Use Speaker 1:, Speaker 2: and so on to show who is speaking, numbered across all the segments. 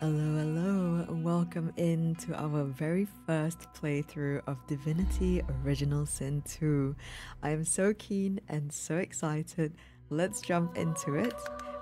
Speaker 1: Hello, hello, welcome into our very first playthrough of Divinity Original Sin 2. I am so keen and so excited. Let's jump into it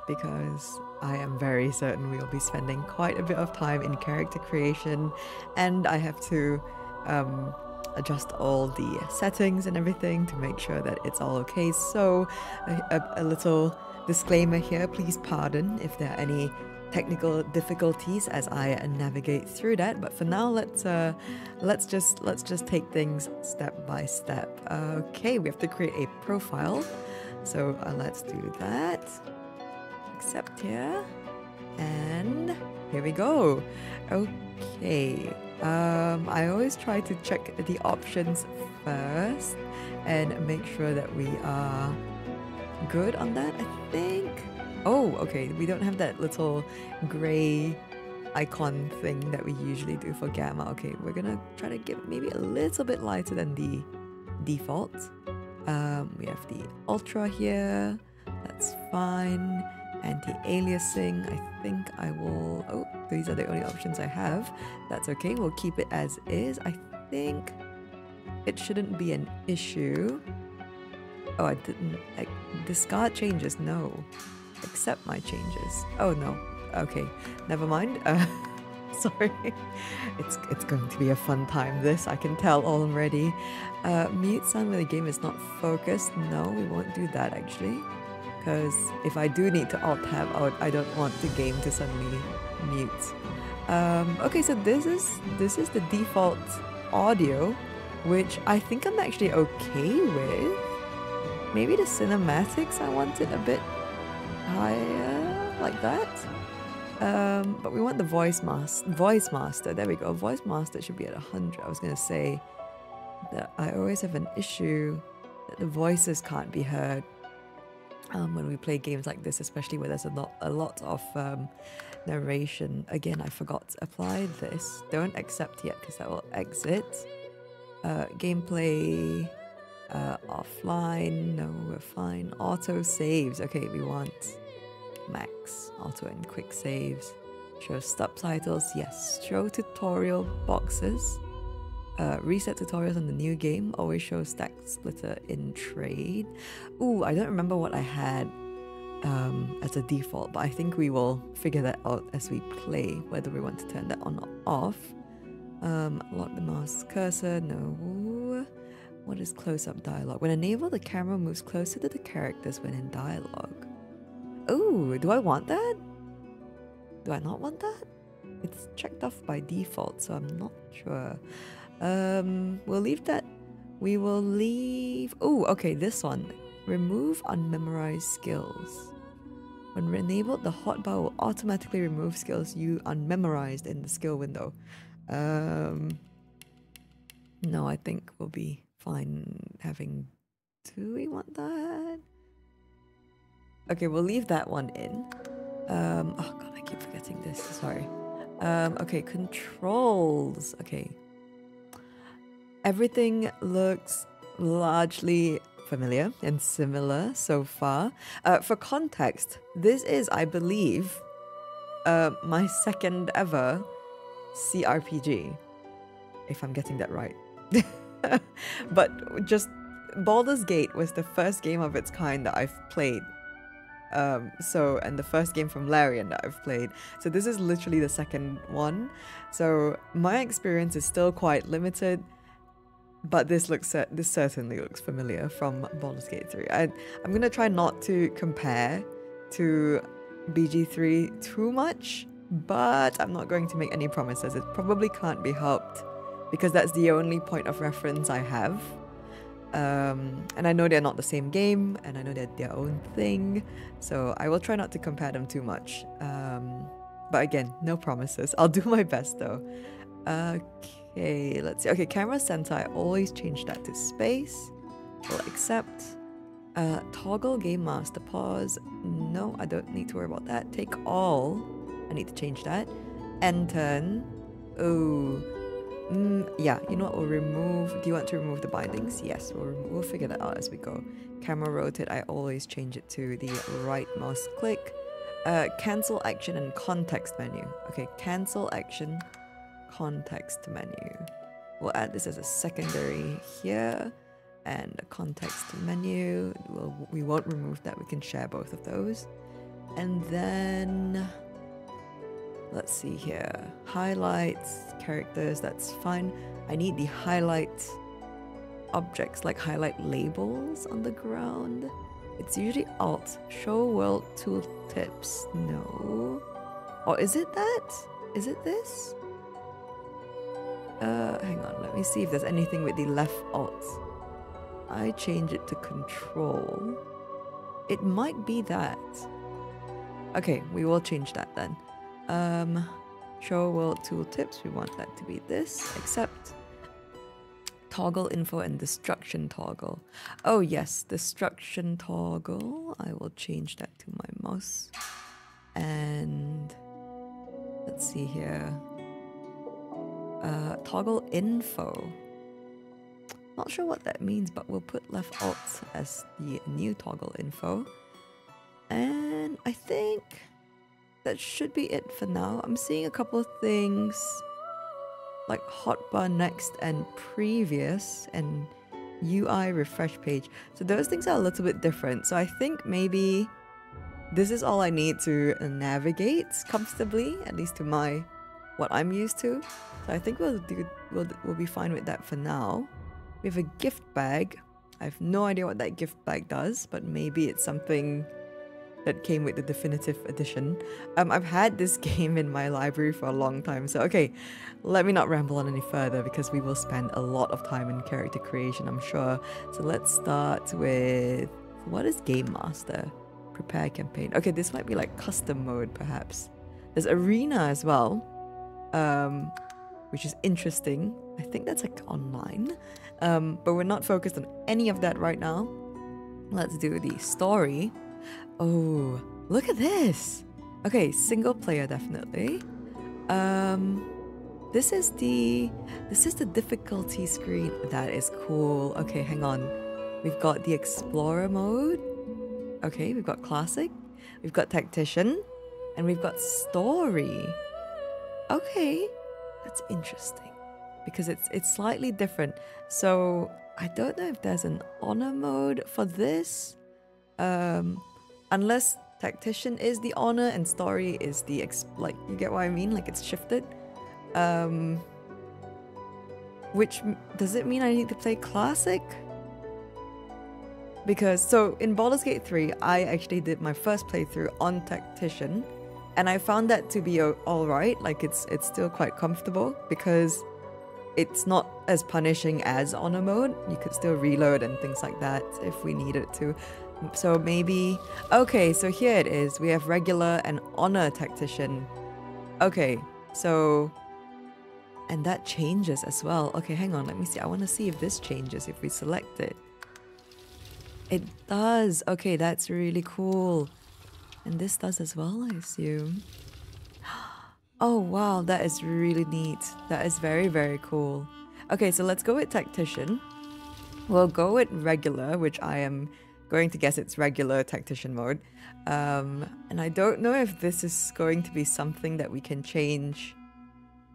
Speaker 1: because I am very certain we will be spending quite a bit of time in character creation and I have to um, adjust all the settings and everything to make sure that it's all okay. So, a, a, a little disclaimer here please pardon if there are any technical difficulties as I navigate through that. But for now, let's uh, let's just let's just take things step by step. Okay, we have to create a profile, so uh, let's do that. Accept here, and here we go. Okay, um, I always try to check the options first and make sure that we are good on that. I think. Oh, okay. We don't have that little gray icon thing that we usually do for gamma. Okay, we're gonna try to get maybe a little bit lighter than the default. Um, we have the ultra here. That's fine. Anti-aliasing. I think I will. Oh, these are the only options I have. That's okay. We'll keep it as is. I think it shouldn't be an issue. Oh, I didn't. I, discard changes. No accept my changes. Oh no. Okay, never mind. Uh, sorry. It's it's going to be a fun time. This I can tell already. Uh, mute sound when the game is not focused. No, we won't do that actually. Because if I do need to alt tab out, I don't want the game to suddenly mute. Um, okay, so this is this is the default audio, which I think I'm actually okay with. Maybe the cinematics I wanted a bit higher, like that. Um, but we want the voice master. Voice master. There we go. Voice master should be at 100. I was going to say that I always have an issue that the voices can't be heard um, when we play games like this, especially where there's a lot, a lot of um, narration. Again, I forgot to apply this. Don't accept yet because that will exit. Uh, gameplay uh, offline, no, we're fine. Auto saves, okay, we want max. Auto and quick saves. Show subtitles, yes. Show tutorial boxes. Uh, reset tutorials on the new game. Always show stack splitter in trade. Ooh, I don't remember what I had um, as a default, but I think we will figure that out as we play, whether we want to turn that on or off. Um, lock the mouse cursor, no. What is close-up dialogue? When enabled, the camera moves closer to the characters when in dialogue. Oh, do I want that? Do I not want that? It's checked off by default, so I'm not sure. Um, we'll leave that. We will leave... Oh, okay, this one. Remove unmemorized skills. When enabled, the hotbar will automatically remove skills you unmemorized in the skill window. Um, no, I think we'll be fine having... Do we want that? Okay, we'll leave that one in. Um, oh god, I keep forgetting this. Sorry. Um, okay, controls. Okay. Everything looks largely familiar and similar so far. Uh, for context, this is, I believe, uh, my second ever CRPG, if I'm getting that right. but just Baldur's Gate was the first game of its kind that I've played. Um, so, and the first game from Larian that I've played. So, this is literally the second one. So, my experience is still quite limited, but this looks this certainly looks familiar from Baldur's Gate 3. I, I'm gonna try not to compare to BG3 too much, but I'm not going to make any promises. It probably can't be helped because that's the only point of reference I have. Um, and I know they're not the same game, and I know they're their own thing, so I will try not to compare them too much. Um, but again, no promises. I'll do my best though. Okay, let's see. Okay, camera center, I always change that to space. We'll accept. Uh, toggle game master pause. No, I don't need to worry about that. Take all. I need to change that. End turn. Oh, Mm, yeah, you know what? We'll remove. Do you want to remove the bindings? Yes, we'll, we'll figure that out as we go. Camera rotate, I always change it to the right mouse click. Uh, cancel action and context menu. Okay, cancel action, context menu. We'll add this as a secondary here and a context menu. We'll, we won't remove that. We can share both of those. And then let's see here. Highlights, characters, that's fine. I need the highlight objects like highlight labels on the ground. It's usually alt. Show world tooltips. No. Or is it that? Is it this? Uh, hang on. Let me see if there's anything with the left alt. I change it to control. It might be that. Okay, we will change that then. Um, show world tooltips. We want that to be this, except toggle info and destruction toggle. Oh yes, destruction toggle. I will change that to my mouse. And let's see here. Uh, toggle info. Not sure what that means, but we'll put left alt as the new toggle info. And I think that should be it for now. I'm seeing a couple of things like hotbar next and previous and UI refresh page. So those things are a little bit different. So I think maybe this is all I need to navigate comfortably, at least to my what I'm used to. So I think we'll do we'll we'll be fine with that for now. We have a gift bag. I have no idea what that gift bag does, but maybe it's something that came with the definitive edition. Um, I've had this game in my library for a long time, so okay, let me not ramble on any further because we will spend a lot of time in character creation, I'm sure. So let's start with what is Game Master? Prepare campaign. Okay, this might be like custom mode, perhaps. There's Arena as well, um, which is interesting. I think that's like online, um, but we're not focused on any of that right now. Let's do the story. Oh, look at this. Okay, single player definitely. Um this is the this is the difficulty screen. That is cool. Okay, hang on. We've got the explorer mode. Okay, we've got classic. We've got tactician and we've got story. Okay. That's interesting because it's it's slightly different. So, I don't know if there's an honor mode for this. Um unless tactician is the honor and story is the ex- like you get what I mean? Like it's shifted. Um which does it mean I need to play classic? Because so in Baldur's Gate 3 I actually did my first playthrough on tactician and I found that to be all right. Like it's it's still quite comfortable because it's not as punishing as honor mode. You could still reload and things like that if we needed to so maybe... Okay, so here it is. We have regular and honor tactician. Okay, so... And that changes as well. Okay, hang on. Let me see. I want to see if this changes if we select it. It does. Okay, that's really cool. And this does as well, I assume. Oh, wow. That is really neat. That is very, very cool. Okay, so let's go with tactician. We'll go with regular, which I am going to guess it's regular tactician mode. Um, and I don't know if this is going to be something that we can change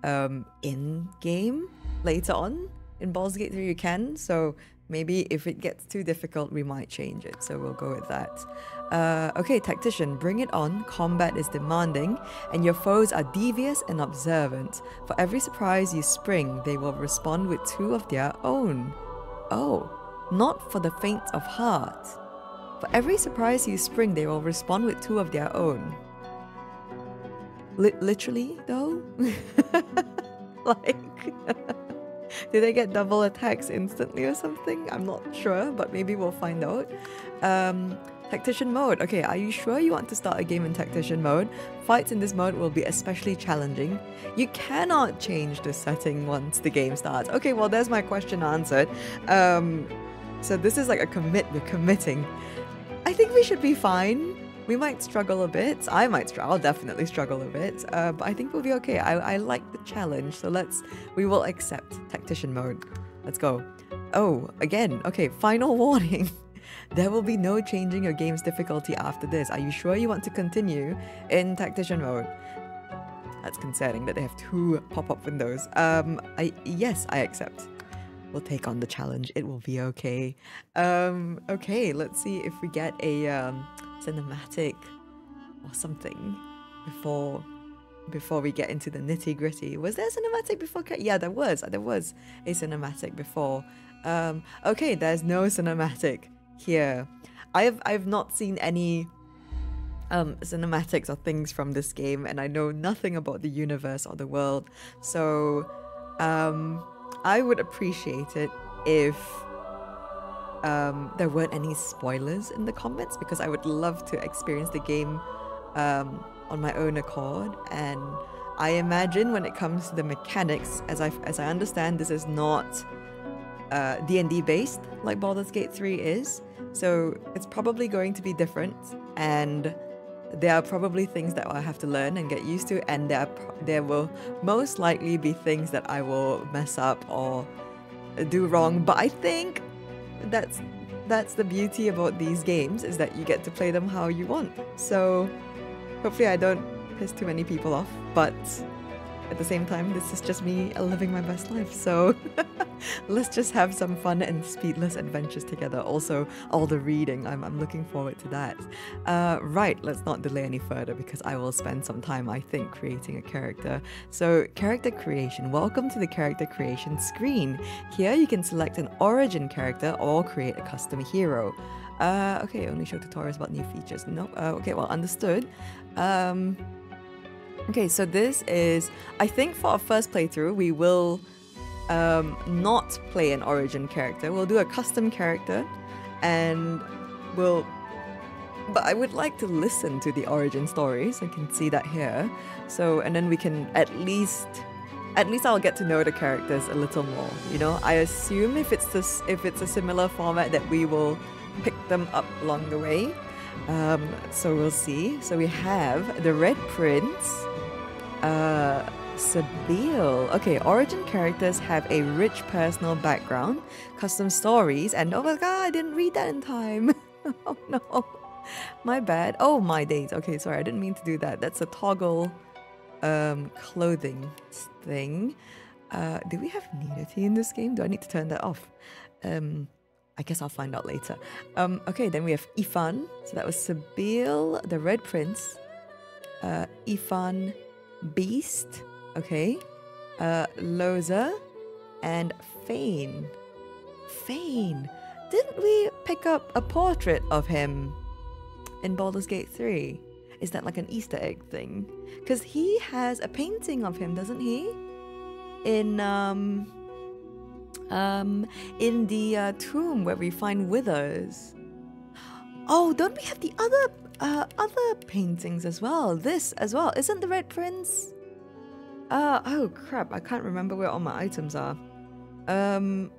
Speaker 1: um, in game later on. In Baldur's Gate 3 you can, so maybe if it gets too difficult we might change it, so we'll go with that. Uh, okay, Tactician, bring it on. Combat is demanding, and your foes are devious and observant. For every surprise you spring, they will respond with two of their own. Oh, not for the faint of heart. For every surprise you spring, they will respond with two of their own. Li- literally, though? like, do they get double attacks instantly or something? I'm not sure, but maybe we'll find out. Um, Tactician mode. Okay, are you sure you want to start a game in Tactician mode? Fights in this mode will be especially challenging. You cannot change the setting once the game starts. Okay, well, there's my question answered. Um, so this is like a commit, we're committing. I think we should be fine. We might struggle a bit. I might struggle. I'll definitely struggle a bit. Uh, but I think we'll be okay. I, I like the challenge. So let's, we will accept tactician mode. Let's go. Oh, again. Okay, final warning. There will be no changing your game's difficulty after this. Are you sure you want to continue in tactician mode? That's concerning that they have two pop-up windows. Um, I yes, I accept. We'll take on the challenge. It will be okay. Um, okay, let's see if we get a um, cinematic or something before before we get into the nitty gritty. Was there a cinematic before? Yeah, there was. There was a cinematic before. Um, okay, there's no cinematic here. I've I've not seen any um, cinematics or things from this game, and I know nothing about the universe or the world. So, um, I would appreciate it if um, there weren't any spoilers in the comments because I would love to experience the game um, on my own accord. And I imagine when it comes to the mechanics, as I as I understand, this is not uh, D&D based like Baldur's Gate 3 is. So it's probably going to be different, and there are probably things that I have to learn and get used to, and there there will most likely be things that I will mess up or do wrong. But I think that's that's the beauty about these games is that you get to play them how you want. So hopefully I don't piss too many people off, but at the same time, this is just me living my best life. So let's just have some fun and speedless adventures together. Also, all the reading, I'm, I'm looking forward to that. Uh, right, let's not delay any further because I will spend some time, I think, creating a character. So, character creation. Welcome to the character creation screen. Here you can select an origin character or create a custom hero. Uh, okay, only show tutorials about new features. No, uh, okay, well, understood. Um, Okay, so this is, I think for our first playthrough, we will um, not play an origin character. We'll do a custom character and we'll, but I would like to listen to the origin stories. I can see that here. So, and then we can at least, at least I'll get to know the characters a little more. You know, I assume if it's this, if it's a similar format that we will pick them up along the way. Um, so we'll see. So we have the Red Prince, uh, Sebille. Okay, origin characters have a rich personal background, custom stories, and oh my god, I didn't read that in time. oh no. My bad. Oh my days. Okay, sorry, I didn't mean to do that. That's a toggle um, clothing thing. Uh, do we have nudity in this game? Do I need to turn that off? Um, I guess I'll find out later. Um, okay, then we have Ifan. So that was Sebille, the Red Prince. Uh, Ifan, Beast, okay, uh, Lohse, and Fane. Fane! Didn't we pick up a portrait of him in Baldur's Gate 3? Is that like an Easter egg thing? Because he has a painting of him, doesn't he? In, um, um, in the uh, tomb where we find withers. Oh, don't we have the other uh, other paintings as well. This as well. Isn't the Red Prince? Uh, oh crap, I can't remember where all my items are. Um,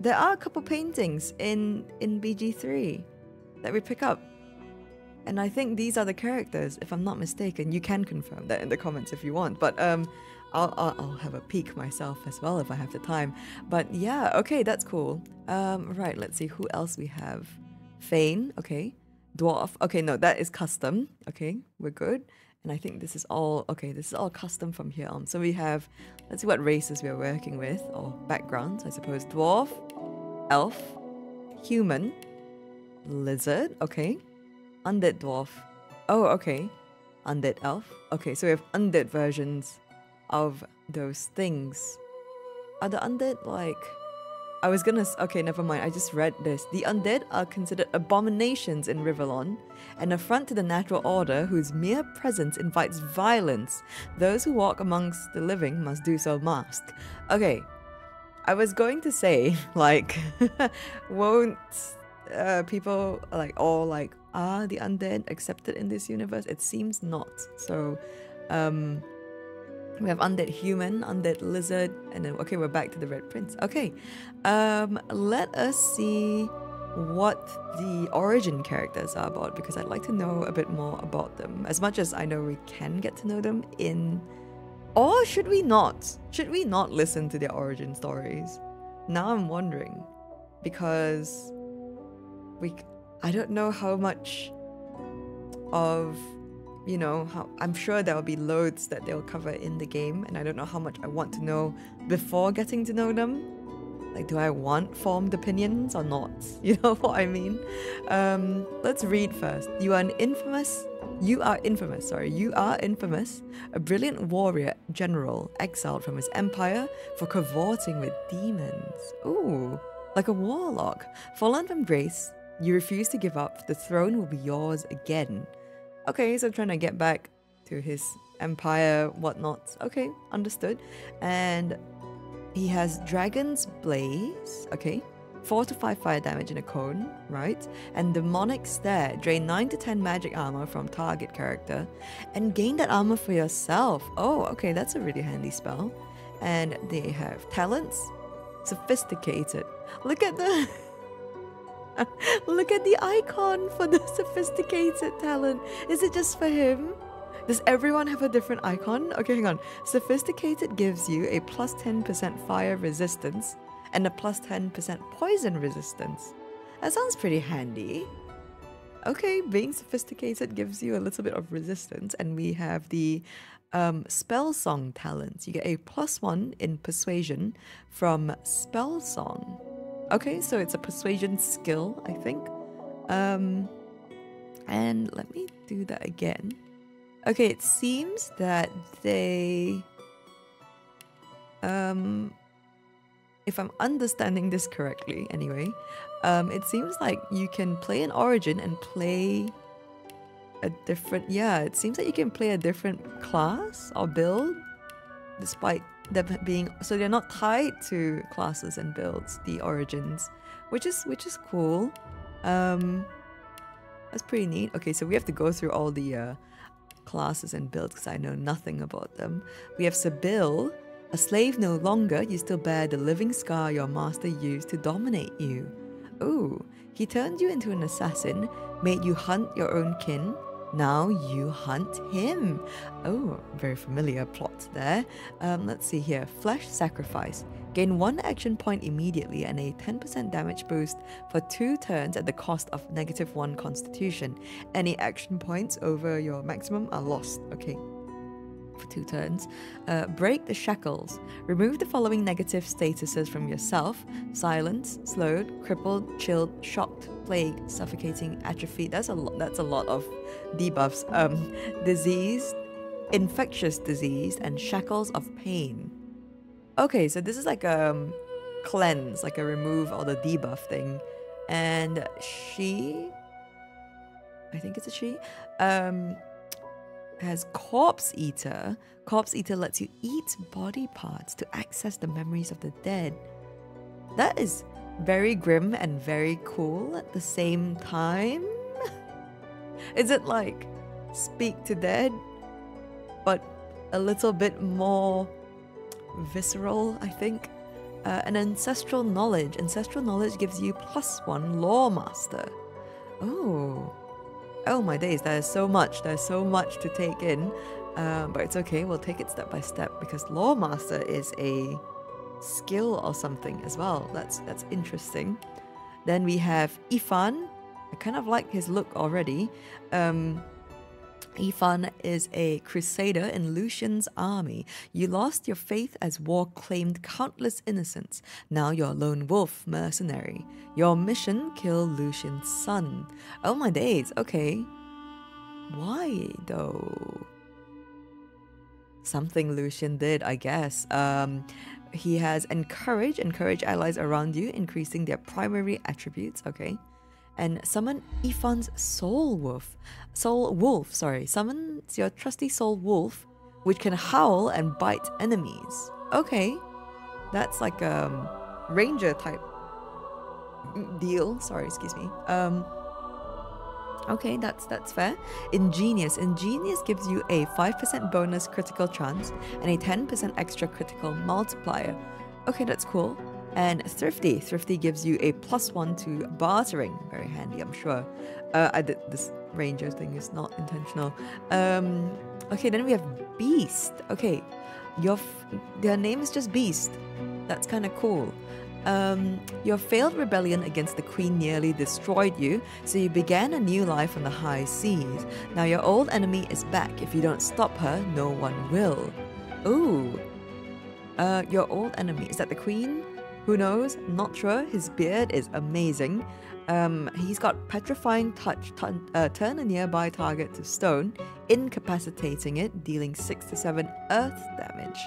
Speaker 1: there are a couple paintings in, in BG3 that we pick up. And I think these are the characters, if I'm not mistaken. You can confirm that in the comments if you want. But um, I'll, I'll, I'll, have a peek myself as well if I have the time. But yeah, okay, that's cool. Um, right, let's see who else we have. Fane, okay dwarf. Okay, no, that is custom. Okay, we're good. And I think this is all, okay, this is all custom from here on. So we have, let's see what races we're working with, or backgrounds, I suppose. Dwarf, elf, human, lizard, okay. Undead dwarf. Oh, okay. Undead elf. Okay, so we have undead versions of those things. Are the undead like I was gonna. Okay, never mind. I just read this. The undead are considered abominations in Rivellon, an affront to the natural order whose mere presence invites violence. Those who walk amongst the living must do so masked. Okay, I was going to say, like, won't uh, people, like, all, like, are the undead accepted in this universe? It seems not. So, um, we have undead human, undead lizard, and then okay, we're back to the red prince. Okay, um, let us see what the origin characters are about because I'd like to know a bit more about them. As much as I know we can get to know them in, or should we not? Should we not listen to their origin stories? Now I'm wondering because we I don't know how much of you know how I'm sure there'll be loads that they'll cover in the game and I don't know how much I want to know before getting to know them. Like do I want formed opinions or not? You know what I mean? Um, let's read first. You are an infamous you are infamous sorry you are infamous a brilliant warrior general exiled from his empire for cavorting with demons. Ooh like a warlock. Fallen from grace you refuse to give up, the throne will be yours again. Okay, so trying to get back to his empire, whatnot. Okay, understood. And he has Dragon's Blaze, okay. 4 to 5 fire damage in a cone, right? And Demonic Stare, drain 9 to 10 magic armor from target character and gain that armor for yourself. Oh, okay, that's a really handy spell. And they have talents, sophisticated. Look at the Look at the icon for the sophisticated talent. Is it just for him? Does everyone have a different icon? Okay, hang on. Sophisticated gives you a plus 10% fire resistance and a plus 10% poison resistance. That sounds pretty handy. Okay, being sophisticated gives you a little bit of resistance, and we have the um, spell song talents. You get a plus one in persuasion from spell song. Okay, so it's a persuasion skill, I think. Um, and let me do that again. Okay, it seems that they... Um, if I'm understanding this correctly, anyway, um, it seems like you can play an origin and play a different... Yeah, it seems like you can play a different class or build despite them being so they're not tied to classes and builds the origins which is which is cool. Um that's pretty neat. Okay so we have to go through all the uh, classes and builds because i know nothing about them. We have Sebille a slave no longer. You still bear the living scar your master used to dominate you. Oh he turned you into an assassin made you hunt your own kin now you hunt him. Oh, very familiar plot there. Um, let's see here. Flesh Sacrifice. Gain one action point immediately and a 10% damage boost for two turns at the cost of negative one constitution. Any action points over your maximum are lost. Okay, for two turns. Uh, break the shackles. Remove the following negative statuses from yourself silence, slowed, crippled, chilled, shocked, plague, suffocating, atrophy. That's a lot. That's a lot of debuffs. Um, disease, infectious disease, and shackles of pain. Okay, so this is like a um, cleanse, like a remove all the debuff thing. And she, I think it's a she, um, has Corpse Eater. Corpse Eater lets you eat body parts to access the memories of the dead. That is very grim and very cool at the same time. is it like speak to dead, but a little bit more visceral, I think? Uh, an ancestral knowledge. Ancestral knowledge gives you plus one lore master. Oh, oh my days, there's so much, there's so much to take in. Um, but it's okay, we'll take it step by step because Lore Master is a skill or something as well. That's that's interesting. Then we have Ifan. I kind of like his look already. Um, Ifan is a crusader in Lucian's army. You lost your faith as war claimed countless innocents. Now you're a lone wolf mercenary. Your mission kill Lucian's son. Oh my days, okay. Why though? Something Lucian did, I guess. Um, he has encourage, encourage allies around you, increasing their primary attributes, okay and summon Ifan's Soul Wolf. Soul Wolf, sorry. Summons your trusty Soul Wolf, which can howl and bite enemies. Okay. That's like a um, ranger type deal. Sorry, excuse me. Um Okay, that's that's fair. Ingenious. Ingenious gives you a 5% bonus critical chance and a 10% extra critical multiplier. Okay, that's cool. And Thrifty. Thrifty gives you a plus one to bartering. Very handy, I'm sure. Uh, I this ranger thing is not intentional. Um, okay, then we have Beast. Okay, your their name is just Beast. That's kind of cool. Um, your failed rebellion against the queen nearly destroyed you, so you began a new life on the high seas. Now your old enemy is back. If you don't stop her, no one will. Ooh. Uh, your old enemy. Is that the queen? Who knows? Not sure. His beard is amazing. Um, he's got petrifying touch, uh, turn a nearby target to stone, incapacitating it, dealing 6 to 7 earth damage.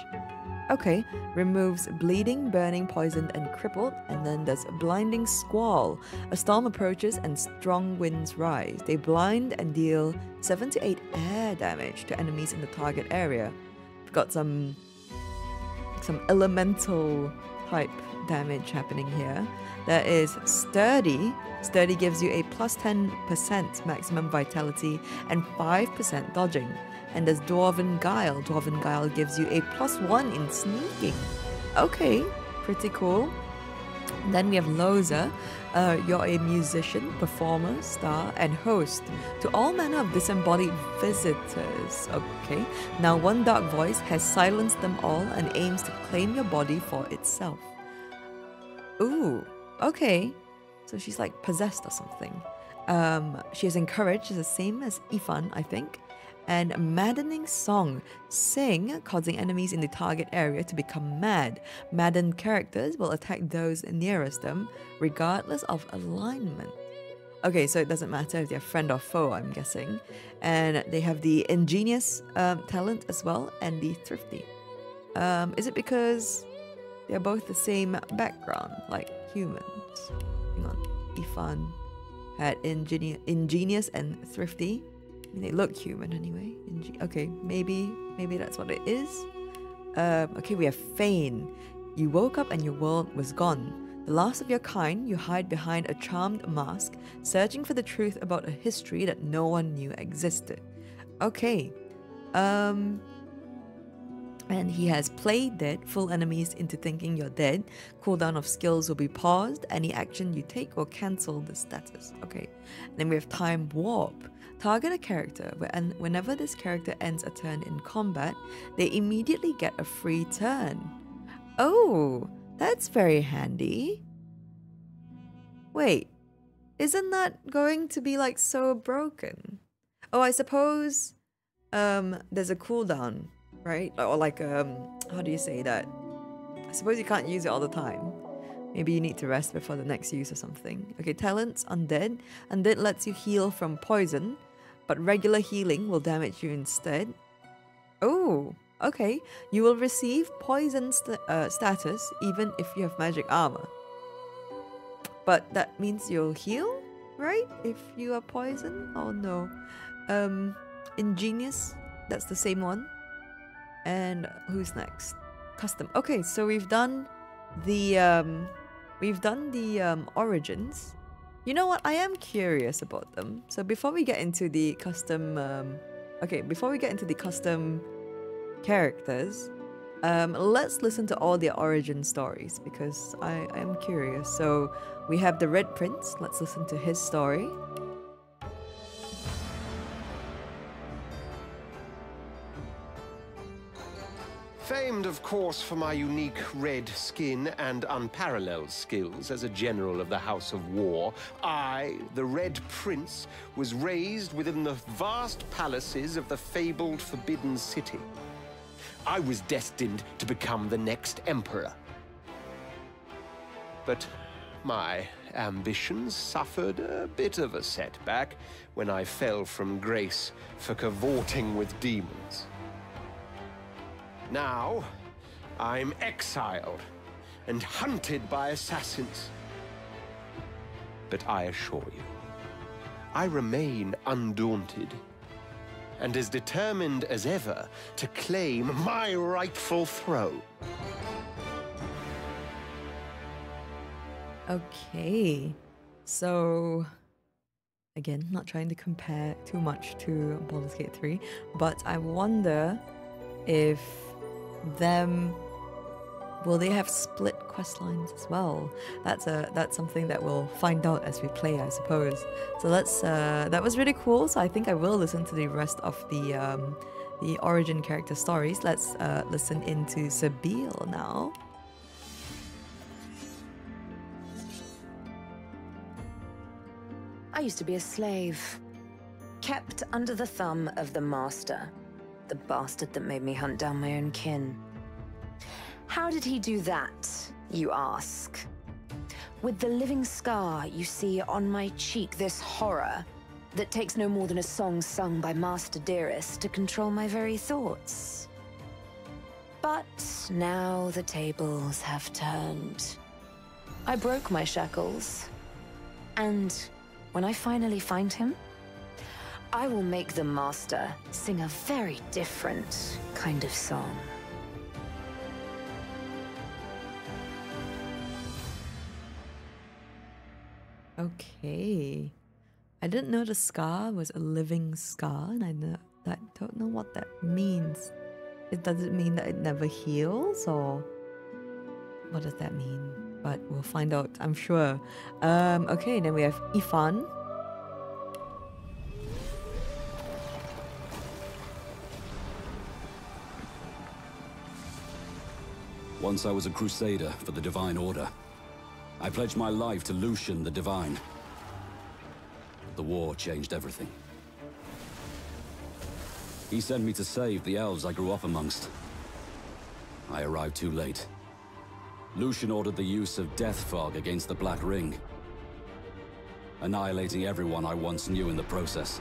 Speaker 1: Okay, removes bleeding, burning, poisoned, and crippled, and then there's a blinding squall. A storm approaches and strong winds rise. They blind and deal 7 to 8 air damage to enemies in the target area. We've got some some elemental type damage happening here. There is sturdy. Sturdy gives you a plus 10% maximum vitality and 5% dodging. And there's Dwarven Guile. Dwarven Guile gives you a plus one in sneaking. Okay, pretty cool. Then we have Lohse. Uh, you're a musician, performer, star, and host to all manner of disembodied visitors. Okay, now one dark voice has silenced them all and aims to claim your body for itself. Ooh, okay. So she's like possessed or something. Um, she is encouraged, the same as Ifan, I think and maddening song. Sing, causing enemies in the target area to become mad. Maddened characters will attack those nearest them, regardless of alignment. Okay, so it doesn't matter if they're friend or foe, I'm guessing. And they have the ingenious um, talent as well and the thrifty. Um, is it because they're both the same background, like humans? Hang on. Ifan had ingeni- ingenious and thrifty. I mean, they look human anyway. Okay, maybe maybe that's what it is. Um, okay, we have Fane. You woke up and your world was gone. The last of your kind, you hide behind a charmed mask, searching for the truth about a history that no one knew existed. Okay. Um, and he has played dead, full enemies into thinking you're dead. Cooldown of skills will be paused. Any action you take will cancel the status. Okay. And then we have Time Warp. Target a character, and whenever this character ends a turn in combat, they immediately get a free turn. Oh, that's very handy. Wait, isn't that going to be like so broken? Oh, I suppose um, there's a cooldown right? Or like, um, how do you say that? I suppose you can't use it all the time. Maybe you need to rest before the next use or something. Okay, talents, undead. Undead lets you heal from poison, but regular healing will damage you instead. Oh, okay. You will receive poison st uh, status even if you have magic armor. But that means you'll heal, right? If you are poison? Oh no. Um, ingenious, that's the same one. And who's next? Custom. Okay, so we've done the um we've done the um origins. You know what? I am curious about them. So before we get into the custom um okay, before we get into the custom characters, um, let's listen to all their origin stories because I, I am curious. So we have the Red Prince. Let's listen to his story.
Speaker 2: Famed, of course, for my unique red skin and unparalleled skills as a general of the House of War, I, the Red Prince, was raised within the vast palaces of the fabled Forbidden City. I was destined to become the next emperor. But my ambitions suffered a bit of a setback when I fell from grace for cavorting with demons. Now, I'm exiled and hunted by assassins. But I assure you, I remain undaunted and as determined as ever to claim my rightful throne.
Speaker 1: Okay, so again, not trying to compare too much to Baldur's Gate 3, but I wonder if them will they have split quest lines as well. That's a that's something that we'll find out as we play i suppose. So that's uh, that was really cool. So i think i will listen to the rest of the um, the origin character stories. Let's uh, listen into Sebille now.
Speaker 3: I used to be a slave kept under the thumb of the master. The bastard that made me hunt down my own kin. How did he do that, you ask? With the living scar you see on my cheek, this horror that takes no more than a song sung by Master Dearest to control my very thoughts. But now the tables have turned. I broke my shackles. And when I finally find him, I will make the Master sing a very different kind of song.
Speaker 1: Okay. I didn't know the scar was a living scar, and I, know, I don't know what that means. It does it mean that it never heals, or what does that mean? But we'll find out, I'm sure. Um, okay, then we have Ifan.
Speaker 4: Once I was a crusader for the Divine Order. I pledged my life to Lucian the Divine. The war changed everything. He sent me to save the elves I grew up amongst. I arrived too late. Lucian ordered the use of Death Fog against the Black Ring, annihilating everyone I once knew in the process.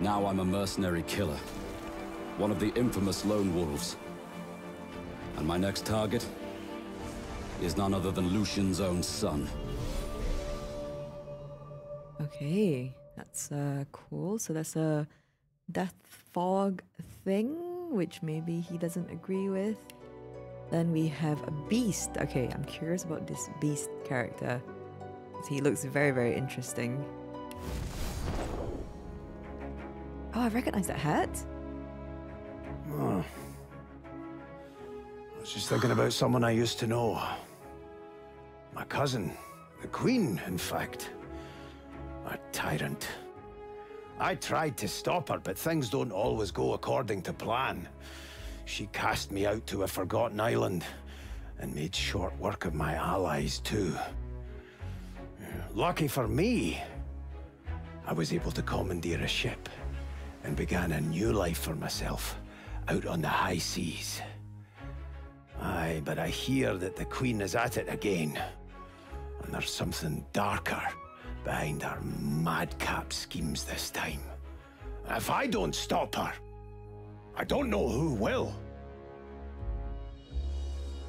Speaker 4: Now I'm a mercenary killer, one of the infamous Lone Wolves. And my next target is none other than Lucian's own son.
Speaker 1: Okay, that's uh, cool. So that's a death fog thing, which maybe he doesn't agree with. Then we have a beast. Okay, I'm curious about this beast character. He looks very, very interesting. Oh, I recognize that hat.
Speaker 5: Oh. I was just thinking about someone I used to know. My cousin. The Queen, in fact. A tyrant. I tried to stop her, but things don't always go according to plan. She cast me out to a forgotten island, and made short work of my allies, too. Lucky for me, I was able to commandeer a ship, and began a new life for myself, out on the high seas. Aye, but I hear that the Queen is at it again. And there's something darker behind her madcap schemes this time. If I don't stop her, I don't know who will.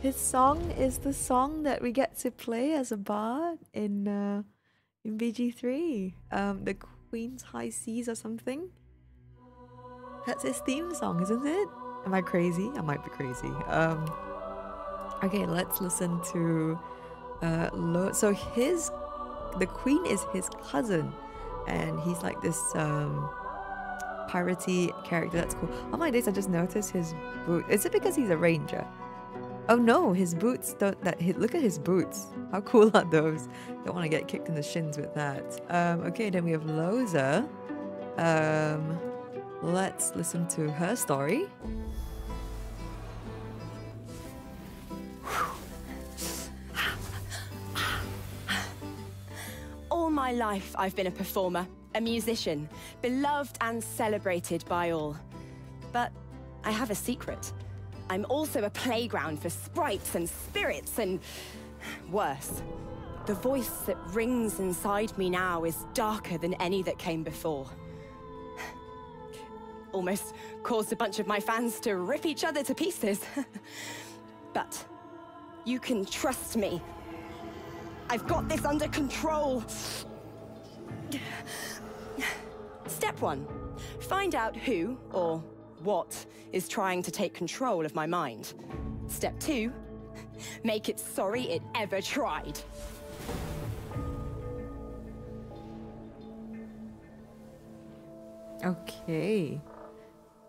Speaker 1: His song is the song that we get to play as a bard in uh, in BG3. Um, the Queen's High Seas or something. That's his theme song, isn't it? Am I crazy? I might be crazy. Um, okay, let's listen to. Uh, Lo- so his, the Queen is his cousin, and he's like this um, piratey character. That's cool. Oh my days! I just noticed his boot. Is it because he's a ranger? Oh no, his boots don't. That hit, look at his boots. How cool are those? Don't want to get kicked in the shins with that. Um, okay, then we have Lohse. Um, let's listen to her story.
Speaker 6: My life, I've been a performer, a musician, beloved and celebrated by all. But I have a secret. I'm also a playground for sprites and spirits and worse. The voice that rings inside me now is darker than any that came before. Almost caused a bunch of my fans to rip each other to pieces. but you can trust me. I've got this under control. Step one, find out who or what is trying to take control of my mind. Step two, make it sorry it ever tried.
Speaker 1: Okay,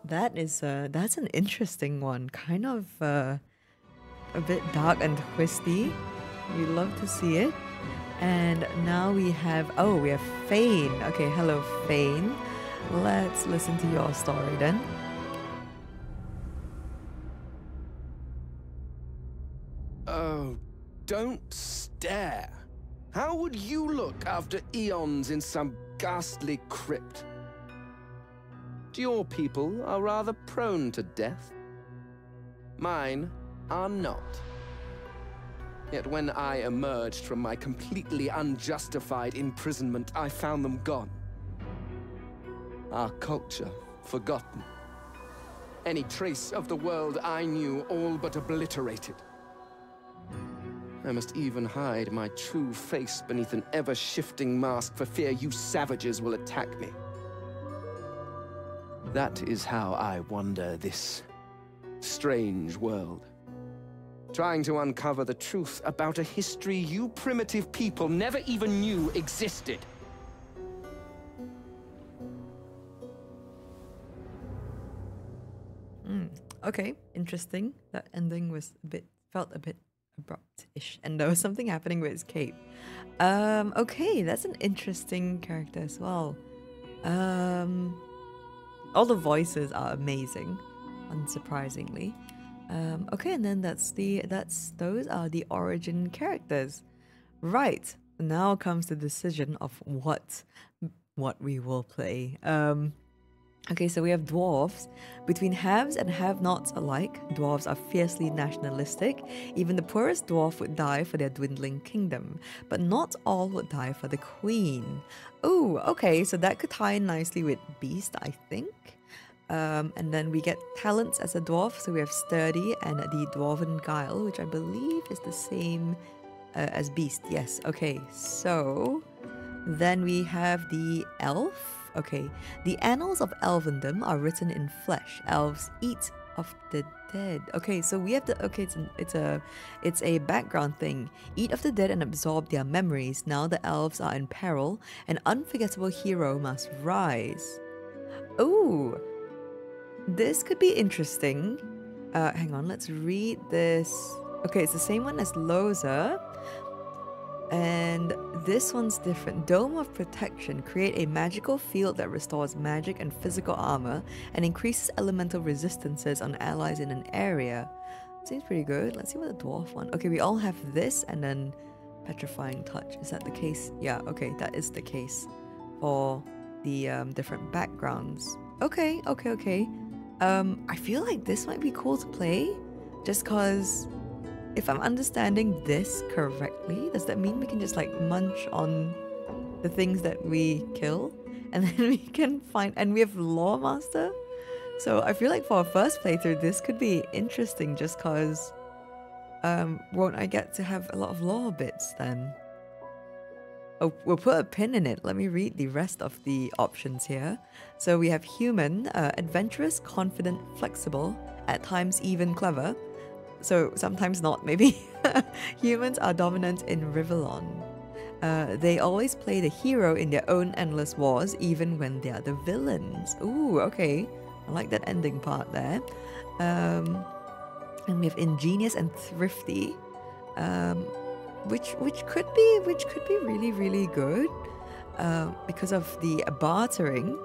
Speaker 1: that is uh, that's an interesting one. Kind of uh, a bit dark and twisty. You love to see it. And now we have oh we have Fane. Okay, hello Fane. Let's listen to your story then.
Speaker 7: Oh, don't stare. How would you look after eons in some ghastly crypt? Your people are rather prone to death. Mine are not. Yet when I emerged from my completely unjustified imprisonment, I found them gone. Our culture forgotten. Any trace of the world I knew all but obliterated. I must even hide my true face beneath an ever-shifting mask for fear you savages will attack me. That is how I wander this strange world. Trying to uncover the truth about a history you primitive people never even knew existed.
Speaker 1: Okay, interesting. That ending was a bit felt a bit abrupt-ish, and there was something happening with his cape. Um, okay, that's an interesting character as well. Um, all the voices are amazing, unsurprisingly. Um, okay, and then that's the that's those are the origin characters. Right now comes the decision of what what we will play. Um, Okay, so we have dwarves. Between haves and have nots alike, dwarves are fiercely nationalistic. Even the poorest dwarf would die for their dwindling kingdom, but not all would die for the queen. Oh, okay, so that could tie in nicely with Beast, I think. Um, and then we get talents as a dwarf, so we have Sturdy and the Dwarven Guile, which I believe is the same uh, as Beast. Yes, okay, so then we have the Elf. Okay, the annals of elvendom are written in flesh. Elves eat of the dead. Okay, so we have the okay. It's an, it's a it's a background thing. Eat of the dead and absorb their memories. Now the elves are in peril. An unforgettable hero must rise. Oh, this could be interesting. Uh, hang on, let's read this. Okay, it's the same one as Lohse. And this one's different. Dome of Protection. Create a magical field that restores magic and physical armor and increases elemental resistances on allies in an area. Seems pretty good. Let's see what the dwarf one. Okay, we all have this and then Petrifying Touch. Is that the case? Yeah, okay, that is the case for the um, different backgrounds. Okay, okay, okay. Um, I feel like this might be cool to play just because if I'm understanding this correctly, does that mean we can just like munch on the things that we kill? And then we can find, and we have Loremaster? So I feel like for a first playthrough, this could be interesting just because um, won't I get to have a lot of lore bits then? Oh, we'll put a pin in it. Let me read the rest of the options here. So we have human, uh, adventurous, confident, flexible, at times even clever, so sometimes not, maybe. Humans are dominant in Rivellon. Uh, they always play the hero in their own endless wars, even when they are the villains. Ooh, okay. I like that ending part there. Um, and we have ingenious and thrifty, um, which which could be which could be really really good uh, because of the bartering.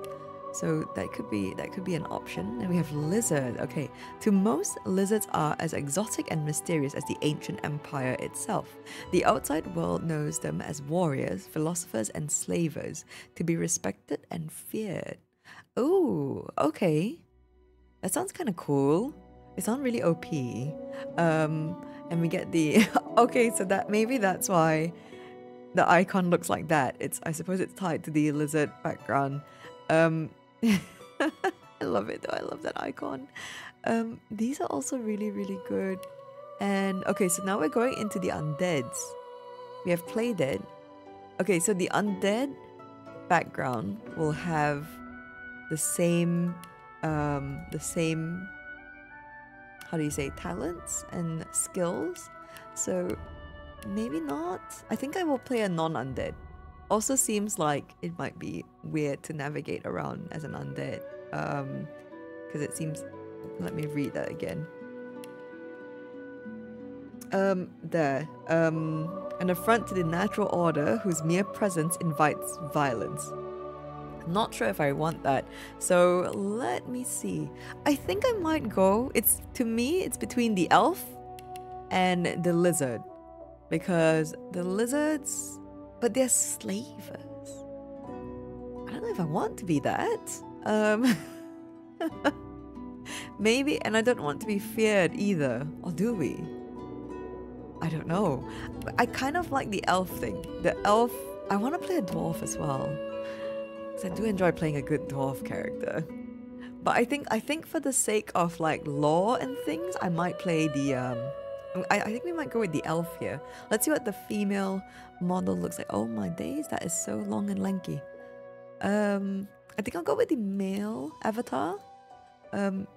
Speaker 1: So that could be that could be an option. And we have lizard. Okay, to most lizards are as exotic and mysterious as the ancient empire itself. The outside world knows them as warriors, philosophers, and slavers to be respected and feared. Oh, okay. That sounds kind of cool. It sounds really OP. Um, and we get the okay. So that maybe that's why the icon looks like that. It's I suppose it's tied to the lizard background. Um, I love it though. I love that icon. Um, these are also really, really good. And okay, so now we're going into the undeads. We have Play Dead. Okay, so the undead background will have the same, um, the same, how do you say, talents and skills. So maybe not. I think I will play a non-undead also seems like it might be weird to navigate around as an undead. Um, because it seems. Let me read that again. Um, there. Um, an affront to the natural order whose mere presence invites violence. Not sure if I want that. So let me see. I think I might go. It's to me, it's between the elf and the lizard, because the lizards but they're slavers. I don't know if I want to be that. Um, maybe, and I don't want to be feared either. Or do we? I don't know. I kind of like the elf thing. The elf, I want to play a dwarf as well. I do enjoy playing a good dwarf character. But I think I think for the sake of like lore and things, I might play the um I, I think we might go with the elf here. Let's see what the female model looks like. Oh my days, that is so long and lanky. Um I think I'll go with the male avatar. Um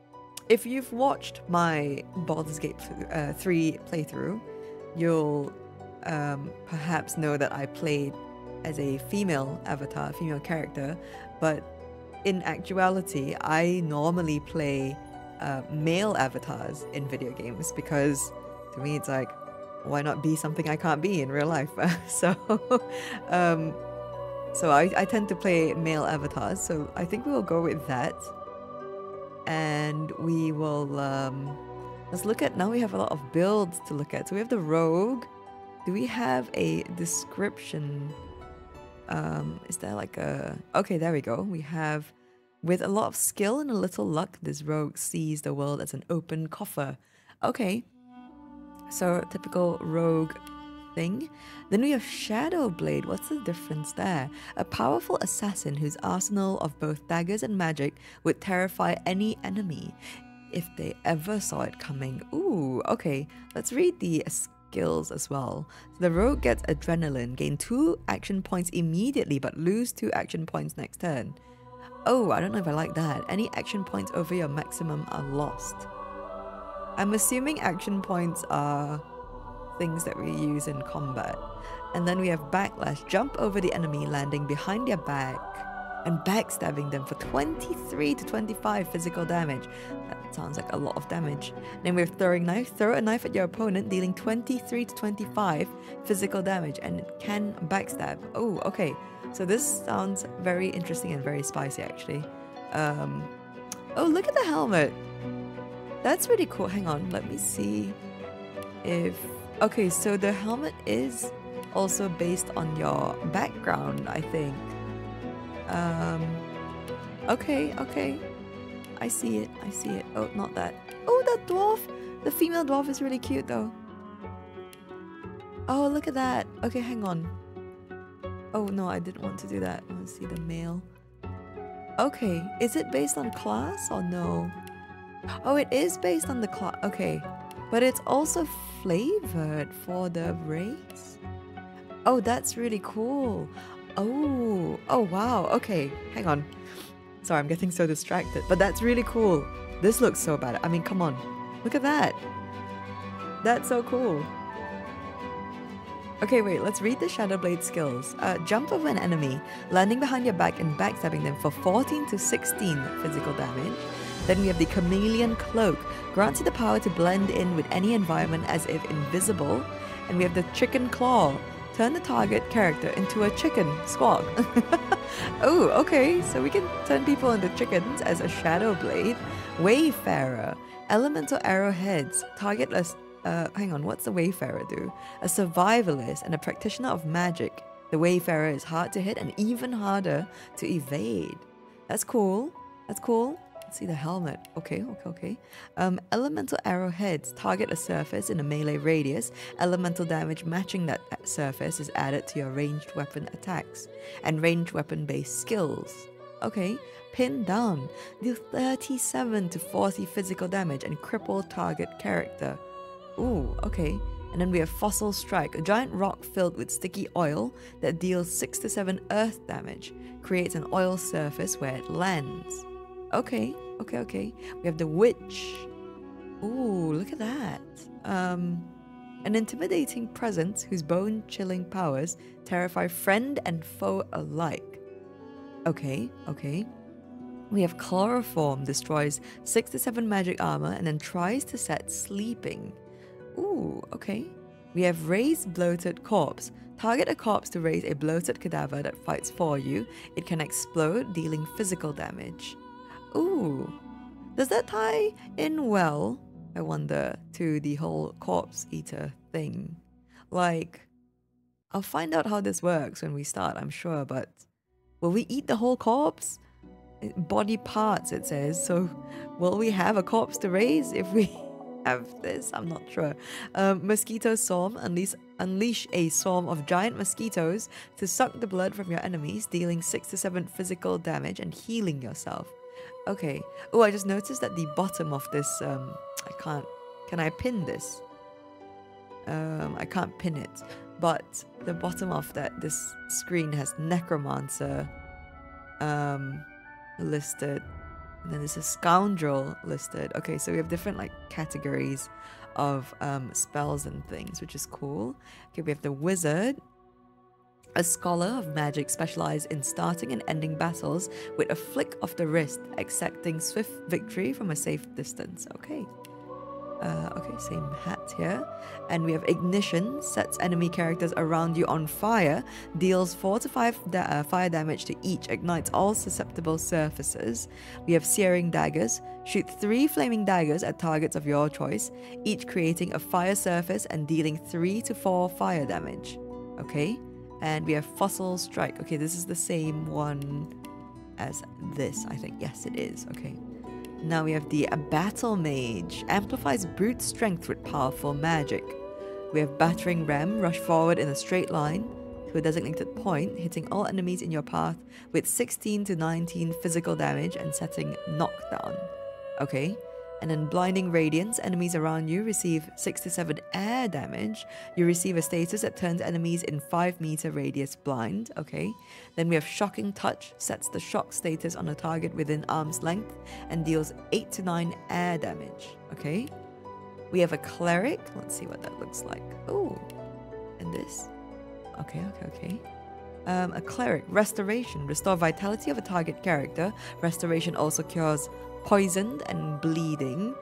Speaker 1: if you've watched my Baldur's Gate uh, 3 playthrough, you'll um, perhaps know that I played as a female avatar, female character, but in actuality, I normally play uh, male avatars in video games because to me it's like, why not be something I can't be in real life? so, um, so I, I tend to play male avatars. So I think we will go with that, and we will um, let's look at now. We have a lot of builds to look at. So we have the rogue. Do we have a description? Um, is there like a okay there we go. We have with a lot of skill and a little luck this rogue sees the world as an open coffer. Okay. So typical rogue thing. Then we have shadowblade what's the difference there? A powerful assassin whose arsenal of both daggers and magic would terrify any enemy if they ever saw it coming. Ooh okay. Let's read the skills as well. So the rogue gets adrenaline, gain 2 action points immediately but lose 2 action points next turn. Oh, I don't know if I like that. Any action points over your maximum are lost. I'm assuming action points are things that we use in combat. And then we have backlash, jump over the enemy, landing behind their back and backstabbing them for 23 to 25 physical damage. That sounds like a lot of damage. Then we have throwing knife, throw a knife at your opponent, dealing 23 to 25 physical damage, and it can backstab. Oh, okay. So this sounds very interesting and very spicy, actually. Um, oh, look at the helmet. That's really cool. Hang on, let me see if. Okay, so the helmet is also based on your background, I think. Um, okay, okay. I see it, I see it. Oh, not that. Oh, that dwarf! The female dwarf is really cute though. Oh, look at that. Okay, hang on. Oh, no, I didn't want to do that. I want to see the male. Okay, is it based on class or no? Oh, it is based on the class. Okay, but it's also flavored for the race? Oh, that's really cool. Oh, oh wow. Okay, hang on. Sorry, I'm getting so distracted. But that's really cool. This looks so bad. I mean, come on. Look at that. That's so cool. Okay, wait, let's read the Shadowblade skills. Uh, jump over an enemy, landing behind your back and backstabbing them for 14 to 16 physical damage. Then we have the Chameleon Cloak, grants you the power to blend in with any environment as if invisible. And we have the Chicken Claw, turn the target character into a chicken squawk. oh, okay, so we can turn people into chickens as a shadow blade. Wayfarer, elemental arrowheads, target us. Uh, hang on, what's the Wayfarer do? A survivalist and a practitioner of magic. The Wayfarer is hard to hit and even harder to evade. That's cool. That's cool. See the helmet. Okay, okay, okay. Um, elemental arrowheads target a surface in a melee radius. Elemental damage matching that surface is added to your ranged weapon attacks and ranged weapon based skills. Okay, pin down. Deal 37 to 40 physical damage and cripple target character. Ooh, okay. And then we have Fossil Strike, a giant rock filled with sticky oil that deals 6 to 7 earth damage, creates an oil surface where it lands. Okay, okay, okay. We have the witch. Ooh, look at that. Um, an intimidating presence whose bone chilling powers terrify friend and foe alike. Okay, okay. We have chloroform destroys 6 to 7 magic armor and then tries to set sleeping. Ooh, okay. We have raised bloated corpse. Target a corpse to raise a bloated cadaver that fights for you. It can explode, dealing physical damage. Ooh, does that tie in well, I wonder, to the whole corpse eater thing? Like, I'll find out how this works when we start, I'm sure, but will we eat the whole corpse? Body parts, it says. So, will we have a corpse to raise if we have this? I'm not sure. Um, mosquito swarm unleash, unleash a swarm of giant mosquitoes to suck the blood from your enemies, dealing 6 to 7 physical damage and healing yourself. Okay. Oh, I just noticed that the bottom of this, um, I can't, can I pin this? Um, I can't pin it but the bottom of that this screen has necromancer um listed and then there's a scoundrel listed okay so we have different like categories of um spells and things which is cool okay we have the wizard a scholar of magic specialized in starting and ending battles with a flick of the wrist, accepting swift victory from a safe distance. Okay. Uh, okay, same hat here. And we have Ignition, sets enemy characters around you on fire, deals 4 to 5 da uh, fire damage to each, ignites all susceptible surfaces. We have Searing Daggers, shoot 3 flaming daggers at targets of your choice, each creating a fire surface and dealing 3 to 4 fire damage. Okay, and we have Fossil Strike. Okay, this is the same one as this, I think. Yes, it is. Okay. Now we have the Battle Mage, amplifies brute strength with powerful magic. We have Battering Ram, rush forward in a straight line to a designated point, hitting all enemies in your path with 16 to 19 physical damage and setting knockdown. Okay, and then Blinding Radiance, enemies around you receive 6 to 7 air damage. You receive a status that turns enemies in 5 meter radius blind. Okay. Then we have Shocking Touch, sets the shock status on a target within arm's length and deals 8 to 9 air damage. Okay. We have a Cleric. Let's see what that looks like. Oh, and this. Okay, okay, okay. Um, a cleric, restoration, restore vitality of a target character. Restoration also cures poisoned and bleeding.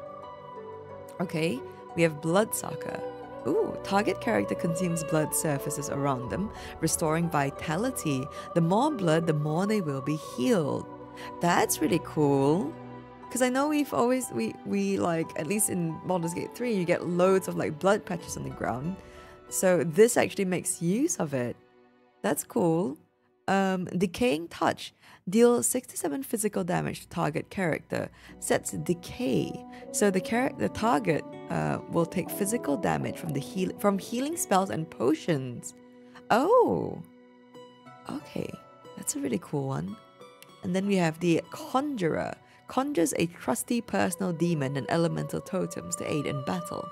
Speaker 1: Okay, we have Bloodsucker. Ooh, target character consumes blood surfaces around them, restoring vitality. The more blood, the more they will be healed. That's really cool. Because I know we've always, we, we like, at least in Baldur's Gate 3, you get loads of like blood patches on the ground. So this actually makes use of it. That's cool. Um, Decaying Touch. Deal 67 physical damage to target character. Sets decay. So the character target uh, will take physical damage from the heal from healing spells and potions. Oh. Okay. That's a really cool one. And then we have the Conjurer. Conjures a trusty personal demon and elemental totems to aid in battle.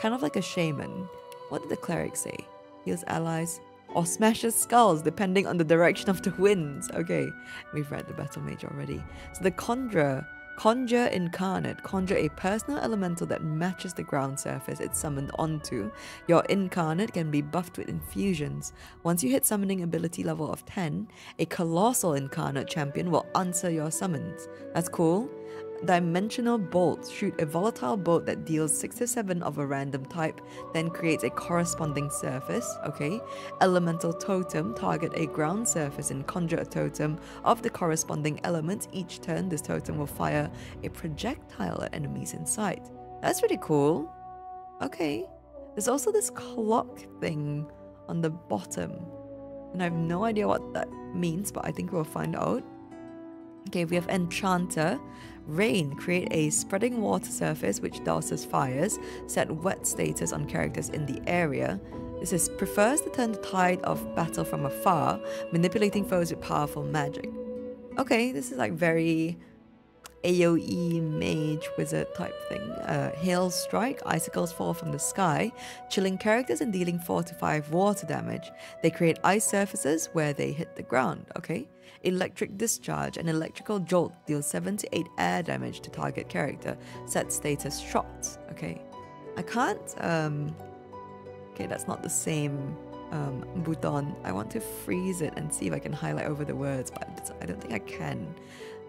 Speaker 1: Kind of like a shaman. What did the cleric say? Heals allies or smashes skulls depending on the direction of the winds. Okay, we've read the Battle Mage already. So the Conjurer, Conjure Incarnate, conjure a personal elemental that matches the ground surface it's summoned onto. Your Incarnate can be buffed with infusions. Once you hit summoning ability level of 10, a Colossal Incarnate champion will answer your summons. That's cool. Dimensional Bolt. Shoot a volatile bolt that deals 6 to 7 of a random type, then creates a corresponding surface. Okay. Elemental Totem. Target a ground surface and conjure a totem of the corresponding element. Each turn, this totem will fire a projectile at enemies in sight. That's pretty cool. Okay. There's also this clock thing on the bottom. And I have no idea what that means, but I think we'll find out. Okay, we have Enchanter. Rain, create a spreading water surface which douses fires, set wet status on characters in the area. This is prefers to turn the tide of battle from afar, manipulating foes with powerful magic. Okay, this is like very AoE mage wizard type thing. Uh, hail strike, icicles fall from the sky, chilling characters and dealing 4 to 5 water damage. They create ice surfaces where they hit the ground, okay? Electric Discharge, and electrical jolt deals 7 to 8 air damage to target character. Set status shocked. Okay. I can't, um... Okay, that's not the same um, button. I want to freeze it and see if I can highlight over the words, but I don't think I can.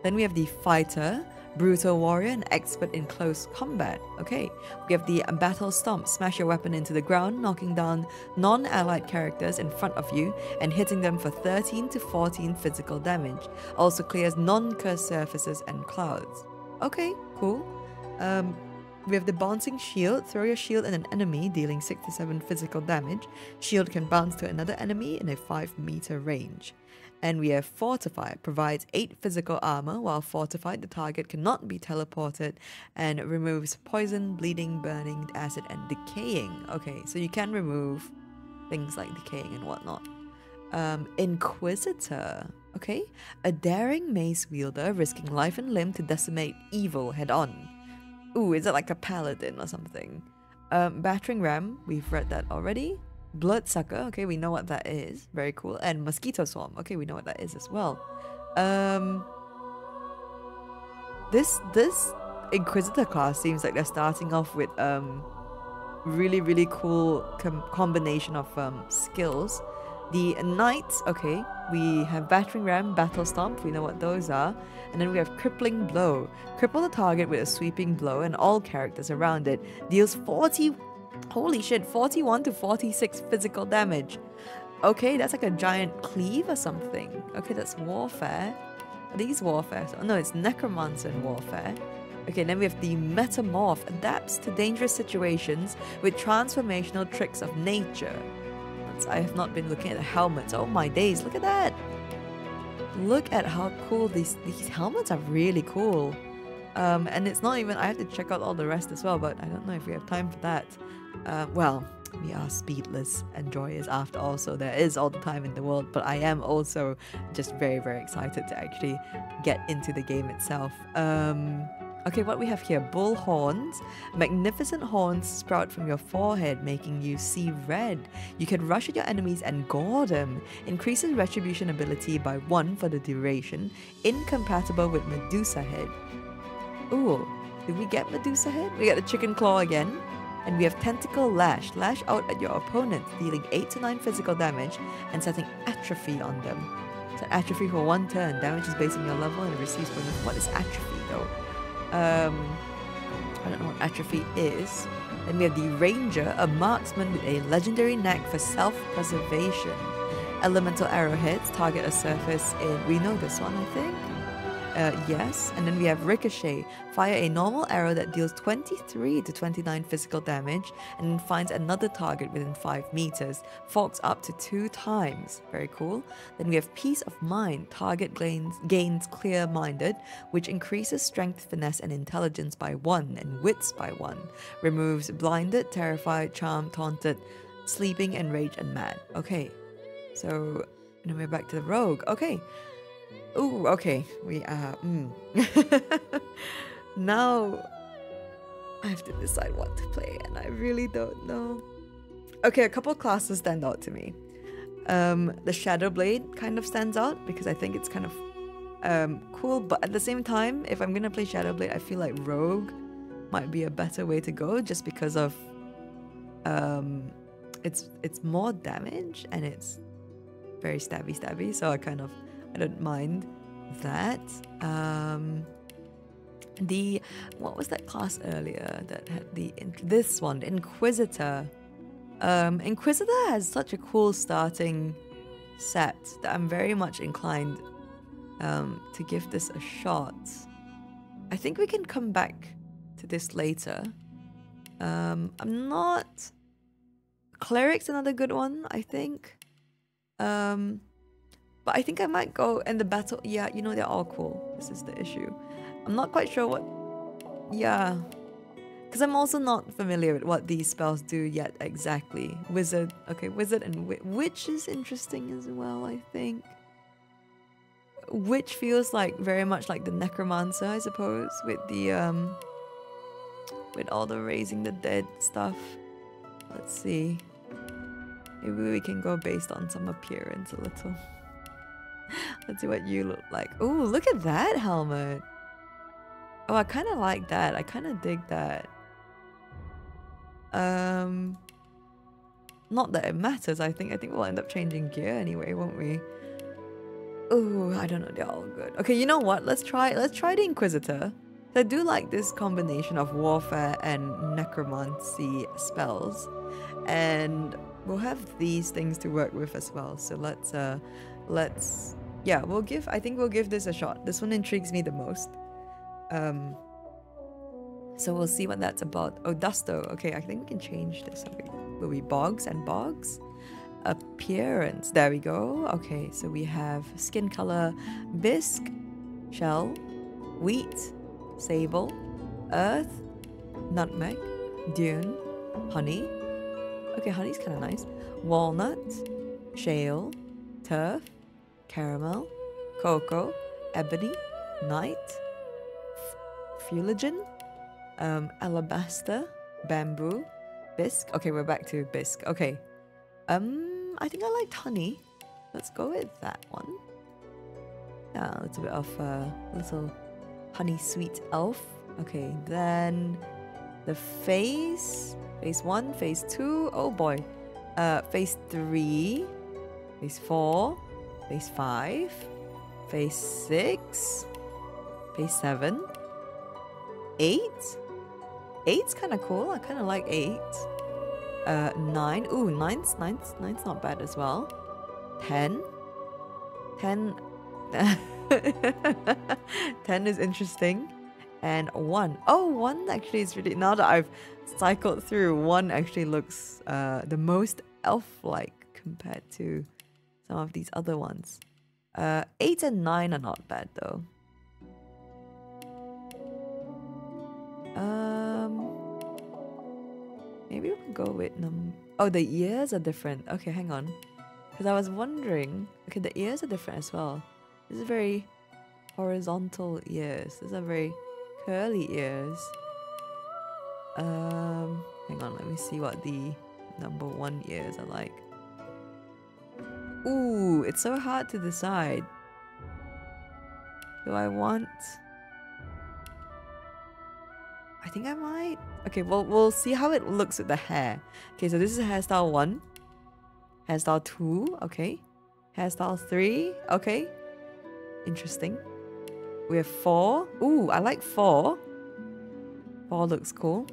Speaker 1: Then we have the Fighter, Brutal warrior and expert in close combat. Okay, we have the Battle Stomp. Smash your weapon into the ground, knocking down non allied characters in front of you and hitting them for 13 to 14 physical damage. Also clears non cursed surfaces and clouds. Okay, cool. Um, we have the bouncing shield. Throw your shield at an enemy, dealing 67 physical damage. Shield can bounce to another enemy in a 5 meter range. And we have Fortify, provides 8 physical armor. While fortified, the target cannot be teleported and removes poison, bleeding, burning, acid, and decaying. Okay, so you can remove things like decaying and whatnot. Um, Inquisitor, okay? A daring mace wielder risking life and limb to decimate evil head on. Ooh, is it like a paladin or something? Um, battering ram, we've read that already. Bloodsucker, okay, we know what that is. Very cool. And mosquito swarm, okay, we know what that is as well. Um, this this Inquisitor class seems like they're starting off with um really really cool com combination of um skills. The knights, okay, we have battering ram, battle stomp, we know what those are, and then we have crippling blow. Cripple the target with a sweeping blow, and all characters around it deals 40 Holy shit, 41 to 46 physical damage. Okay, that's like a giant cleave or something. Okay, that's warfare. Are these warfare? Oh, no, it's necromancer and warfare. Okay, then we have the metamorph adapts to dangerous situations with transformational tricks of nature. That's, I have not been looking at the helmets. Oh my days, look at that. Look at how cool these these helmets are really cool. Um, and it's not even I have to check out all the rest as well, but I don't know if we have time for that. Uh, well, we are speedless and joyous after all, so there is all the time in the world. But I am also just very, very excited to actually get into the game itself. Um, okay, what we have here bull horns. Magnificent horns sprout from your forehead, making you see red. You can rush at your enemies and gore them. Increases retribution ability by one for the duration, incompatible with Medusa head. Ooh, did we get Medusa head? We got the chicken claw again. And we have Tentacle Lash. Lash out at your opponent, dealing 8 to 9 physical damage and setting Atrophy on them. So Atrophy for one turn. Damage is based on your level and it receives bonus. What is Atrophy though? Um, I don't know what Atrophy is. Then we have the Ranger, a marksman with a legendary knack for self-preservation. Elemental arrowheads target a surface in... We know this one, I think. Uh, yes, and then we have Ricochet. Fire a normal arrow that deals 23 to 29 physical damage and then finds another target within 5 meters. Forks up to 2 times. Very cool. Then we have Peace of Mind. Target gains, gains Clear Minded, which increases strength, finesse, and intelligence by 1 and wits by 1. Removes Blinded, Terrified, Charmed, Taunted, Sleeping, Enraged, and Mad. Okay, so then we're back to the Rogue. Okay. Oh, okay. We are. Mm. now I have to decide what to play, and I really don't know. Okay, a couple classes stand out to me. Um, the Shadow Blade kind of stands out because I think it's kind of um, cool, but at the same time, if I'm gonna play Shadow Blade, I feel like Rogue might be a better way to go just because of um, it's it's more damage and it's very stabby stabby, so I kind of I don't mind that. Um, the what was that class earlier that had the this one Inquisitor. Um, Inquisitor has such a cool starting set that I'm very much inclined um, to give this a shot. I think we can come back to this later. Um, I'm not. Cleric's another good one, I think. Um, but I think I might go in the battle. Yeah, you know, they're all cool. This is the issue. I'm not quite sure what... Yeah. Because I'm also not familiar with what these spells do yet exactly. Wizard. Okay, wizard and witch is interesting as well, I think. Witch feels like very much like the necromancer, I suppose, with the um with all the raising the dead stuff. Let's see. Maybe we can go based on some appearance a little. Let's see what you look like. Oh, look at that helmet. Oh, I kind of like that. I kind of dig that. Um, not that it matters. I think I think we'll end up changing gear anyway, won't we? Oh, I don't know. They're all good. Okay, you know what? Let's try. Let's try the Inquisitor. I do like this combination of warfare and necromancy spells, and we'll have these things to work with as well. So let's uh, let's yeah, we'll give, I think we'll give this a shot. This one intrigues me the most. Um, So we'll see what that's about. Oh, Dusto. Okay, I think we can change this. Okay. Will be Bogs and Bogs? Appearance. There we go. Okay, so we have skin color bisque, shell, wheat, sable, earth, nutmeg, dune, honey. Okay, honey's kind of nice. Walnut, shale, turf, caramel, cocoa, ebony, night, fuligen, um, alabaster, bamboo, bisque. Okay, we're back to bisque. Okay. Um, I think I liked honey. Let's go with that one. Yeah, a little bit of a uh, little honey sweet elf. Okay, then the face. Phase one, phase two. Oh boy. Uh, phase three, phase four, phase five, phase six, phase seven, eight. Eight's kind of cool. I kind of like eight. Uh, nine. Ooh, nine's, nine's, nine's not bad as well. Ten. Ten. Ten is interesting. And one. Oh, one actually is really. Now that I've cycled through, one actually looks uh, the most elf-like compared to some of these other ones. Uh, eight and nine are not bad though. Um, maybe we'll go with num. Oh, the ears are different. Okay, hang on. Because I was wondering. Okay, the ears are different as well. This is very horizontal ears. These are very curly ears. Um, hang on. Let me see what the number one ears are like. Ooh, it's so hard to decide. Do I want I think I might. Okay, well, we'll see how it looks with the hair. Okay, so this is hairstyle 1. Hairstyle 2, okay. Hairstyle 3, okay. Interesting. We have 4. Ooh, I like 4. 4 looks cool.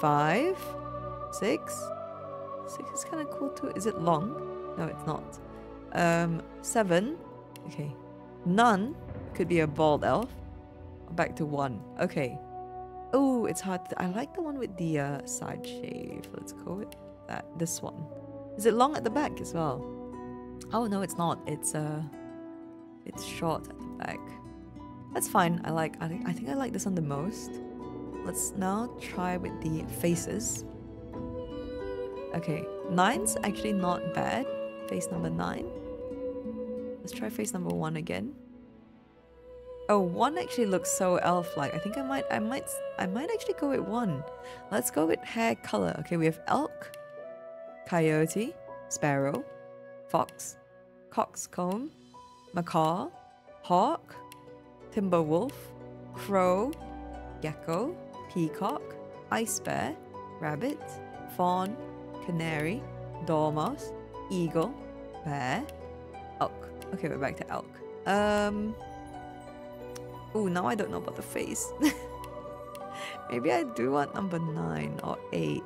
Speaker 1: 5. 6. 6 is kind of cool too. Is it long? No, it's not. Um, 7. Okay. None could be a bald elf. Back to 1. Okay. Oh, it's hard. To, I like the one with the uh, side shave. Let's go with that. This one. Is it long at the back as well? Oh no, it's not. It's uh, it's short at the back. That's fine. I like. I think. I think I like this one the most. Let's now try with the faces. Okay, nine's actually not bad. Face number nine. Let's try face number one again. Oh, one actually looks so elf-like. I think I might, I might, I might actually go with one. Let's go with hair color. Okay, we have elk, coyote, sparrow, fox, coxcomb, macaw, hawk, timber wolf, crow, gecko, peacock, ice bear, rabbit, fawn, canary, dormouse, eagle, bear, elk. Okay, we're back to elk. Um, Oh, now I don't know about the face. Maybe I do want number 9 or 8.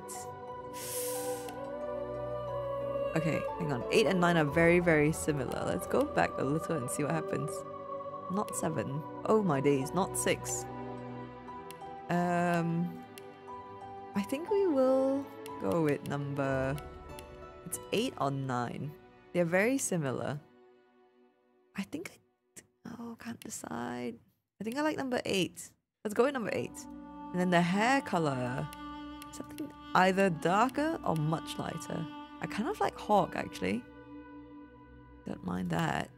Speaker 1: Okay, hang on. 8 and 9 are very, very similar. Let's go back a little and see what happens. Not 7. Oh my days, not 6. Um, I think we will go with number... It's 8 or 9. They're very similar. I think I... Oh, can't decide. I think I like number eight. Let's go with number eight. And then the hair color, something either darker or much lighter. I kind of like Hawk actually. Don't mind that.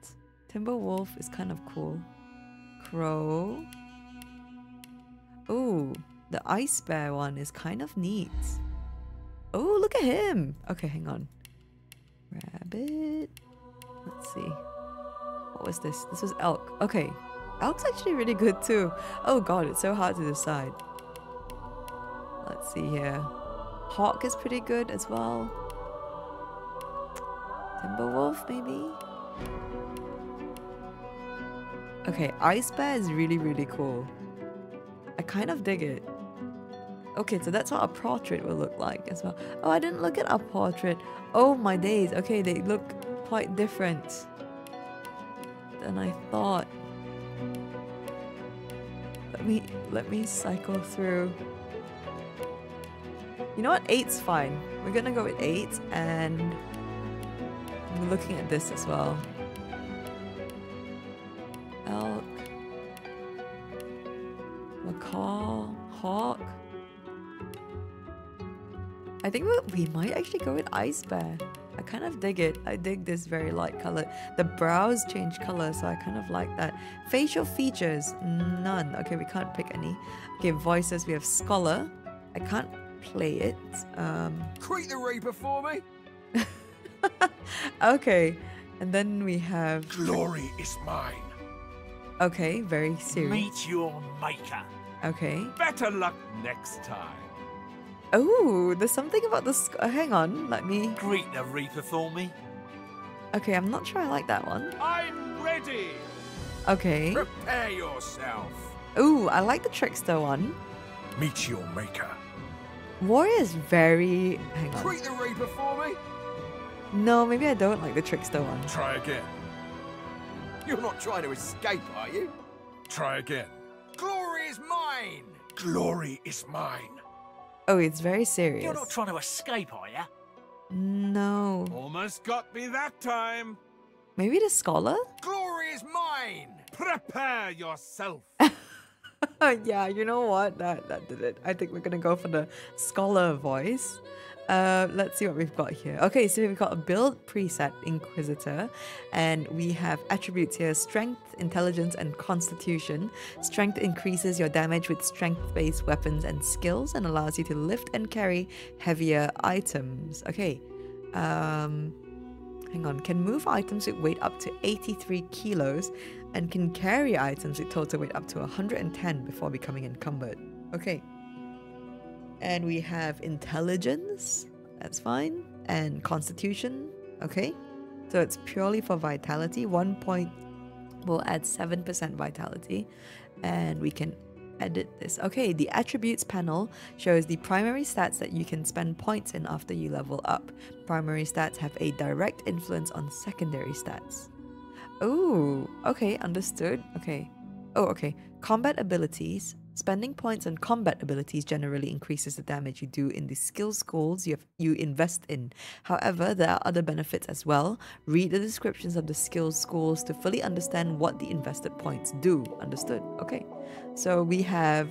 Speaker 1: Timber Wolf is kind of cool. Crow. Oh, the Ice Bear one is kind of neat. Oh, look at him. Okay, hang on. Rabbit. Let's see. What was this? This was elk. Okay, Elk's actually really good too. Oh god, it's so hard to decide. Let's see here. Hawk is pretty good as well. Timberwolf, maybe? Okay, Ice Bear is really, really cool. I kind of dig it. Okay, so that's what a portrait will look like as well. Oh, I didn't look at a portrait. Oh my days. Okay, they look quite different than I thought. Let me let me cycle through. You know what? Eight's fine. We're gonna go with eight, and we're looking at this as well. Elk, macaw, hawk. I think we, might actually go with ice bear. I kind of dig it. I dig this very light color. The brows change color, so I kind of like that. Facial features, none. Okay, we can't pick any. Okay, voices, we have scholar. I can't play it. Um,
Speaker 8: Greet the Reaper for me.
Speaker 1: okay, and then we have.
Speaker 9: Glory is mine.
Speaker 1: Okay, very serious.
Speaker 9: Meet your maker.
Speaker 1: Okay.
Speaker 9: Better luck next time.
Speaker 1: Oh, there's something about the. Uh, hang on, let me.
Speaker 9: Greet the Reaper for me.
Speaker 1: Okay, I'm not sure I like that one.
Speaker 9: I'm ready.
Speaker 1: Okay.
Speaker 9: Prepare yourself.
Speaker 1: Ooh, I like the trickster one.
Speaker 9: Meet your maker.
Speaker 1: Warrior is very. Hang on.
Speaker 8: Greet the Reaper for me.
Speaker 1: No, maybe I don't like the trickster one.
Speaker 9: Try again.
Speaker 8: You're not trying to escape, are you?
Speaker 9: Try again.
Speaker 8: Glory is mine.
Speaker 9: Glory is mine.
Speaker 1: Oh, it's very serious.
Speaker 9: You're not trying to escape, are you?
Speaker 1: No.
Speaker 9: Almost got me that time.
Speaker 1: Maybe the scholar?
Speaker 8: Glory is mine.
Speaker 9: Prepare yourself.
Speaker 1: yeah, you know what? That that did it. I think we're gonna go for the scholar voice. Uh, let's see what we've got here. Okay, so we've got a build preset Inquisitor, and we have attributes here strength, intelligence, and constitution. Strength increases your damage with strength based weapons and skills and allows you to lift and carry heavier items. Okay, um, hang on, can move items with weight up to 83 kilos and can carry items with total weight up to 110 before becoming encumbered. Okay. And we have intelligence, that's fine, and constitution, okay. So it's purely for vitality. One point will add 7% vitality, and we can edit this. Okay, the attributes panel shows the primary stats that you can spend points in after you level up. Primary stats have a direct influence on secondary stats. Oh, okay, understood. Okay. Oh, okay. Combat abilities. Spending points on combat abilities generally increases the damage you do in the skill schools you have, you invest in. However, there are other benefits as well. Read the descriptions of the skill schools to fully understand what the invested points do. Understood? Okay. So we have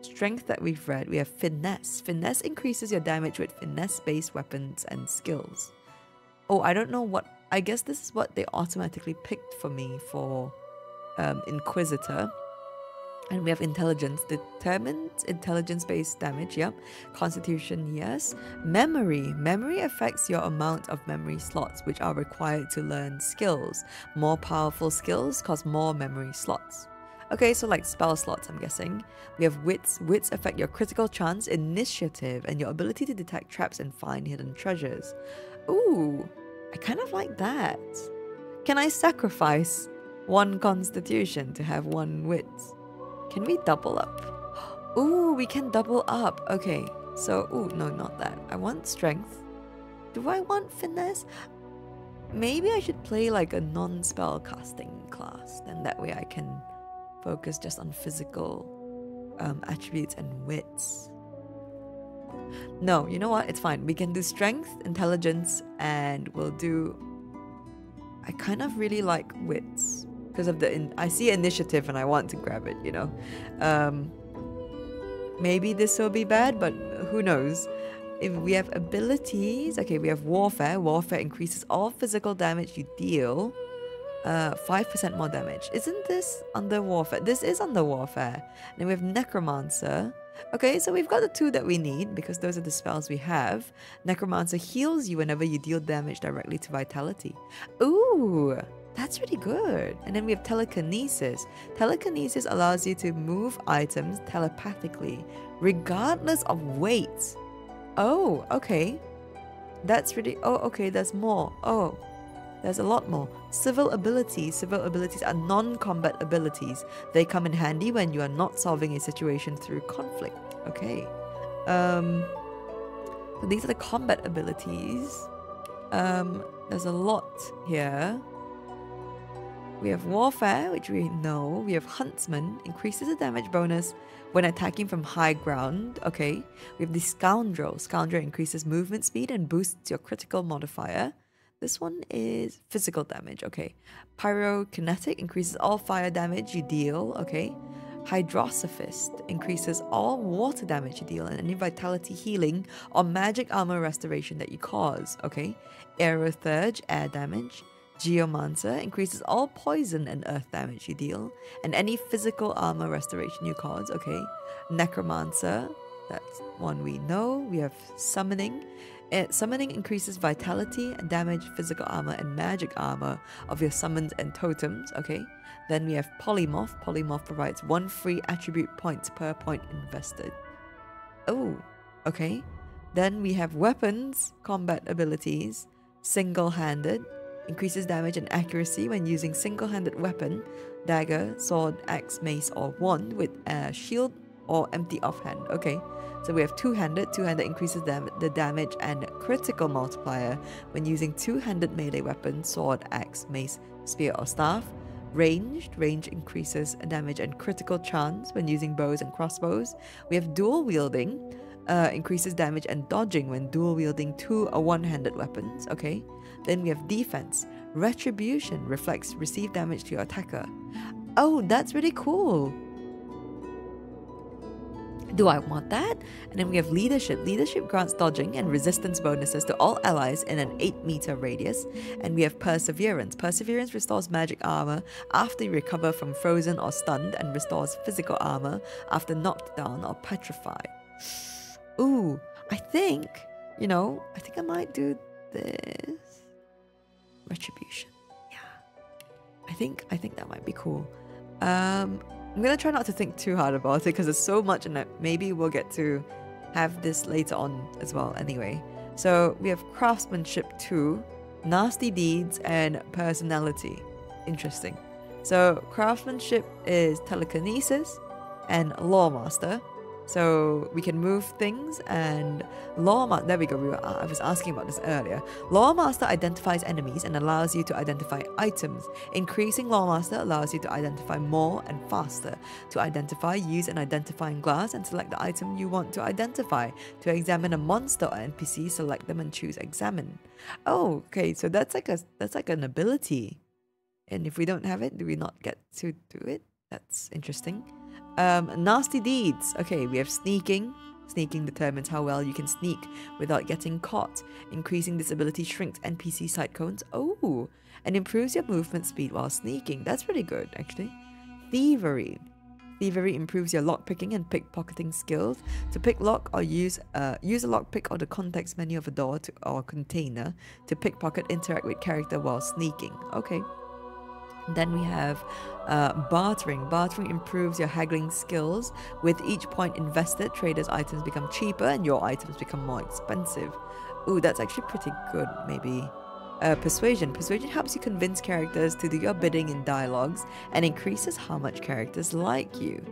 Speaker 1: strength that we've read. We have finesse. Finesse increases your damage with finesse-based weapons and skills. Oh, I don't know what. I guess this is what they automatically picked for me for um, Inquisitor. And we have intelligence, determined intelligence based damage, yep. Constitution, yes. Memory. Memory affects your amount of memory slots, which are required to learn skills. More powerful skills cause more memory slots. Okay, so like spell slots, I'm guessing. We have wits. Wits affect your critical chance, initiative, and your ability to detect traps and find hidden treasures. Ooh, I kind of like that. Can I sacrifice one constitution to have one wits? Can we double up? Ooh, we can double up. Okay, so, ooh, no, not that. I want strength. Do I want finesse? Maybe I should play like a non spell casting class. Then that way I can focus just on physical um, attributes and wits. No, you know what? It's fine. We can do strength, intelligence, and we'll do. I kind of really like wits because of the. In- I see initiative and I want to grab it. You know, um, maybe this will be bad, but who knows? If we have abilities, okay, we have warfare. Warfare increases all physical damage you deal. Uh, 5% more damage. Isn't this under warfare? This is under warfare. And then we have necromancer. Okay, so we've got the two that we need because those are the spells we have. Necromancer heals you whenever you deal damage directly to vitality. Ooh, that's really good. And then we have telekinesis. Telekinesis allows you to move items telepathically, regardless of weight. Oh, okay. That's really. Oh, okay, there's more. Oh, there's a lot more. Civil abilities. Civil abilities are non combat abilities. They come in handy when you are not solving a situation through conflict. Okay. Um, so these are the combat abilities. Um, there's a lot here. We have Warfare, which we know. We have Huntsman, increases the damage bonus when attacking from high ground. Okay. We have the Scoundrel. Scoundrel increases movement speed and boosts your critical modifier. This one is physical damage. Okay. Pyrokinetic increases all fire damage you deal. Okay. Hydrosophist increases all water damage you deal and any vitality healing or magic armor restoration that you cause. Okay. Aerothurge, air damage. Geomancer increases all poison and earth damage you deal, and any physical armor restoration you cause. Okay. Necromancer, that's one we know. We have Summoning. Uh, summoning increases vitality and damage, physical armor, and magic armor of your summons and totems. Okay. Then we have Polymorph. Polymorph provides one free attribute points point per point invested. Oh, okay. Then we have weapons, combat abilities, single handed, increases damage and accuracy when using single handed weapon, dagger, sword, axe, mace, or wand with a shield or empty offhand. Okay, so we have two handed. Two handed increases dam- the damage and critical multiplier when using two handed melee weapon, sword, axe, mace, spear, or staff. Ranged, range increases damage and critical chance when using bows and crossbows. We have dual wielding, uh, increases damage and dodging when dual wielding two or one handed weapons. Okay, then we have defense. Retribution reflects received damage to your attacker. Oh, that's really cool. Do I want that? And then we have leadership. Leadership grants dodging and resistance bonuses to all allies in an 8 meter radius. And we have perseverance. Perseverance restores magic armor after you recover from frozen or stunned and restores physical armor after knocked down or petrified. Ooh, I think, you know, I think I might do this. Retribution. Yeah. I think I think that might be cool. Um I'm gonna try not to think too hard about it because there's so much and maybe we'll get to have this later on as well anyway. So we have craftsmanship 2, nasty deeds, and personality. Interesting. So craftsmanship is telekinesis and loremaster. So we can move things and Loremaster, there we go, we were, uh, I was asking about this earlier. Loremaster identifies enemies and allows you to identify items. Increasing Loremaster allows you to identify more and faster. To identify, use an identifying glass and select the item you want to identify. To examine a monster or NPC, select them and choose examine. Oh, okay, so that's like a that's like an ability. And if we don't have it, do we not get to do it? That's interesting. Um, nasty deeds. Okay, we have sneaking. Sneaking determines how well you can sneak without getting caught. Increasing this ability shrinks NPC sight cones. Oh, and improves your movement speed while sneaking. That's pretty good, actually. Thievery. Thievery improves your lockpicking and pickpocketing skills. To pick lock or use uh, use a lockpick or the context menu of a door to, or container to pickpocket interact with character while sneaking. Okay. Then we have uh, bartering. Bartering improves your haggling skills. With each point invested, traders' items become cheaper and your items become more expensive. Ooh, that's actually pretty good, maybe. Uh, persuasion. Persuasion helps you convince characters to do your bidding in dialogues and increases how much characters like you.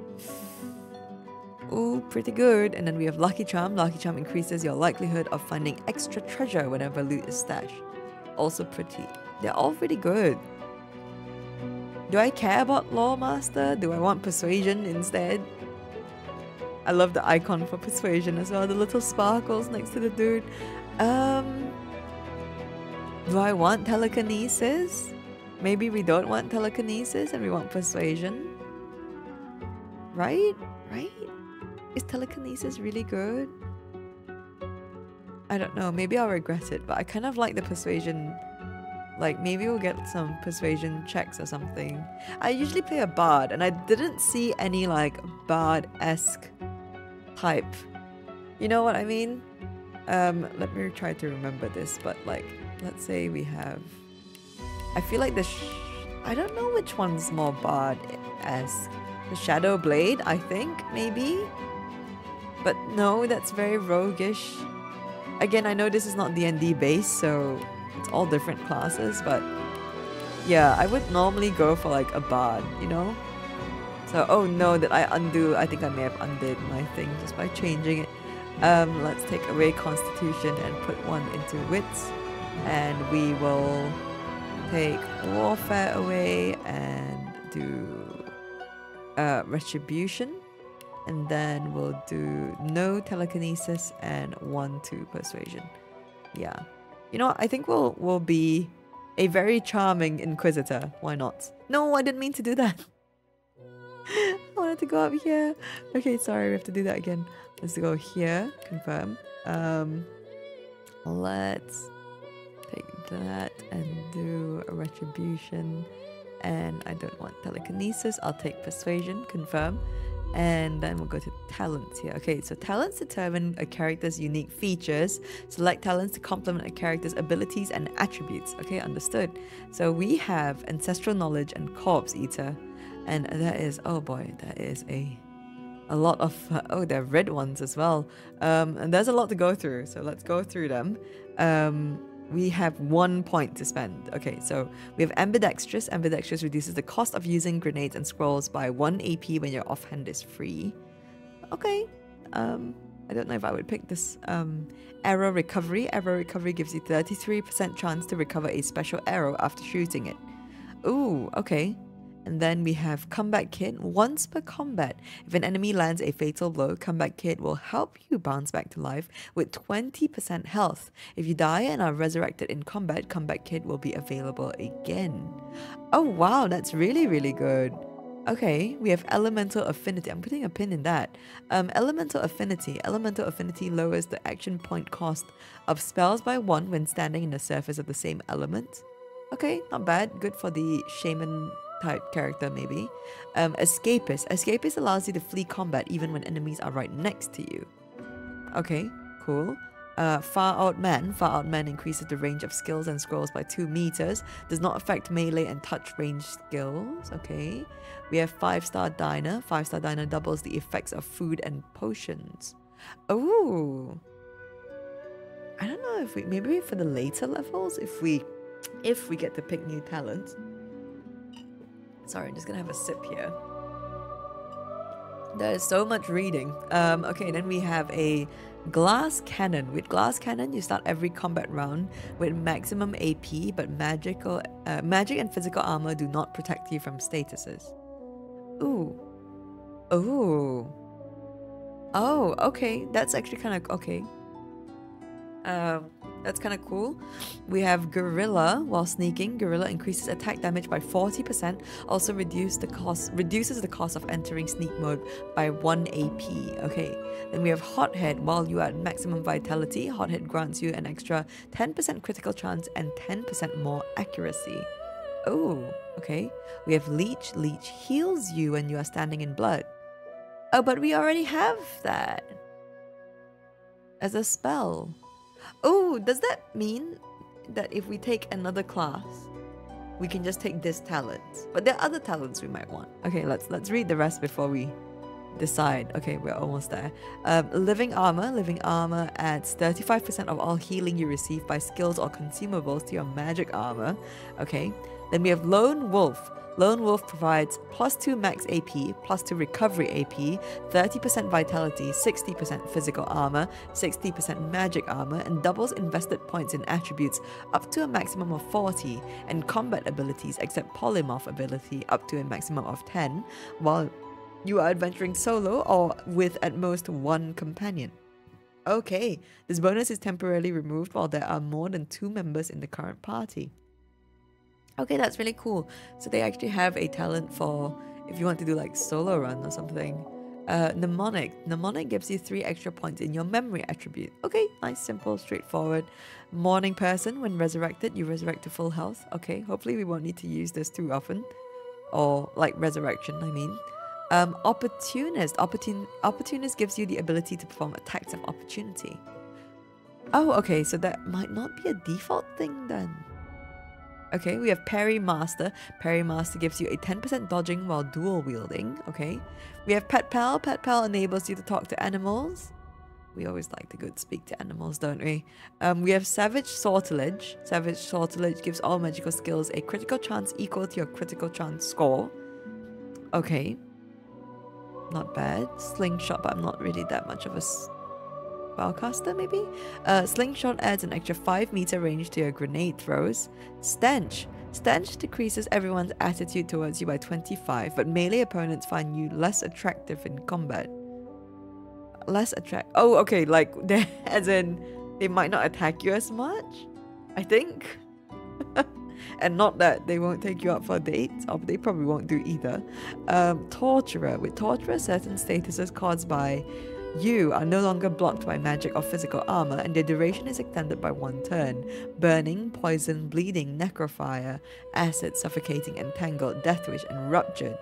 Speaker 1: Ooh, pretty good. And then we have Lucky Charm. Lucky Charm increases your likelihood of finding extra treasure whenever loot is stashed. Also pretty. They're all pretty good. Do I care about Loremaster? Do I want Persuasion instead? I love the icon for Persuasion as well, the little sparkles next to the dude. Um, do I want Telekinesis? Maybe we don't want Telekinesis and we want Persuasion. Right? Right? Is Telekinesis really good? I don't know, maybe I'll regret it, but I kind of like the Persuasion like maybe we'll get some persuasion checks or something. I usually play a bard and I didn't see any like bard-esque type. You know what I mean? Um, let me try to remember this, but like let's say we have I feel like the I don't know which one's more bard-esque. The Shadow Blade, I think, maybe? But no, that's very roguish. Again, I know this is not D&D based, so it's all different classes, but yeah, I would normally go for like a bard, you know? So, oh no, did I undo? I think I may have undid my thing just by changing it. Um, let's take away Constitution and put one into Wits, and we will take warfare away and do uh, retribution. And then we'll do no telekinesis and one to persuasion. Yeah. You know? I think we'll we'll be a very charming inquisitor. Why not? No, I didn't mean to do that. I wanted to go up here. Okay, sorry, we have to do that again. Let's go here, confirm. Um, let's take that and do a retribution. And I don't want telekinesis. I'll take persuasion, confirm. And then we'll go to talents here. Okay, so talents determine a character's unique features. Select talents to complement a character's abilities and attributes. Okay, understood. So we have ancestral knowledge and corpse eater. And that is, oh boy, that is a a lot of uh, oh there are red ones as well um, and there's a lot to go through so let's go through them um, we have one point to spend okay so we have ambidextrous ambidextrous reduces the cost of using grenades and scrolls by 1 ap when your offhand is free okay um, I don't know if I would pick this um, arrow recovery. Arrow recovery gives you 33% chance to recover a special arrow after shooting it. Ooh, okay. And then we have Combat Kit. Once per combat, if an enemy lands a fatal blow, Combat Kit will help you bounce back to life with 20% health. If you die and are resurrected in combat, Combat Kit will be available again. Oh wow, that's really, really good. Okay, we have elemental affinity. I'm putting a pin in that. Um, elemental affinity. Elemental affinity lowers the action point cost of spells by one when standing in the surface of the same element. Okay, not bad. Good for the shaman type character, maybe. Um, escapist. Escapist allows you to flee combat even when enemies are right next to you. Okay, cool. Uh, far out man. Far out man increases the range of skills and scrolls by 2 meters. Does not affect melee and touch range skills. Okay. We have 5 star diner. 5 star diner doubles the effects of food and potions. Oh. I don't know if we maybe for the later levels if we if we get to pick new talents Sorry, I'm just gonna have a sip here. There's so much reading. Um, okay, then we have a glass cannon. With glass cannon, you start every combat round with maximum AP, but magical, uh, magic and physical armor do not protect you from statuses. Ooh, ooh, oh, okay. That's actually kind of okay. Um, that's kind of cool. We have Guerrilla while sneaking. Guerrilla increases attack damage by 40%. Also reduce the cost reduces the cost of entering sneak mode by 1 AP. Okay. Then we have Hothead while you are at maximum vitality. Hothead grants you an extra 10% critical chance and 10% more accuracy. Oh, okay. We have Leech. Leech heals you when you are standing in blood. Oh, but we already have that as a spell. Oh, does that mean that if we take another class, we can just take this talent? But there are other talents we might want. Okay, let's let's read the rest before we decide. Okay, we're almost there. Um, living armor. Living armor adds 35% of all healing you receive by skills or consumables to your magic armor. Okay. Then we have lone wolf. Lone Wolf provides plus 2 max AP, plus 2 recovery AP, 30% vitality, 60% physical armor, 60% magic armor, and doubles invested points in attributes up to a maximum of 40, and combat abilities except polymorph ability up to a maximum of 10, while you are adventuring solo or with at most one companion. Okay, this bonus is temporarily removed while there are more than two members in the current party. Okay, that's really cool. So they actually have a talent for if you want to do like solo run or something. Uh, mnemonic. Mnemonic gives you three extra points in your memory attribute. Okay, nice, simple, straightforward. Morning person. When resurrected, you resurrect to full health. Okay, hopefully we won't need to use this too often. Or like resurrection, I mean. Um, opportunist. Opportun opportunist gives you the ability to perform attacks of opportunity. Oh, okay, so that might not be a default thing then. Okay, we have Parry Master. Parry Master gives you a 10% dodging while dual wielding. Okay, we have Pet Pal. Pet Pal enables you to talk to animals. We always like to go speak to animals, don't we? Um, we have Savage Sortilege. Savage Sortilege gives all magical skills a critical chance equal to your critical chance score. Okay. Not bad. Slingshot, but I'm not really that much of a Bowcaster, maybe? Uh, Slingshot adds an extra 5 meter range to your grenade throws. Stench. Stench decreases everyone's attitude towards you by 25, but melee opponents find you less attractive in combat. Less attract. Oh, okay, like, as in, they might not attack you as much? I think. and not that they won't take you out for dates, or they probably won't do either. Um, Torturer. With Torturer, certain statuses caused by you are no longer blocked by magic or physical armor, and their duration is extended by one turn. Burning, poison, bleeding, necrofire, acid, suffocating, entangled, deathwish, and ruptured.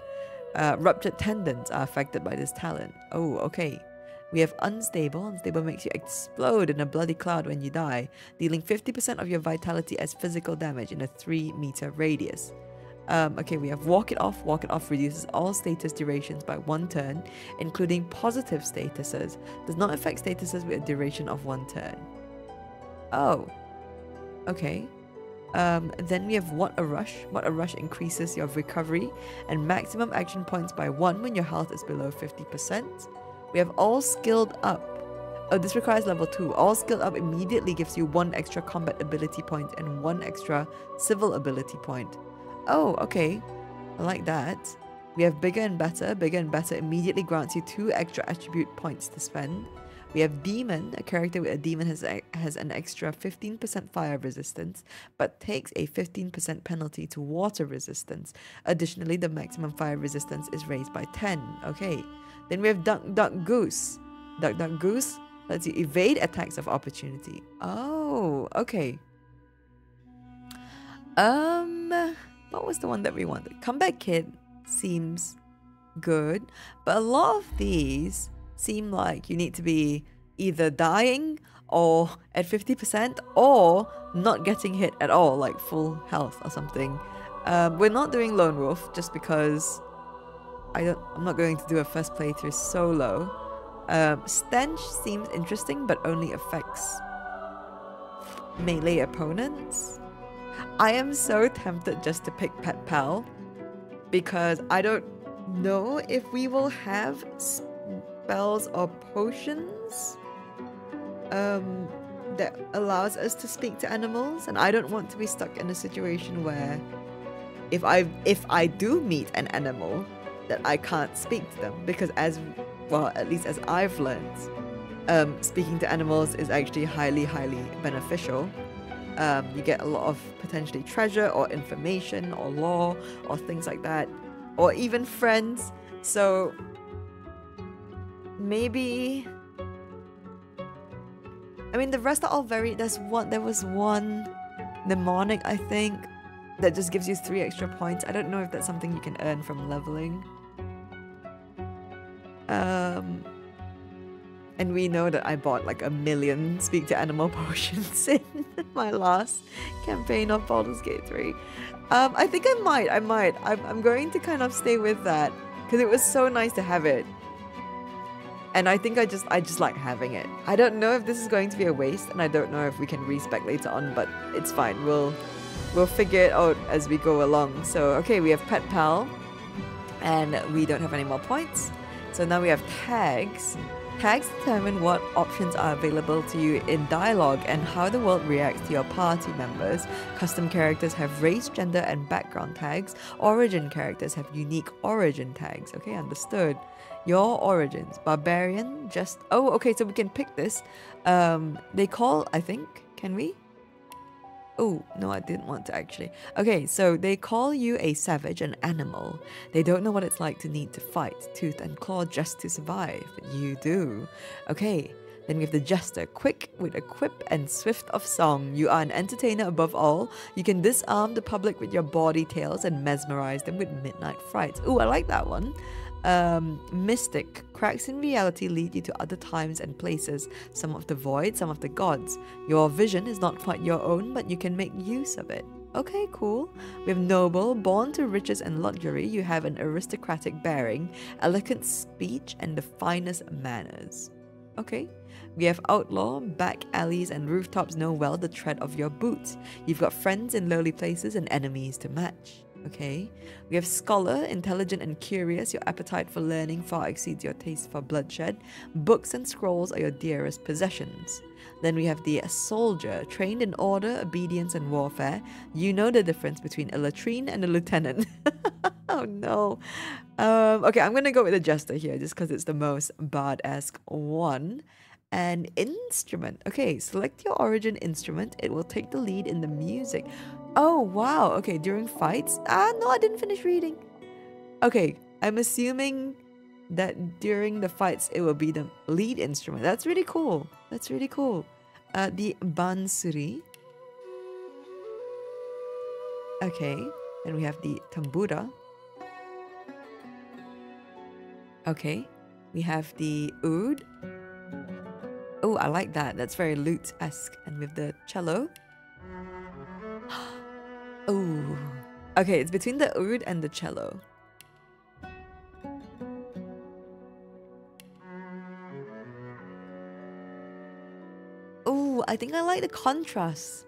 Speaker 1: Uh, ruptured tendons are affected by this talent. Oh, okay. We have Unstable. Unstable makes you explode in a bloody cloud when you die, dealing 50% of your vitality as physical damage in a 3 meter radius. Um, okay, we have Walk It Off. Walk It Off reduces all status durations by one turn, including positive statuses. Does not affect statuses with a duration of one turn. Oh, okay. Um, then we have What a Rush. What a Rush increases your recovery and maximum action points by one when your health is below 50%. We have All Skilled Up. Oh, this requires level 2. All Skilled Up immediately gives you one extra combat ability point and one extra civil ability point. Oh, okay. I like that. We have Bigger and Better. Bigger and Better immediately grants you two extra attribute points to spend. We have Demon. A character with a demon has, has an extra 15% fire resistance, but takes a 15% penalty to water resistance. Additionally, the maximum fire resistance is raised by 10. Okay. Then we have Duck Duck Goose. Duck Duck Goose lets you evade attacks of opportunity. Oh, okay. Um, what was the one that we wanted? Comeback Kid seems good, but a lot of these seem like you need to be either dying or at 50% or not getting hit at all, like full health or something. Um, we're not doing Lone Wolf just because I don't. I'm not going to do a first playthrough solo. Um, Stench seems interesting, but only affects melee opponents. I am so tempted just to pick Pet Pal because I don't know if we will have spells or potions um, that allows us to speak to animals, and I don't want to be stuck in a situation where if I if I do meet an animal that I can't speak to them because as well at least as I've learned um, speaking to animals is actually highly highly beneficial um, you get a lot of potentially treasure or information or law or things like that or even friends so maybe I mean the rest are all very there's one there was one mnemonic I think that just gives you three extra points. I don't know if that's something you can earn from leveling. Um, and we know that I bought like a million speak to animal potions in my last campaign of Baldur's Gate 3. Um, I think I might, I might. I'm, I'm going to kind of stay with that because it was so nice to have it. And I think I just I just like having it. I don't know if this is going to be a waste and I don't know if we can respec later on, but it's fine. We'll we'll figure it out as we go along. So okay, we have Pet Pal and we don't have any more points. So now we have tags. Tags determine what options are available to you in dialogue and how the world reacts to your party members. Custom characters have race, gender, and background tags. Origin characters have unique origin tags. Okay, understood. Your origins. Barbarian, just. Oh, okay, so we can pick this. Um, they call, I think, can we? Oh, no, I didn't want to actually. Okay, so they call you a savage, an animal. They don't know what it's like to need to fight, tooth and claw just to survive, but you do. Okay, then we have the jester, quick with a quip and swift of song. You are an entertainer above all. You can disarm the public with your bawdy tales and mesmerize them with midnight frights. Ooh, I like that one. Um, mystic. Cracks in reality lead you to other times and places, some of the void, some of the gods. Your vision is not quite your own, but you can make use of it. Okay, cool. We have noble, born to riches and luxury, you have an aristocratic bearing, elegant speech, and the finest manners. Okay. We have outlaw, back alleys, and rooftops know well the tread of your boots. You've got friends in lowly places and enemies to match. Okay. We have scholar, intelligent and curious. Your appetite for learning far exceeds your taste for bloodshed. Books and scrolls are your dearest possessions. Then we have the soldier, trained in order, obedience, and warfare. You know the difference between a latrine and a lieutenant. oh no. Um, okay, I'm gonna go with the jester here just because it's the most bard-esque one. An instrument. Okay, select your origin instrument. It will take the lead in the music. Oh wow. Okay, during fights. Ah no, I didn't finish reading. Okay, I'm assuming that during the fights it will be the lead instrument. That's really cool. That's really cool. Uh, the bansuri. Okay, then we have the tambura. Okay, we have the oud. Oh, I like that. That's very lute-esque. And with the cello. oh. Okay, it's between the oud and the cello. Oh, I think I like the contrast.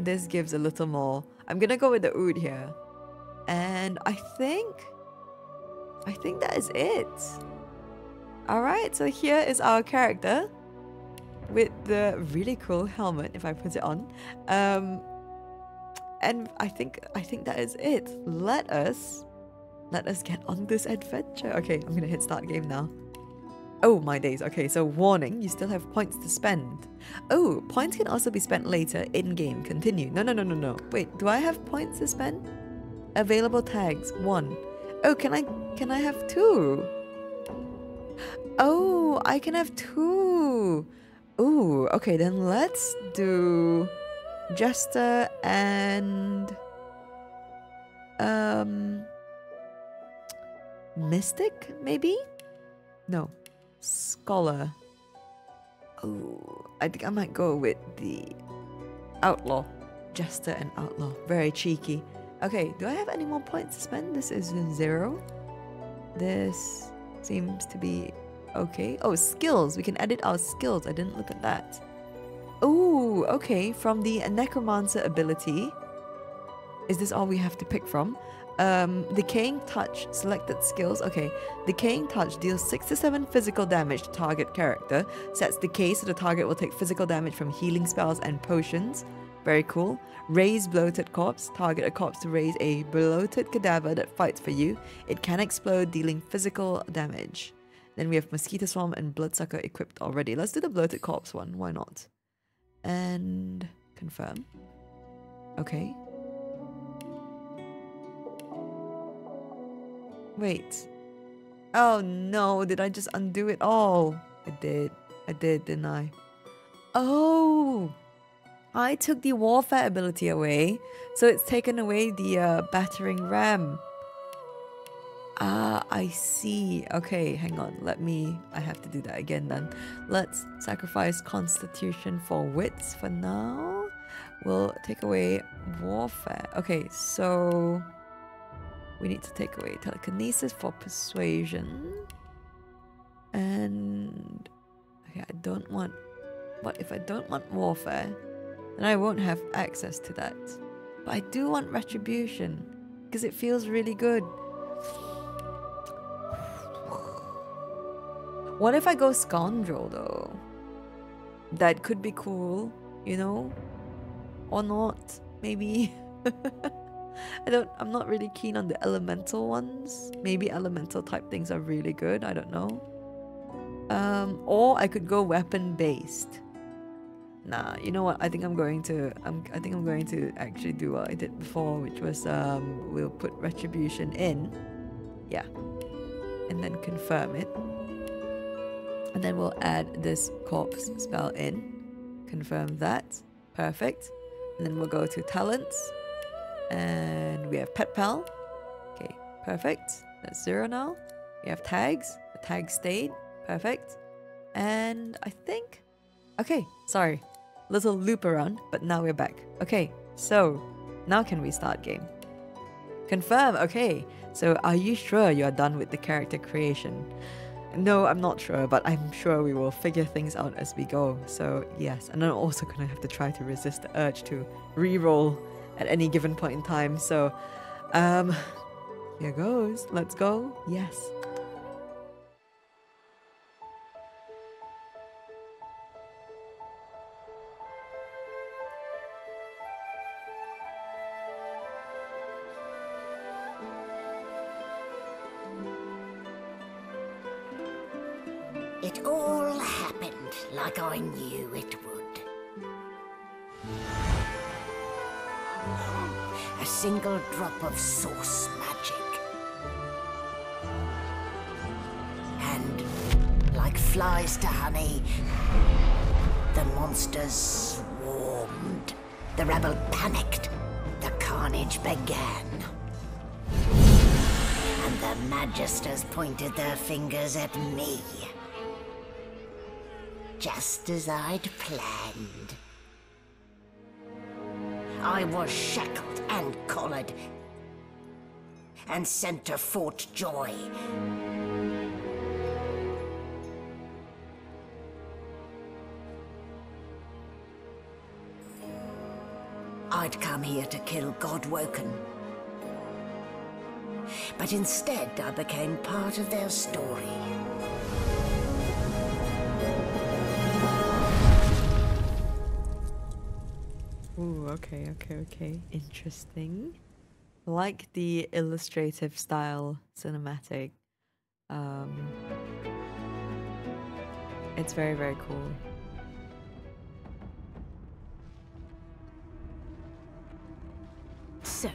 Speaker 1: This gives a little more. I'm gonna go with the oud here. And I think... I think that is it. Alright, so here is our character with the really cool helmet if I put it on. Um, and I think I think that is it. Let us let us get on this adventure. Okay, I'm gonna hit start game now. Oh my days. Okay, so warning, you still have points to spend. Oh, points can also be spent later in game. Continue. No, no, no, no, no. Wait, do I have points to spend? Available tags. One. Oh, can I can I have two? Oh, I can have two. Ooh, okay, then let's do Jester and um Mystic, maybe? No. Scholar. Oh, I think I might go with the Outlaw. Jester and Outlaw. Very cheeky. Okay, do I have any more points to spend? This is zero. This seems to be okay. Oh, skills. We can edit our skills. I didn't look at that. Oh, okay. From the Necromancer ability. Is this all we have to pick from? Um, Decaying Touch, selected skills. Okay, Decaying Touch deals 6 to 7 physical damage to target character. Sets decay so the target will take physical damage from healing spells and potions. Very cool. Raise Bloated Corpse. Target a corpse to raise a bloated cadaver that fights for you. It can explode, dealing physical damage. Then we have Mosquito Swarm and Bloodsucker equipped already. Let's do the Bloated Corpse one. Why not? And confirm. Okay. Wait. Oh no, did I just undo it all? I did. I did, didn't I? Oh! I took the warfare ability away, so it's taken away the uh, battering ram. Ah, I see. Okay, hang on. Let me... I have to do that again then. Let's sacrifice Constitution for wits for now. We'll take away warfare. Okay, so... We need to take away telekinesis for persuasion. And... Okay, I don't want... What if I don't want warfare? Then I won't have access to that. But I do want retribution. Because it feels really good. What if I go scoundrel though? That could be cool, you know? Or not, maybe. I don't I'm not really keen on the elemental ones. Maybe elemental type things are really good, I don't know. Um or I could go weapon based. Nah, you know what? I think I'm going to I'm I think I'm going to actually do what I did before, which was um we'll put retribution in. Yeah. And then confirm it. And then we'll add this corpse spell in. Confirm that. Perfect. And then we'll go to talents. And we have pet pal. Okay, perfect. That's zero now. We have tags. The tag stayed. Perfect. And I think... Okay, sorry. Little loop around, but now we're back. Okay, so now can we start game? Confirm, okay. So are you sure you are done with the character creation? No, I'm not sure, but I'm sure we will figure things out as we go. So yes, and I'm also gonna have to try to resist the urge to re-roll at any given point in time. So, um, here goes. Let's go. Yes.
Speaker 10: Magisters pointed their fingers at me just as I'd planned. I was shackled and collared, and sent to Fort Joy. I'd come here to kill Godwoken. But instead, I became part of their story.
Speaker 1: Ooh, okay, okay, okay. Interesting. Like the illustrative style cinematic. Um, it's very, very cool.
Speaker 10: So,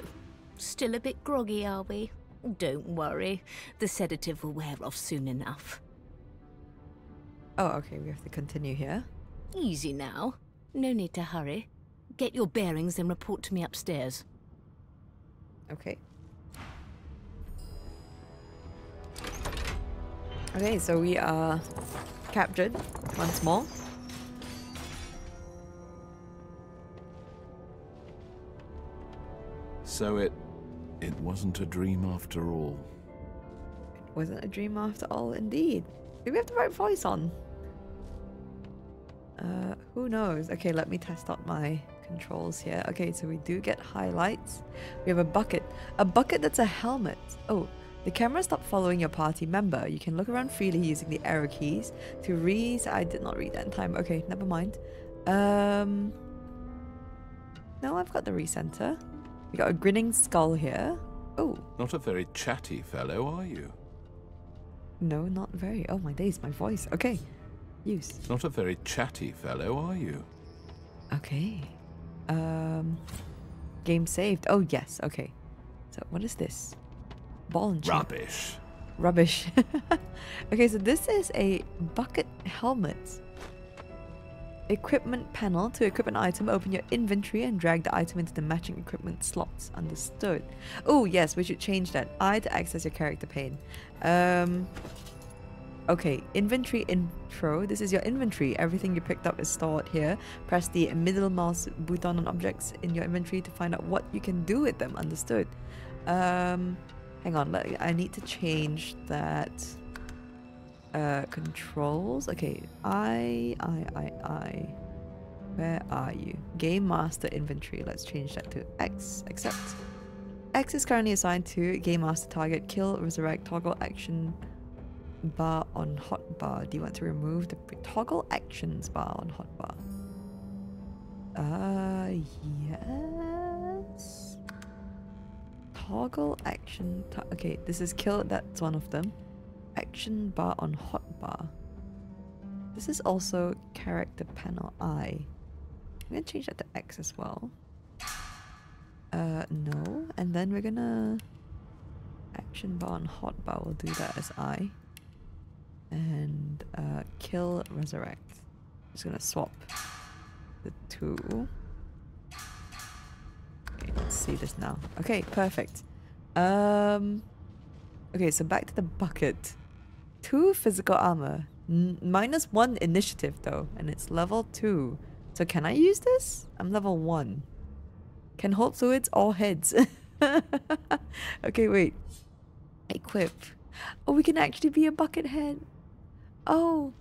Speaker 10: still a bit groggy, are we? Don't worry. The sedative will wear off soon enough.
Speaker 1: Oh, okay, we have to continue here.
Speaker 10: Easy now. No need to hurry. Get your bearings and report to me upstairs.
Speaker 1: Okay. Okay, so we are captured once more.
Speaker 9: So it... it wasn't a dream after all.
Speaker 1: It wasn't a dream after all, indeed. Do we have the right voice on? Uh, who knows? Okay, let me test out my controls here. Okay, so we do get highlights. We have a bucket. A bucket that's a helmet. Oh, the camera stopped following your party member. You can look around freely using the arrow keys to read. I did not read that in time. Okay, never mind. Um, no, I've got the recenter. We got a grinning skull here. Oh,
Speaker 9: Not a very chatty fellow, are you?
Speaker 1: no, not very. Oh my days, my voice. Okay, use.
Speaker 9: Not a very chatty fellow, are you?
Speaker 1: Okay. Um, game saved. Oh yes. Okay. So what is this? Ball and chain.
Speaker 9: Rubbish.
Speaker 1: Rubbish. okay, so this is a bucket helmet. Equipment panel. To equip an item, open your inventory and drag the item into the matching equipment slots. Understood. Oh, yes, we should change that. I to access your character pane. Um, okay, inventory intro. This is your inventory. Everything you picked up is stored here. Press the middle mouse button on objects in your inventory to find out what you can do with them. Understood. Um, hang on. I need to change that. Uh, controls. Okay, I, I, I, I. Where are you? Game Master Inventory. Let's change that to X. Accept. X is currently assigned to Game Master Target. Kill, resurrect, toggle action bar on hotbar. Do you want to remove the toggle actions bar on hotbar? Uh, yes. Toggle action. okay, this is kill. That's one of them. Action bar on hotbar. This is also character panel I. I'm gonna change that to X as well. Uh, no. And then we're gonna action bar on hotbar. We'll do that as I. And uh, kill resurrect. Just gonna swap the two. Okay, let's see this now. Okay, perfect. Um. Okay, so back to the bucket. Two physical armor. Minus one initiative though, and it's level two. So can I use this? I'm level one. Can hold fluids or heads. okay, wait. Equip. Oh, we can actually be a bucket head. Oh.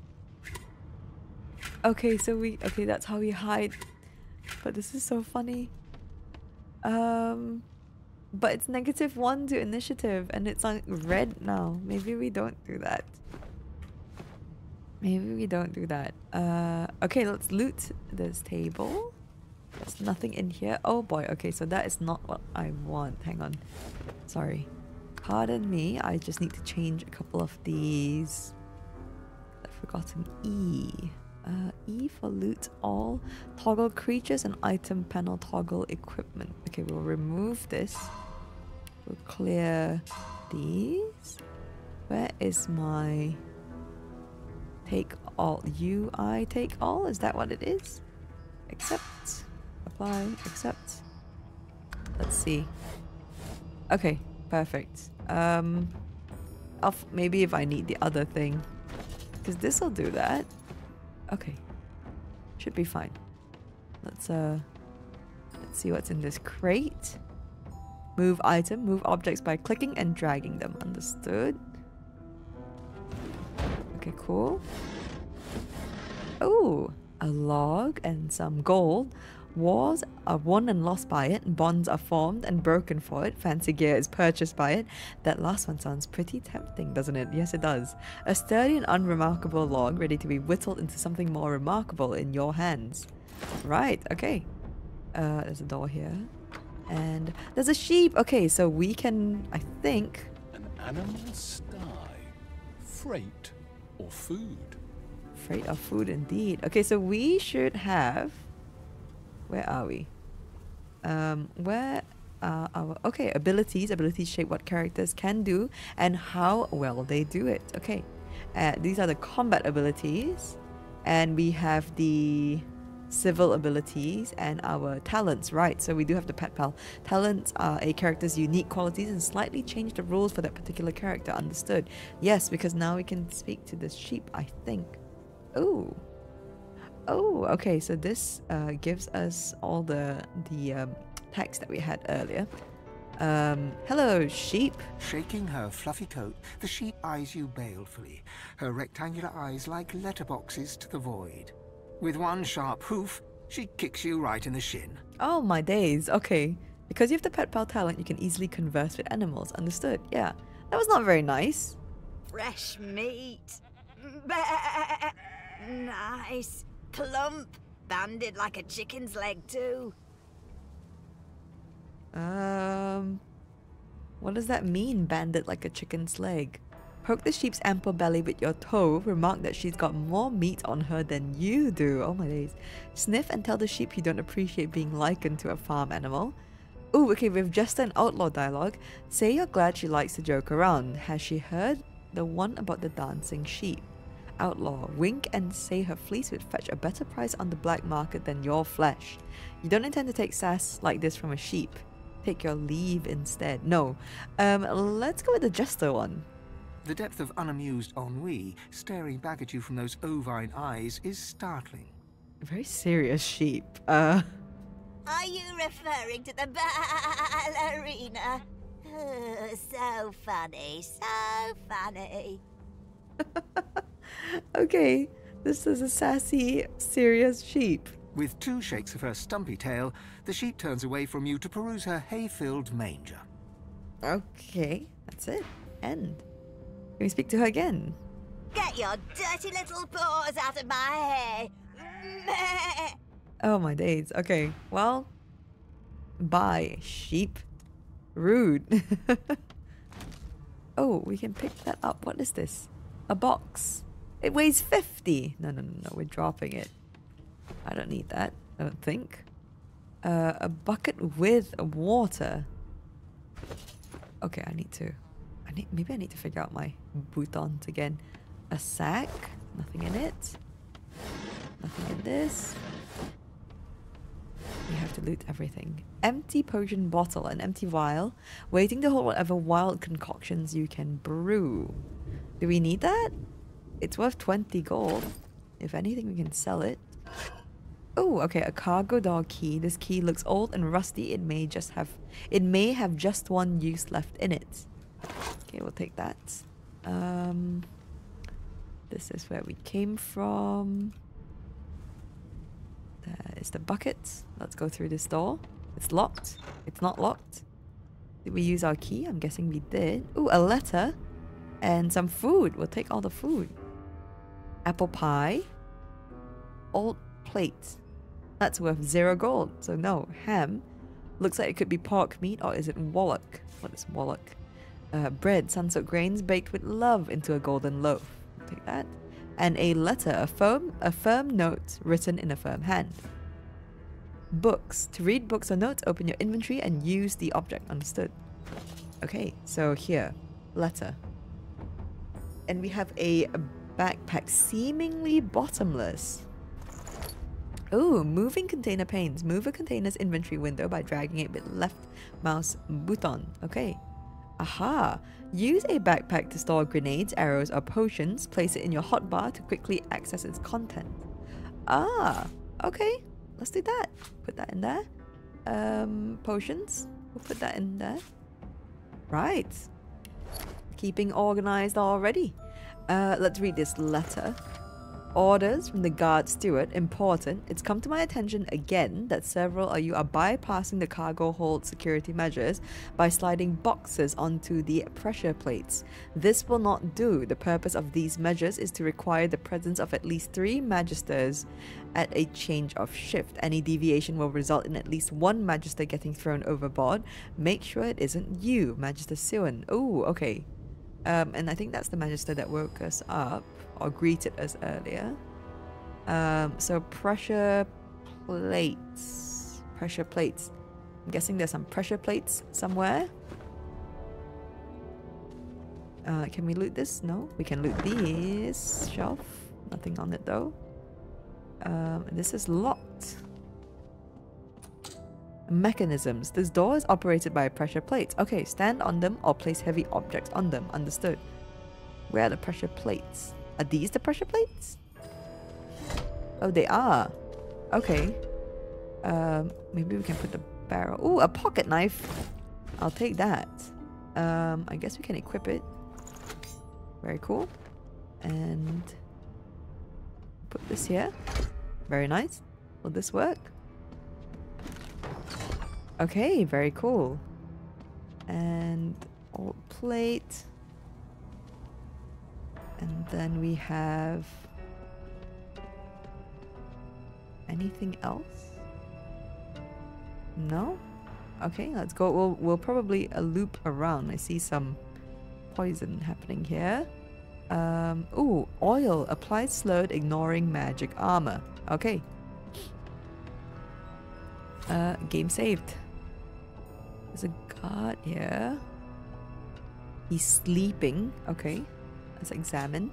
Speaker 1: Okay, so we okay, that's how we hide. But this is so funny. Um, but it's negative one to initiative and it's on red now. Maybe we don't do that. Maybe we don't do that. Uh, okay, let's loot this table. There's nothing in here. Oh boy, okay, so that is not what I want. Hang on. Sorry. Pardon me, I just need to change a couple of these. I've forgotten E. Uh, e for loot all. Toggle creatures and item panel toggle equipment. Okay, we'll remove this. We'll clear these. Where is my take all? UI take all? Is that what it is? Accept. Apply. Accept. Let's see. Okay, perfect. Um, I'll maybe if I need the other thing. Because this will do that. Okay. Should be fine. Let's uh let's see what's in this crate. Move item, move objects by clicking and dragging them. Understood. Okay, cool. Oh, a log and some gold. Wars are won and lost by it, bonds are formed and broken for it, fancy gear is purchased by it. That last one sounds pretty tempting, doesn't it? Yes, it does. A sturdy and unremarkable log ready to be whittled into something more remarkable in your hands. Right, okay. Uh, there's a door here. And there's a sheep. Okay, so we can, I think...
Speaker 9: An animal sty. Freight or food.
Speaker 1: Freight or food, indeed. Okay, so we should have... Where are we? Um, where are our... Okay, abilities. Abilities shape what characters can do and how well they do it. Okay. Uh, these are the combat abilities. And we have the civil abilities and our talents, right? So we do have the pet pal. Talents are a character's unique qualities and slightly change the rules for that particular character. Understood? Yes, because now we can speak to this sheep, I think. Oh. Oh, okay. So this uh, gives us all the the um, text that we had earlier. Um, hello, sheep.
Speaker 11: Shaking her fluffy coat, the sheep eyes you balefully, her rectangular eyes like letterboxes to the void. With one sharp hoof, she kicks you right in the shin.
Speaker 1: Oh my days. Okay. Because you have the pet pal talent, you can easily converse with animals. Understood. Yeah. That was not very nice.
Speaker 12: Fresh meat. Nice. Plump. Banded like a chicken's leg, too.
Speaker 1: Um, what does that mean, banded like a chicken's leg? Poke the sheep's ample belly with your toe, remark that she's got more meat on her than you do. Oh my days. Sniff and tell the sheep you don't appreciate being likened to a farm animal. Ooh, okay, with just an Outlaw dialogue, say you're glad she likes to joke around. Has she heard the one about the dancing sheep? Outlaw, wink and say her fleece would fetch a better price on the black market than your flesh. You don't intend to take sass like this from a sheep. Take your leave instead. No. Um, let's go with the Jester one.
Speaker 11: The depth of unamused ennui staring back at you from those ovine eyes is startling.
Speaker 1: Very serious sheep. Uh.
Speaker 12: Are you referring to the ballerina? Oh, so funny, so funny.
Speaker 1: okay, this is a sassy, serious sheep.
Speaker 11: With two shakes of her stumpy tail, the sheep turns away from you to peruse her hay-filled manger.
Speaker 1: Okay, that's it. End. Can we speak to her again?
Speaker 12: Get your dirty little paws out of my hay!
Speaker 1: Oh my days. Okay, well, bye, sheep. Rude. oh, we can pick that up. What is this? A box. It weighs 50. No, no, no, no. We're dropping it. I don't need that. I don't think. Uh, a bucket with water. Okay, I need to. I need. Maybe I need to figure out my boutons again. A sack. Nothing in it. Nothing in this. You have to loot everything. Empty potion bottle, an empty vial, waiting to hold whatever wild concoctions you can brew. Do we need that? It's worth 20 gold. If anything, we can sell it. Oh, okay, a cargo door key. This key looks old and rusty. It may just have it may have just one use left in it. Okay, we'll take that. Um this is where we came from. There is the bucket. Let's go through this door. It's locked. It's not locked. Did we use our key? I'm guessing we did. Ooh, a letter and some food. We'll take all the food. Apple pie. Old plate. That's worth zero gold. So no. Ham. Looks like it could be pork meat or is it wallach? What is wallach? Uh, bread, sunsoaked grains baked with love into a golden loaf. take that. And a letter, a firm, a firm note written in a firm hand. Books. To read books or notes, open your inventory and use the object. Understood. Okay, so here, letter. And we have a backpack, seemingly bottomless. Oh, moving container panes. Move a container's inventory window by dragging it with left mouse button. Okay. Aha! Use a backpack to store grenades, arrows, or potions. Place it in your hotbar to quickly access its content. Ah, okay. Let's do that. Put that in there. Um, potions. We'll put that in there. Right. Keeping organized already. Uh, let's read this letter. Orders from the guard steward. Important. It's come to my attention again that several of you are bypassing the cargo hold security measures by sliding boxes onto the pressure plates. This will not do. The purpose of these measures is to require the presence of at least three magisters at a change of shift. Any deviation will result in at least one magister getting thrown overboard. Make sure it isn't you, Magister Siwan. Oh, okay. Um, and I think that's the magister that woke us up or greeted us earlier. Um, so pressure plates. Pressure plates. I'm guessing there's some pressure plates somewhere. Uh, can we loot this? No. We can loot this shelf. Nothing on it though. Um, this is locked. Mechanisms. This door is operated by a pressure plates. Okay, stand on them or place heavy objects on them. Understood. Where are the pressure plates? Are these the pressure plates? Oh, they are. Okay. Um, maybe we can put the barrel. Oh, a pocket knife. I'll take that. Um, I guess we can equip it. Very cool. And put this here. Very nice. Will this work? Okay, very cool. And old plate. And then we have anything else? No? Okay, let's go. We'll, we'll probably a loop around. I see some poison happening here. Um, ooh, oil. Applied slowed, ignoring magic armor. Okay. Uh, game saved. There's a guard here. He's sleeping. Okay. Let's examine.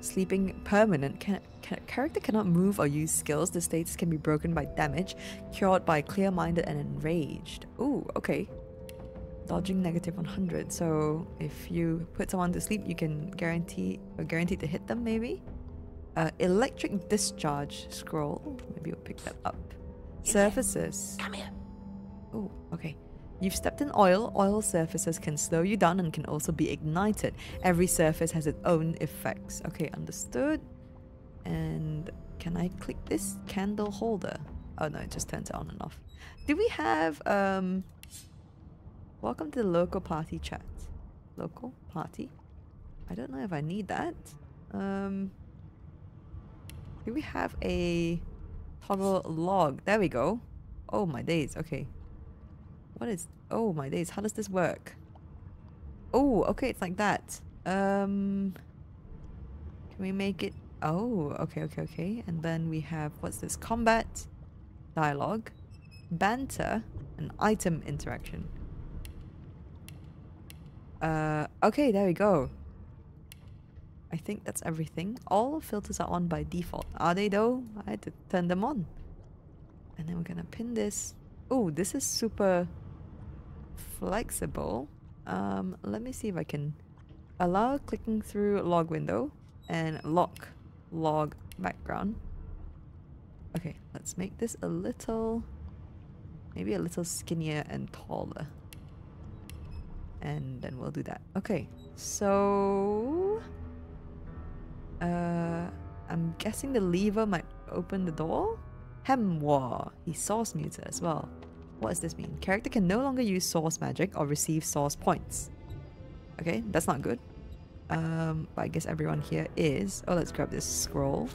Speaker 1: Sleeping permanent. Can, can, character cannot move or use skills. The status can be broken by damage, cured by clear-minded and enraged. Ooh, okay. Dodging negative 100. So if you put someone to sleep, you can guarantee or guaranteed to hit them maybe. Uh, electric discharge scroll. Maybe we'll pick that up. Surfaces.
Speaker 12: Come here.
Speaker 1: Oh, okay. You've stepped in oil. Oil surfaces can slow you down and can also be ignited. Every surface has its own effects. Okay, understood. And can I click this candle holder? Oh no, it just turns it on and off. Do we have um Welcome to the local party chat. Local party? I don't know if I need that. Um Do we have a toggle log? There we go. Oh my days, okay. What is... Oh my days, how does this work? Oh, okay, it's like that. Um... Can we make it... Oh, okay, okay, okay. And then we have... What's this? Combat. Dialogue. Banter. And item interaction. Uh, okay, there we go. I think that's everything. All filters are on by default. Are they though? I had to turn them on. And then we're gonna pin this. Oh, this is super flexible. Um, let me see if I can allow clicking through log window and lock log background. Okay, let's make this a little, maybe a little skinnier and taller. And then we'll do that. Okay, so uh, I'm guessing the lever might open the door. Hemwa, he's source muter as well. What does this mean? Character can no longer use source magic or receive source points. Okay, that's not good. Um, but I guess everyone here is. Oh, let's grab this scroll.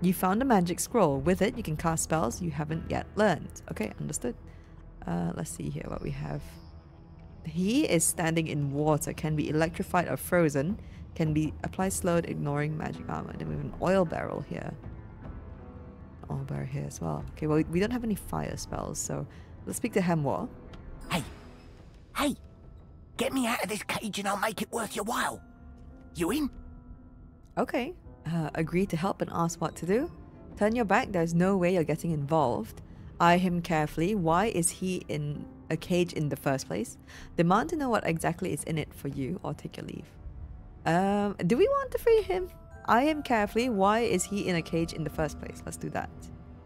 Speaker 1: You found a magic scroll. With it, you can cast spells you haven't yet learned. Okay, understood. Uh, let's see here what we have. He is standing in water, can be electrified or frozen, can be applied slowed, ignoring magic armor. Then we have an oil barrel here. Oil barrel here as well. Okay, well, we don't have any fire spells, so let's speak to Hemwar.
Speaker 11: Hey, hey, get me out of this cage and I'll make it worth your while. You in?
Speaker 1: Okay. Uh, agree to help and ask what to do. Turn your back, there's no way you're getting involved. Eye him carefully. Why is he in a cage in the first place? Demand to know what exactly is in it for you or take your leave. Um, do we want to free him? Eye him carefully. Why is he in a cage in the first place? Let's do that.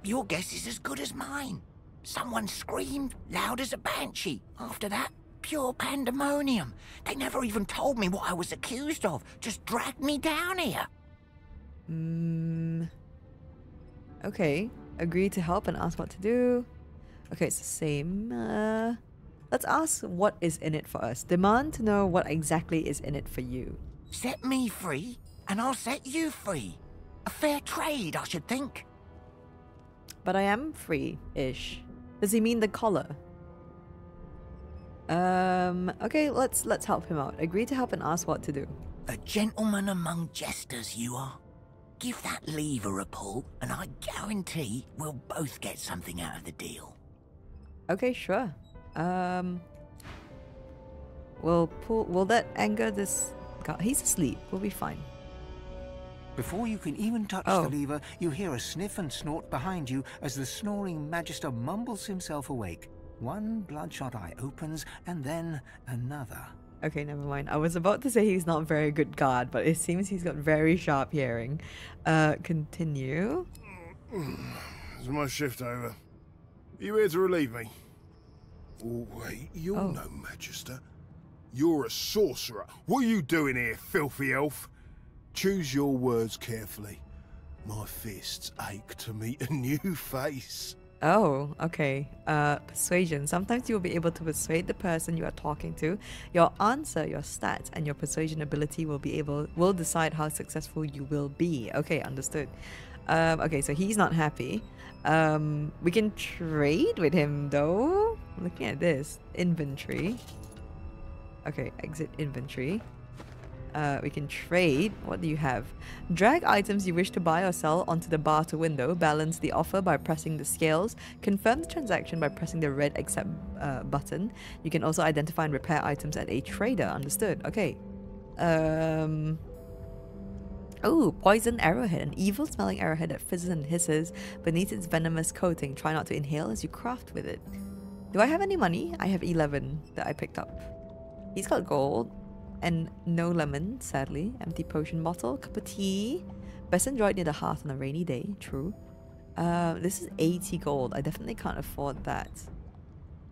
Speaker 11: Your guess is as good as mine. Someone screamed loud as a banshee. After that, pure pandemonium. They never even told me what I was accused of. Just dragged me down here.
Speaker 1: Hmm. Okay. Agree to help and ask what to do. Okay, it's the same. Uh, let's ask what is in it for us. Demand to know what exactly is in it for you.
Speaker 11: Set me free, and I'll set you free. A fair trade, I should think.
Speaker 1: But I am free-ish. Does he mean the collar? Um. Okay, let's let's help him out. Agree to help and ask what to do.
Speaker 11: A gentleman among jesters, you are. Give that lever a pull, and I guarantee we'll both get something out of the deal.
Speaker 1: Okay, sure. Um. We'll pull. Will that anger this guy? He's asleep. We'll be fine.
Speaker 11: Before you can even touch
Speaker 1: Oh.
Speaker 11: the lever, you hear a sniff and snort behind you as the snoring Magister mumbles himself awake. One bloodshot eye opens, and then another.
Speaker 1: Okay, never mind. I was about to say he's not a very good guard, but it seems he's got very sharp hearing. Uh, continue.
Speaker 13: Is my shift over? Are You here to relieve me? Oh, wait, you're
Speaker 1: Oh.
Speaker 13: no magister. You're a sorcerer. What are you doing here, filthy elf? Choose your words carefully. My fists ache to meet a new face.
Speaker 1: Oh, okay. Uh, persuasion. Sometimes you'll be able to persuade the person you are talking to. Your answer, your stats, and your persuasion ability will be able will decide how successful you will be. Okay, understood. Um, okay, so he's not happy. Um, we can trade with him though. Looking at this inventory. Okay, exit inventory. Uh, we can trade. What do you have? Drag items you wish to buy or sell onto the bar to window. Balance the offer by pressing the scales. Confirm the transaction by pressing the red accept uh, button. You can also identify and repair items at a trader. Understood. Okay. Um. Oh, poison arrowhead, an evil smelling arrowhead that fizzes and hisses beneath its venomous coating. Try not to inhale as you craft with it. Do I have any money? I have 11 that I picked up. He's got gold and no lemon, sadly. Empty potion bottle, cup of tea. Best enjoyed near the hearth on a rainy day, true. Uh, this is 80 gold. I definitely can't afford that.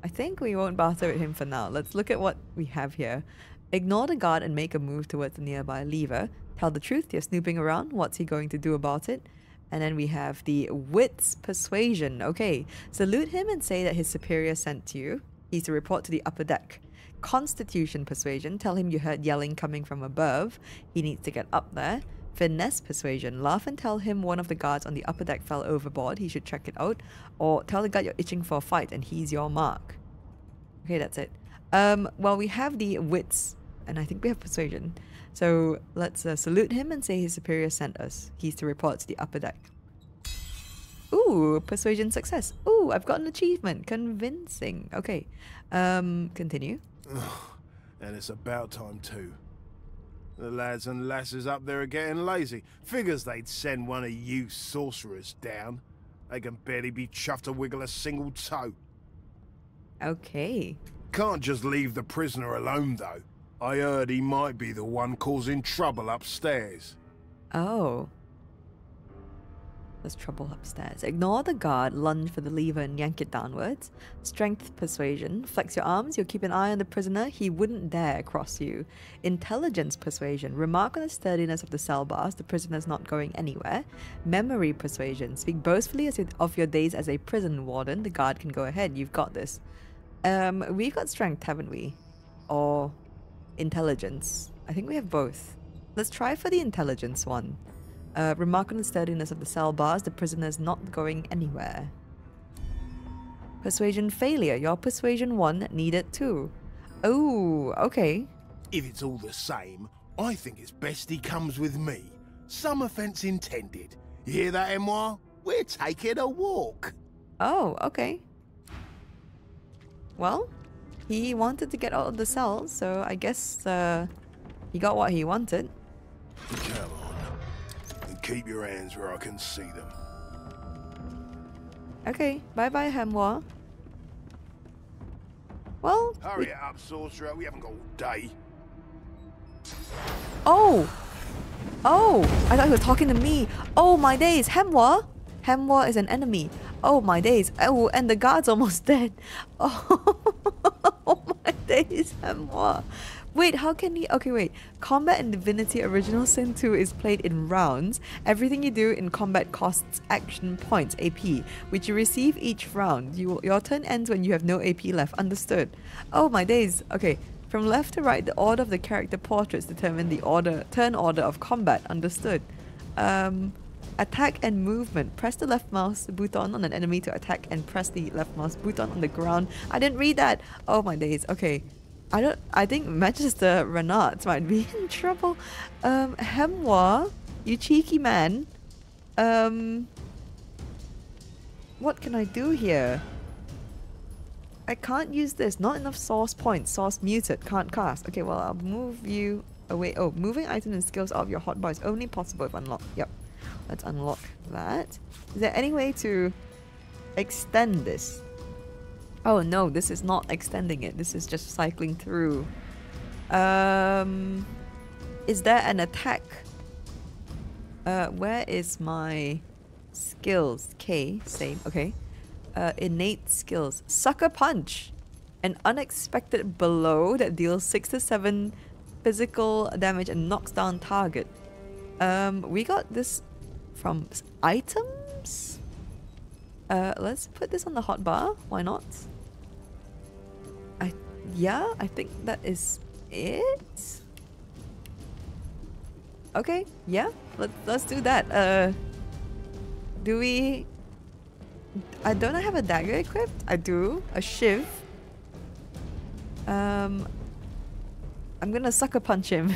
Speaker 1: I think we won't barter with him for now. Let's look at what we have here. Ignore the guard and make a move towards the nearby lever. Tell the truth, you're snooping around. What's he going to do about it? And then we have the wits persuasion. Okay, salute him and say that his superior sent you. He's to report to the upper deck. Constitution persuasion. Tell him you heard yelling coming from above. He needs to get up there. Finesse persuasion. Laugh and tell him one of the guards on the upper deck fell overboard. He should check it out. Or tell the guard you're itching for a fight and he's your mark. Okay, that's it. Um, well, we have the wits, and I think we have persuasion. So let's uh, salute him and say his superior sent us. He's to report to the upper deck. Ooh, persuasion success. Ooh, I've got an achievement. Convincing. Okay. Um, continue.
Speaker 13: And it's about time too. The lads and lasses up there are getting lazy. Figures they'd send one of you sorcerers down. They can barely be chuffed to wiggle a single toe.
Speaker 1: Okay.
Speaker 13: Can't just leave the prisoner alone, though. I heard he might be the one causing trouble upstairs.
Speaker 1: Oh. There's trouble upstairs. Ignore the guard, lunge for the lever and yank it downwards. Strength persuasion. Flex your arms, you'll keep an eye on the prisoner. He wouldn't dare cross you. Intelligence persuasion. Remark on the sturdiness of the cell bars. The prisoner's not going anywhere. Memory persuasion. Speak boastfully of your days as a prison warden. The guard can go ahead. You've got this. Um, we've got strength, haven't we? Or intelligence. I think we have both. Let's try for the intelligence one. Uh, remark on the sturdiness of the cell bars. The prisoner is not going anywhere. Persuasion failure. Your persuasion one needed two. Oh, okay.
Speaker 13: If it's all the same, I think it's best he comes with me. Some offence intended. You hear that, Emoire? We're taking a walk.
Speaker 1: Oh, okay. Well, he wanted to get out of the cell, so I guess uh, he got what he wanted.
Speaker 13: Come on. And keep your hands where I can see them.
Speaker 1: Okay, bye bye, Hamwa. Well,
Speaker 13: Hurry it up, sorcerer. We haven't got all day.
Speaker 1: Oh! Oh! I thought he was talking to me. Oh my days! Hamwa! Hamwa is an enemy. Oh my days. Oh, and the guard's almost dead. Oh, oh my days, Hamwa. Wait, how can he? Okay, wait. Combat in Divinity Original Sin 2 is played in rounds. Everything you do in combat costs action points, AP, which you receive each round. You, your turn ends when you have no AP left. Understood. Oh my days. Okay. From left to right, the order of the character portraits determine the order turn order of combat. Understood. Um, attack and movement. Press the left mouse button on an enemy to attack and press the left mouse button on the ground. I didn't read that. Oh my days. Okay. I don't I think Manchester Renards might be in trouble. Um Hemwa, you cheeky man. Um What can I do here? I can't use this. Not enough source points. Source muted. Can't cast. Okay, well I'll move you away. Oh, moving items and skills out of your hotbar is only possible if unlocked. Yep. Let's unlock that. Is there any way to extend this? Oh no, this is not extending it. This is just cycling through. Um, is there an attack? Uh, where is my skills? K, same, okay. Uh, innate skills. Sucker Punch! An unexpected blow that deals 6 to 7 physical damage and knocks down target. Um, we got this from items? Uh, let's put this on the hotbar. Why not? I yeah, I think that is it. Okay, yeah, let let's do that. Uh, do we? I don't have a dagger equipped. I do a shiv. Um, I'm gonna sucker punch him.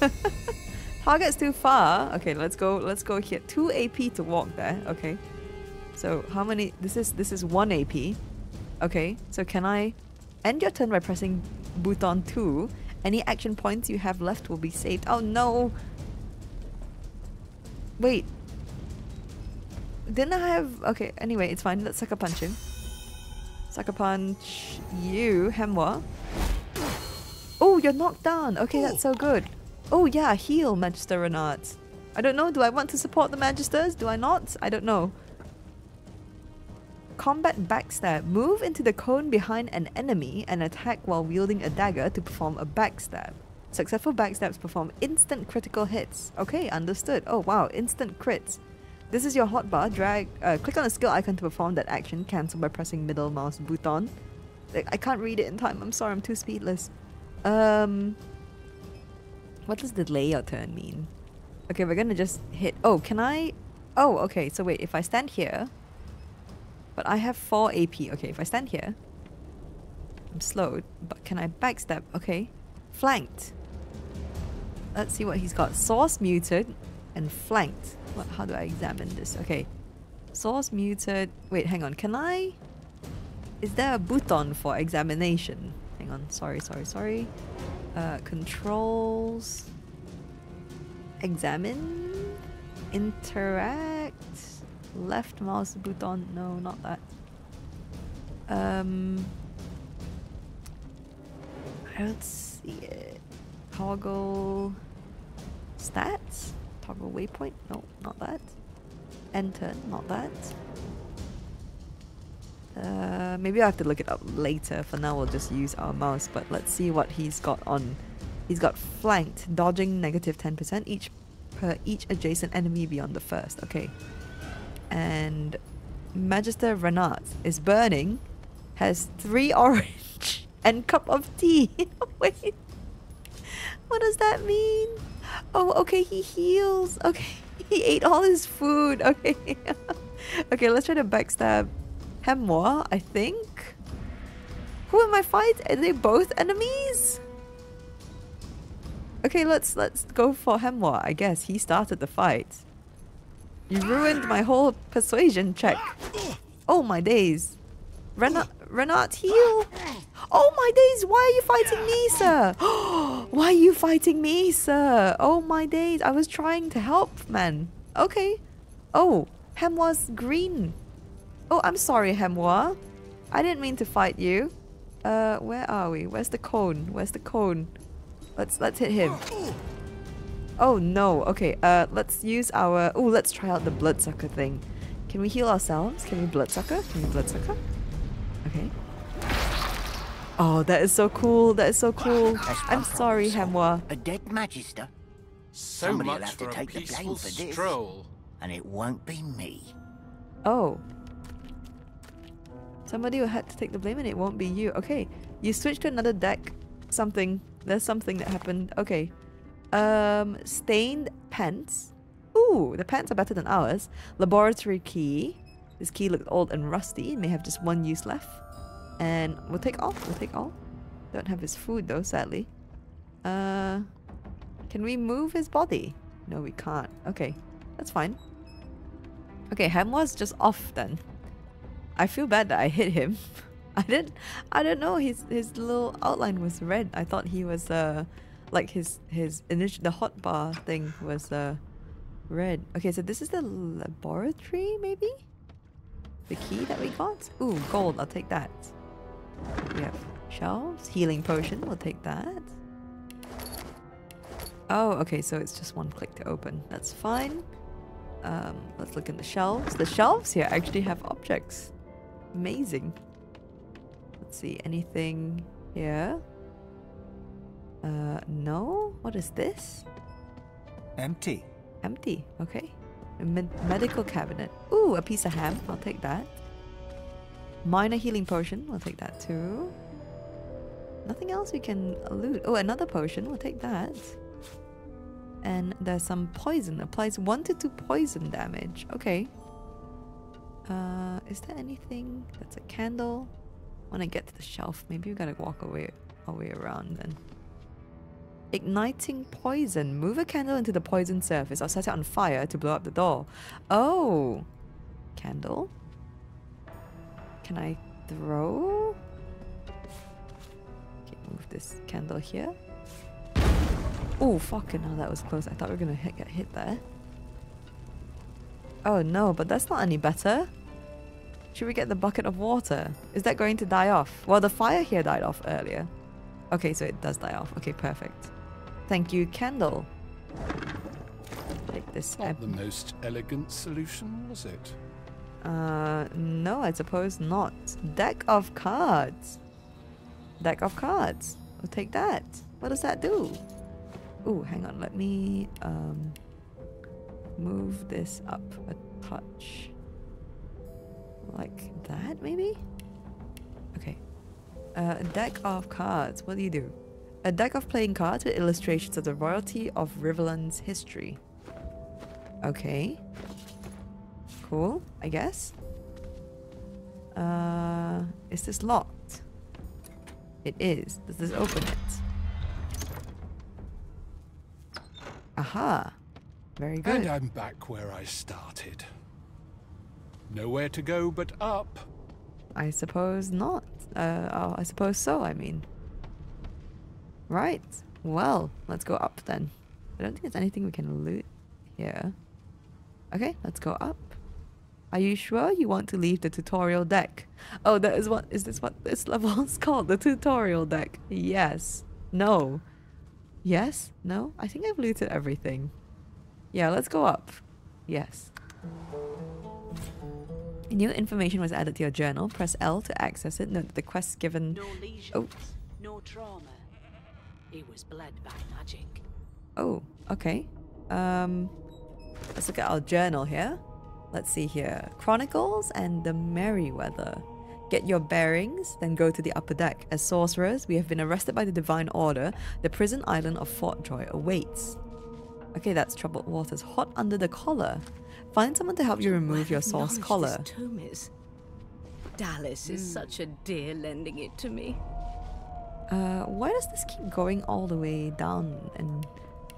Speaker 1: Target's too far. Okay, let's go. Let's go here. Two AP to walk there. Okay. So how many? This is this is one AP. Okay. So can I end your turn by pressing button two? Any action points you have left will be saved. Oh no! Wait. Didn't I have? Okay. Anyway, it's fine. Let's sucker punch him. Sucker punch you, Hemwa. Oh, you're knocked down. Okay, that's so good. Oh yeah, heal Magister Renard. I don't know, do I want to support the Magisters? Do I not? I don't know. Combat backstab. Move into the cone behind an enemy and attack while wielding a dagger to perform a backstab. Successful backstabs perform instant critical hits. Okay, understood. Oh wow, instant crits. This is your hotbar. Drag, uh, click on the skill icon to perform that action. Cancel by pressing middle mouse button. I can't read it in time. I'm sorry, I'm too speedless. Um, what does delay your turn mean? Okay, we're gonna just hit. Oh, can I? Oh, okay. So wait, if I stand here, but I have four AP. Okay, if I stand here, I'm slowed. But can I backstab? Okay, flanked. Let's see what he's got. Source muted and flanked. What? How do I examine this? Okay, source muted. Wait, hang on. Can I? Is there a button for examination? Hang on. Sorry, sorry, sorry. Uh, controls. Examine. Interact. Left mouse button. No, not that. Um. I don't see it. Toggle. Stats? Toggle waypoint? No, not that. Enter, not that. Uh, maybe I have to look it up later. For now, we'll just use our mouse. But let's see what he's got on. He's got flanked, dodging negative 10% each per each adjacent enemy beyond the first. Okay. And Magister Renard is burning, has three orange and cup of tea. Wait. What does that mean? Oh, okay, he heals. Okay. He ate all his food. Okay. okay, let's try to backstab Hemwa, I think. Who am I fighting? Are they both enemies? Okay, let's let's go for Hemwa. I guess he started the fight. You ruined my whole persuasion check. Oh my days. Renard, Renard, heal. Oh my days, why are you fighting me, sir? why are you fighting me, sir? Oh my days, I was trying to help, man. Okay. Oh, Hemwa's green. Oh, I'm sorry, Hemwa. I didn't mean to fight you. Uh, where are we? Where's the cone? Where's the cone? Let's let's hit him. Oh no. Okay. Uh, let's use our. Oh, let's try out the bloodsucker thing. Can we heal ourselves? Can we bloodsucker? Can we bloodsucker? Okay. Oh, that is so cool. That is so cool. I'm sorry, Hemwa.
Speaker 11: A dead magister.
Speaker 14: So
Speaker 11: Somebody will
Speaker 14: much
Speaker 11: have to
Speaker 14: for a
Speaker 11: take the blame
Speaker 14: peaceful
Speaker 11: for this.
Speaker 14: stroll.
Speaker 11: And it won't be me.
Speaker 1: Oh. Somebody will have to take the blame and it won't be you. Okay. You switch to another deck. Something. There's something that happened. Okay. Um, stained pants. Ooh, the pants are better than ours. Laboratory key. This key looks old and rusty. It may have just one use left. And we'll take all. We'll take all. Don't have his food though, sadly. Uh, can we move his body? No, we can't. Okay, that's fine. Okay, Ham was just off then. I feel bad that I hit him. I didn't I don't know his his little outline was red. I thought he was uh like his his initial the hot bar thing was uh red. Okay, so this is the laboratory maybe? The key that we got? Ooh, gold, I'll take that. We have shelves, healing potion, we'll take that. Oh, okay, so it's just one click to open. That's fine. Um, let's look in the shelves. The shelves here actually have objects. Amazing. Let's see, anything here? Uh, no? What is this?
Speaker 11: Empty.
Speaker 1: Empty, okay. Med medical cabinet. Ooh, a piece of ham. I'll take that. Minor healing potion. We'll take that too. Nothing else we can loot. Oh, another potion. We'll take that. And there's some poison. Applies 1 to 2 poison damage. Okay. Uh, is there anything? That's a candle. When I get to the shelf, maybe we gotta walk away, our way around then. Igniting poison. Move a candle into the poison surface or set it on fire to blow up the door. Oh! Candle. Can I throw? Okay, move this candle here. Oh, fucking hell, that was close. I thought we were gonna hit, get hit there. Oh no, but that's not any better. Should we get the bucket of water? Is that going to die off? Well, the fire here died off earlier. Okay, so it does die off. Okay, perfect. Thank you, candle. Take this.
Speaker 14: Not the most elegant solution, was it?
Speaker 1: Uh, no, I suppose not. Deck of cards. Deck of cards. We'll take that. What does that do? Ooh, hang on. Let me um move this up a touch. Like that, maybe? Okay. Uh, a deck of cards. What do you do? A deck of playing cards with illustrations of the royalty of Rivellon's history. Okay. Cool, I guess. Uh, is this locked? It is. Does this open it? Aha. Very good.
Speaker 14: And I'm back where I started. Nowhere to go but up.
Speaker 1: I suppose not. Uh, oh, I suppose so, I mean. Right. Well, let's go up then. I don't think there's anything we can loot here. Okay, let's go up. Are you sure you want to leave the tutorial deck? Oh, that is what is this what this level is called? The tutorial deck. Yes. No. Yes? No? I think I've looted everything. Yeah, let's go up. Yes. New information was added to your journal. Press L to access it. Note that the quest given.
Speaker 15: No oh. lesions,
Speaker 1: Oh,
Speaker 15: no trauma. He was bled by magic.
Speaker 1: oh, okay. Um, let's look at our journal here. Let's see here. Chronicles and the Merryweather. Get your bearings, then go to the upper deck. As sorcerers, we have been arrested by the Divine Order. The prison island of Fort Joy awaits. Okay, that's troubled waters. Hot under the collar. Find someone to help you remove your source collar.
Speaker 10: This tome is. Dallis is such a dear lending it to me.
Speaker 1: Uh, why does this keep going all the way down and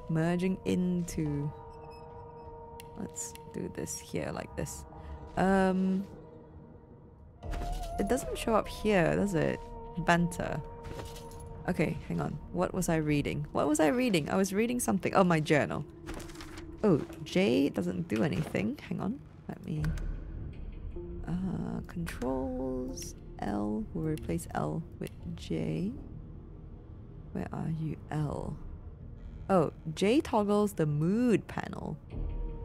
Speaker 1: merging into... Let's do this here like this. Um, it doesn't show up here, does it? Banter. Okay, hang on. What was I reading? What was I reading? I was reading something. Oh, my journal. Oh, J doesn't do anything. Hang on. Let me... Uh, controls L will replace L with J. Where are you? L. Oh, J toggles the mood panel.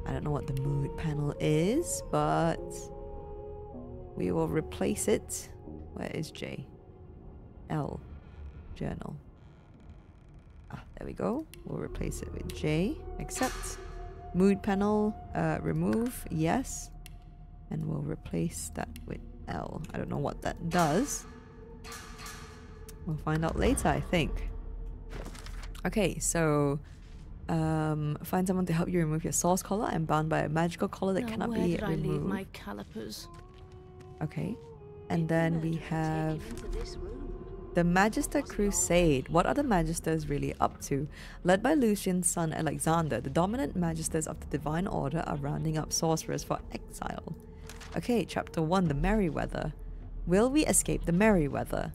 Speaker 1: I don't know what the mood panel is, but we will replace it. Where is J? L. Journal. Ah, there we go. We'll replace it with J. Accept. Mood panel, uh, remove, yes. And we'll replace that with L. I don't know what that does. We'll find out later, I think. Okay, so um, find someone to help you remove your source collar. I'm bound by a magical collar that
Speaker 10: Now,
Speaker 1: cannot
Speaker 10: where
Speaker 1: be
Speaker 10: did I
Speaker 1: removed.
Speaker 10: leave my calipers?
Speaker 1: Okay. And then we have the Magister Crusade. What are the Magisters really up to? Led by Lucian's son Alexander, the dominant Magisters of the Divine Order are rounding up sorcerers for exile. Okay, chapter 1 The Merryweather. Will we escape the Merryweather?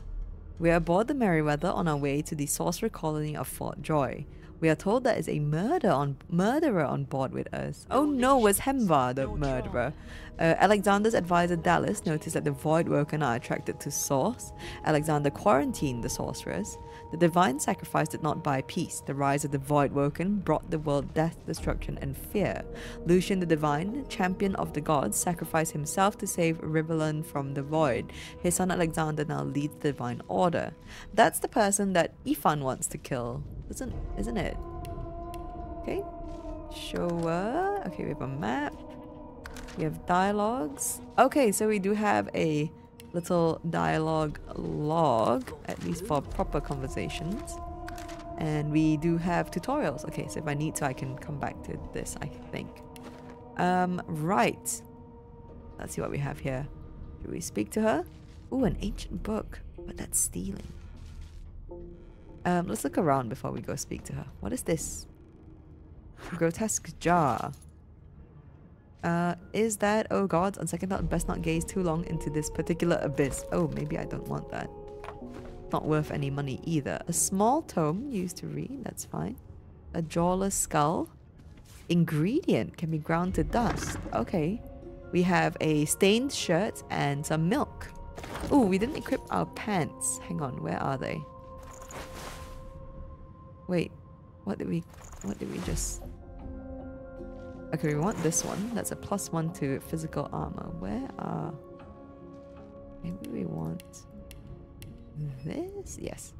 Speaker 1: We are aboard the Merryweather on our way to the sorcerer colony of Fort Joy. We are told there is a murder on murderer on board with us. Oh no, was Hemvar the murderer? Uh, Alexander's advisor Dallis noticed that the Void Woken are attracted to Source. Alexander quarantined the sorceress. The divine sacrifice did not buy peace. The rise of the Void Woken brought the world death, destruction, and fear. Lucian the Divine, champion of the gods, sacrificed himself to save Rivellon from the Void. His son Alexander now leads the Divine Order. That's the person that Ifan wants to kill, isn't isn't it? Okay. Showa. Okay, we have a map. We have dialogues. Okay, so we do have a little dialogue log, at least for proper conversations. And we do have tutorials. Okay, so if I need to, I can come back to this, I think. Um, right. Let's see what we have here. Should we speak to her? Ooh, an ancient book. But that's stealing. Um, let's look around before we go speak to her. What is this? Grotesque jar. Uh, is that, oh gods, on second thought, best not gaze too long into this particular abyss. Oh, maybe I don't want that. Not worth any money either. A small tome used to read, that's fine. A jawless skull. Ingredient can be ground to dust. Okay. We have a stained shirt and some milk. Oh, we didn't equip our pants. Hang on, where are they? Wait, what did we, what did we just... Okay, we want this one. That's a plus one to physical armor. Where are... Maybe we want this? Yes.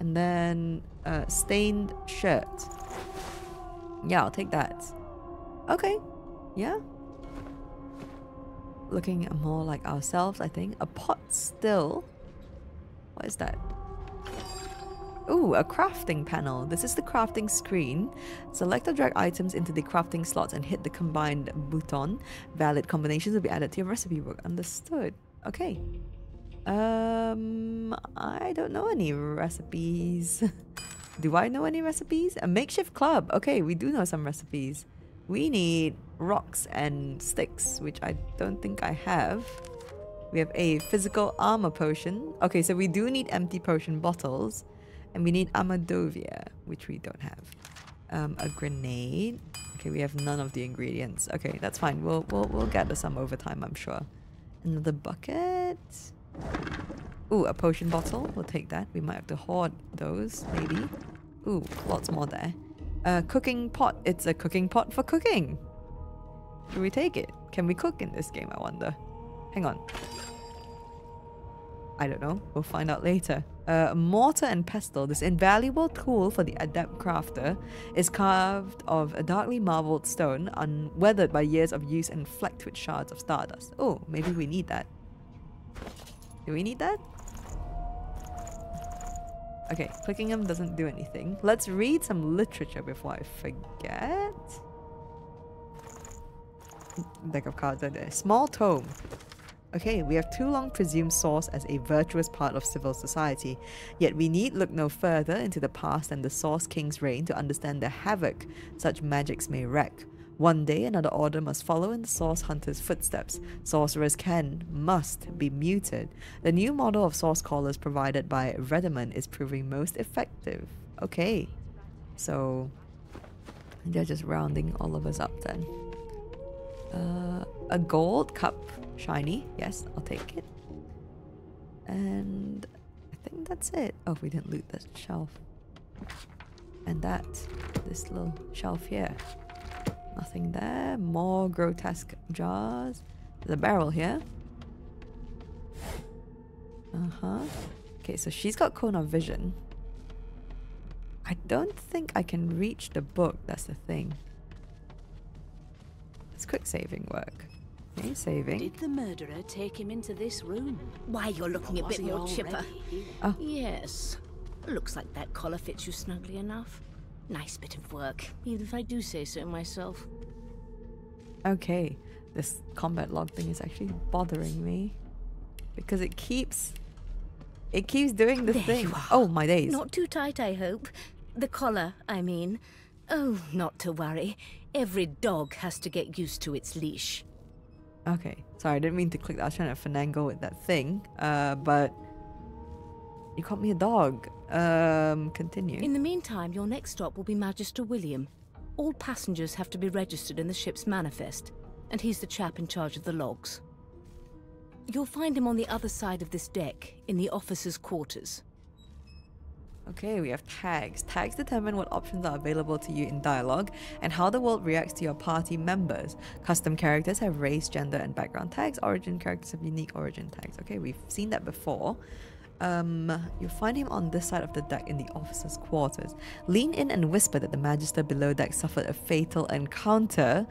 Speaker 1: And then uh, stained shirt. Yeah, I'll take that. Okay. Yeah. Looking more like ourselves, I think. A pot still. What is that? Ooh, a crafting panel. This is the crafting screen. Select or drag items into the crafting slots and hit the combined button. Valid combinations will be added to your recipe book. Understood. Okay. Um, I don't know any recipes. do I know any recipes? A makeshift club. Okay, we do know some recipes. We need rocks and sticks, which I don't think I have. We have a physical armor potion. Okay, so we do need empty potion bottles. And we need Amadovia, which we don't have. Um, a grenade. Okay, we have none of the ingredients. Okay, that's fine. We'll we'll we'll gather some over time, I'm sure. Another bucket. Ooh, a potion bottle. We'll take that. We might have to hoard those, maybe. Ooh, lots more there. A cooking pot. It's a cooking pot for cooking. Should we take it? Can we cook in this game, I wonder? Hang on. I don't know. We'll find out later. Uh, mortar and pestle, this invaluable tool for the adept crafter, is carved of a darkly marbled stone, unweathered by years of use and flecked with shards of stardust. Oh, maybe we need that. Do we need that? Okay, clicking them doesn't do anything. Let's read some literature before I forget. Deck of cards there. Small tome. Okay, we have too long presumed source as a virtuous part of civil society, yet we need look no further into the past than the Source King's reign to understand the havoc such magics may wreak. One day another order must follow in the Source Hunter's footsteps. Sorcerers can, must be muted. The new model of Source Collars provided by Redaman is proving most effective. Okay, so they're just rounding all of us up then. Uh, a gold cup, shiny. Yes, I'll take it. And I think that's it. Oh, we didn't loot the shelf. And that, this little shelf here. Nothing there. More grotesque jars. There's a barrel here. Uh-huh. Okay, so she's got cone of vision. I don't think I can reach the book, that's the thing. It's quick saving work. Okay, saving.
Speaker 15: Did the murderer take him into this room?
Speaker 10: Why, you're looking a bit
Speaker 15: he
Speaker 10: more
Speaker 15: already
Speaker 10: chipper.
Speaker 1: Oh.
Speaker 10: Yes. Looks like that collar fits you snugly enough. Nice bit of work, even if I do say so myself.
Speaker 1: Okay, this combat log thing is actually bothering me because it keeps it keeps doing the
Speaker 10: There
Speaker 1: thing. Oh my days!
Speaker 10: Not too tight, I hope. The collar, I mean. Oh, not to worry. Every dog has to get used to its leash.
Speaker 1: Okay, sorry, I didn't mean to click that. I was trying to finagle with that thing, uh, but you called me a dog. Um, continue.
Speaker 10: In the meantime, your next stop will be Magister William. All passengers have to be registered in the ship's manifest, and he's the chap in charge of the logs. You'll find him on the other side of this deck, in the officers' quarters.
Speaker 1: Okay, we have tags. Tags determine what options are available to you in dialogue and how the world reacts to your party members. Custom characters have race, gender, and background tags. Origin characters have unique origin tags. Okay, we've seen that before. Um, you'll find him on this side of the deck in the officers' quarters. Lean in and whisper that the Magister below deck suffered a fatal encounter.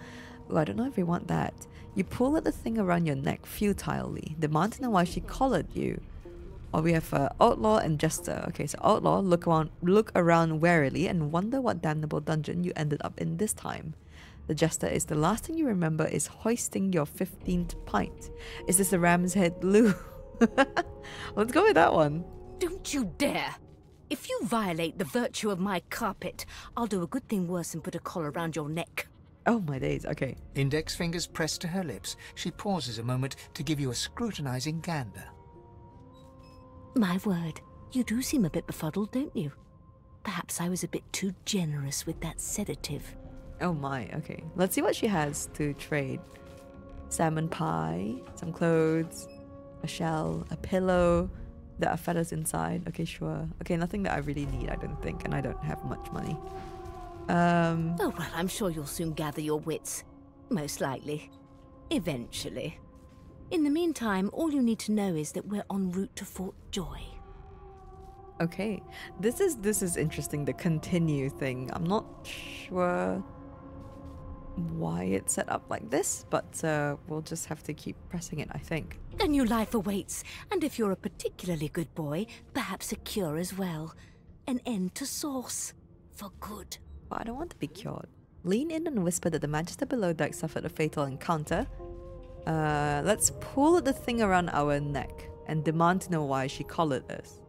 Speaker 1: Oh, I don't know if we want that. You pull at the thing around your neck futilely. Demand to know why she collared you. Or we have uh, Outlaw and Jester. Okay, so Outlaw, look around, look around warily and wonder what damnable dungeon you ended up in this time. The Jester is the last thing you remember is hoisting your 15th pint. Is this a ram's head loo? Let's go with that one.
Speaker 10: Don't you dare! If you violate the virtue of my carpet, I'll do a good thing worse and put a collar around your neck.
Speaker 1: Oh my days, okay.
Speaker 16: Index fingers pressed to her lips, she pauses a moment to give you a scrutinizing gander.
Speaker 10: My word, you do seem a bit befuddled, don't you? Perhaps I was a bit too generous with that sedative.
Speaker 1: Oh my, okay. Let's see what she has to trade. Salmon pie, some clothes, a shell, a pillow. There are feathers inside. Okay, sure. Okay, nothing that I really need, I don't think, and I don't have much money. Um,
Speaker 10: Oh, well, I'm sure you'll soon gather your wits. Most likely. Eventually. In the meantime, all you need to know is that we're en route to Fort Joy.
Speaker 1: okay. This is this is interesting, the continue thing. I'm not sure why it's set up like this, but uh, we'll just have to keep pressing it, I think.
Speaker 10: A new life awaits, and if you're a particularly good boy, perhaps a cure as well. An end to Source. For good.
Speaker 1: But I don't want to be cured. Lean in and whisper that the Magister below deck suffered a fatal encounter. Uh, let's pull the thing around our neck and demand to know why she collared us.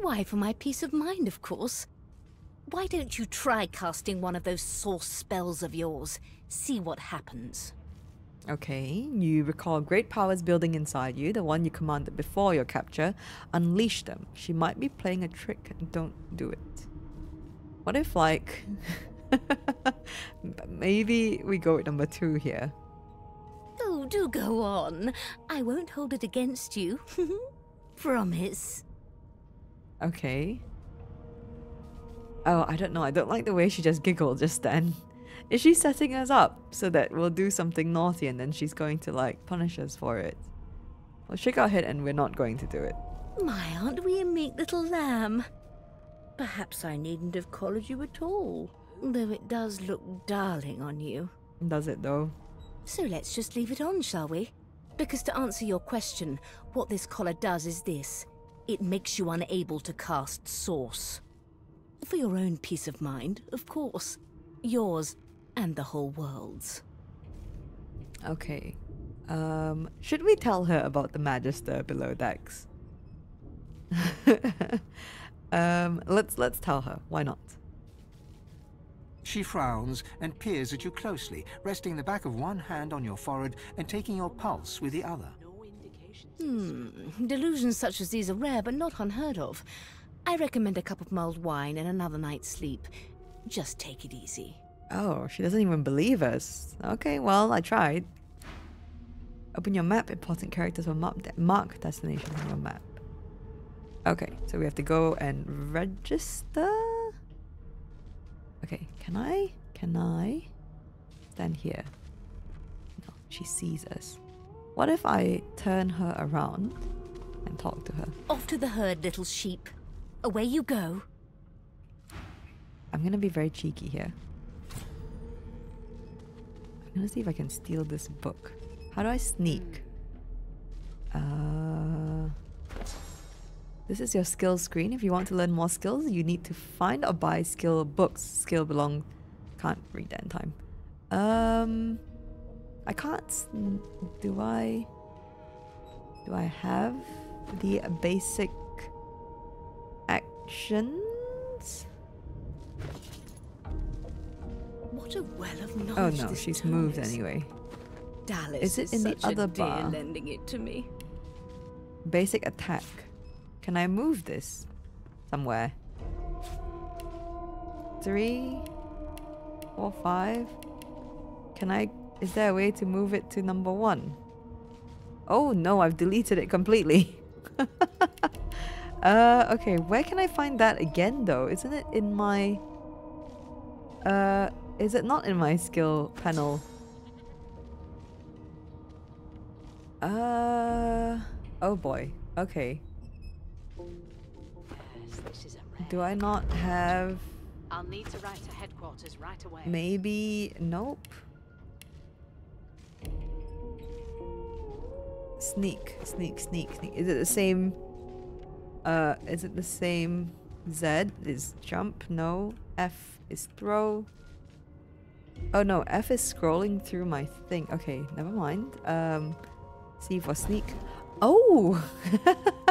Speaker 10: Why, for my peace of mind, of course. Why don't you try casting one of those source spells of yours? See what happens.
Speaker 1: Okay, you recall great powers building inside you, the one you commanded before your capture. Unleash them. She might be playing a trick. Don't do it. What if, like. maybe we go with number two here.
Speaker 10: Oh, do go on. I won't hold it against you. Promise.
Speaker 1: Okay. Oh, I don't know. I don't like the way she just giggled just then. Is she setting us up so that we'll do something naughty and then she's going to like punish us for it? We'll shake our head and we're not going to do it.
Speaker 10: My, aren't we a meek little lamb? Perhaps I needn't have collared you at all, though it does look darling on you.
Speaker 1: Does it though?
Speaker 10: So let's just leave it on, shall we? Because to answer your question, what this collar does is this. It makes you unable to cast Source. For your own peace of mind, of course. Yours and the whole world's.
Speaker 1: Okay. Um, should we tell her about the Magister below decks? um, let's let's tell her. Why not?
Speaker 16: She frowns and peers at you closely, resting the back of one hand on your forehead and taking your pulse with the other.
Speaker 10: Hmm. Delusions such as these are rare, but not unheard of. I recommend a cup of mulled wine and another night's sleep. Just take it easy.
Speaker 1: Oh, she doesn't even believe us. Okay, well, I tried. Open your map. Important characters will mark, de mark destinations on your map. Okay, so we have to go and register. Okay, can I? Can I stand here? No, she sees us. What if I turn her around and talk to her?
Speaker 10: Off to the herd, little sheep. Away you go.
Speaker 1: I'm gonna be very cheeky here. I'm gonna see if I can steal this book. How do I sneak? Uh, this is your skill screen. If you want to learn more skills, you need to find or buy skill books. Skill belong. Can't read that in time. Um, I can't. Do I? Do I have the basic actions?
Speaker 10: What a well of knowledge.
Speaker 1: Oh
Speaker 10: no,
Speaker 1: she's moved
Speaker 10: is.
Speaker 1: anyway.
Speaker 10: Dallas
Speaker 1: Is it in the
Speaker 10: such
Speaker 1: other bar?
Speaker 10: lending it to me.
Speaker 1: Basic attack. Can I move this somewhere? Three, four, five. Can I? Is there a way to move it to number one? Oh no, I've deleted it completely. uh, okay, where can I find that again though? Isn't it in my? Uh, is it not in my skill panel? Uh, oh boy. Okay. Do I not have
Speaker 15: I'll need to write to headquarters right away.
Speaker 1: maybe nope. Sneak, sneak, sneak, sneak. Is it the same uh is it the same Z is jump? No. F is throw. Oh no, F is scrolling through my thing. Okay, never mind. Um see for sneak. Oh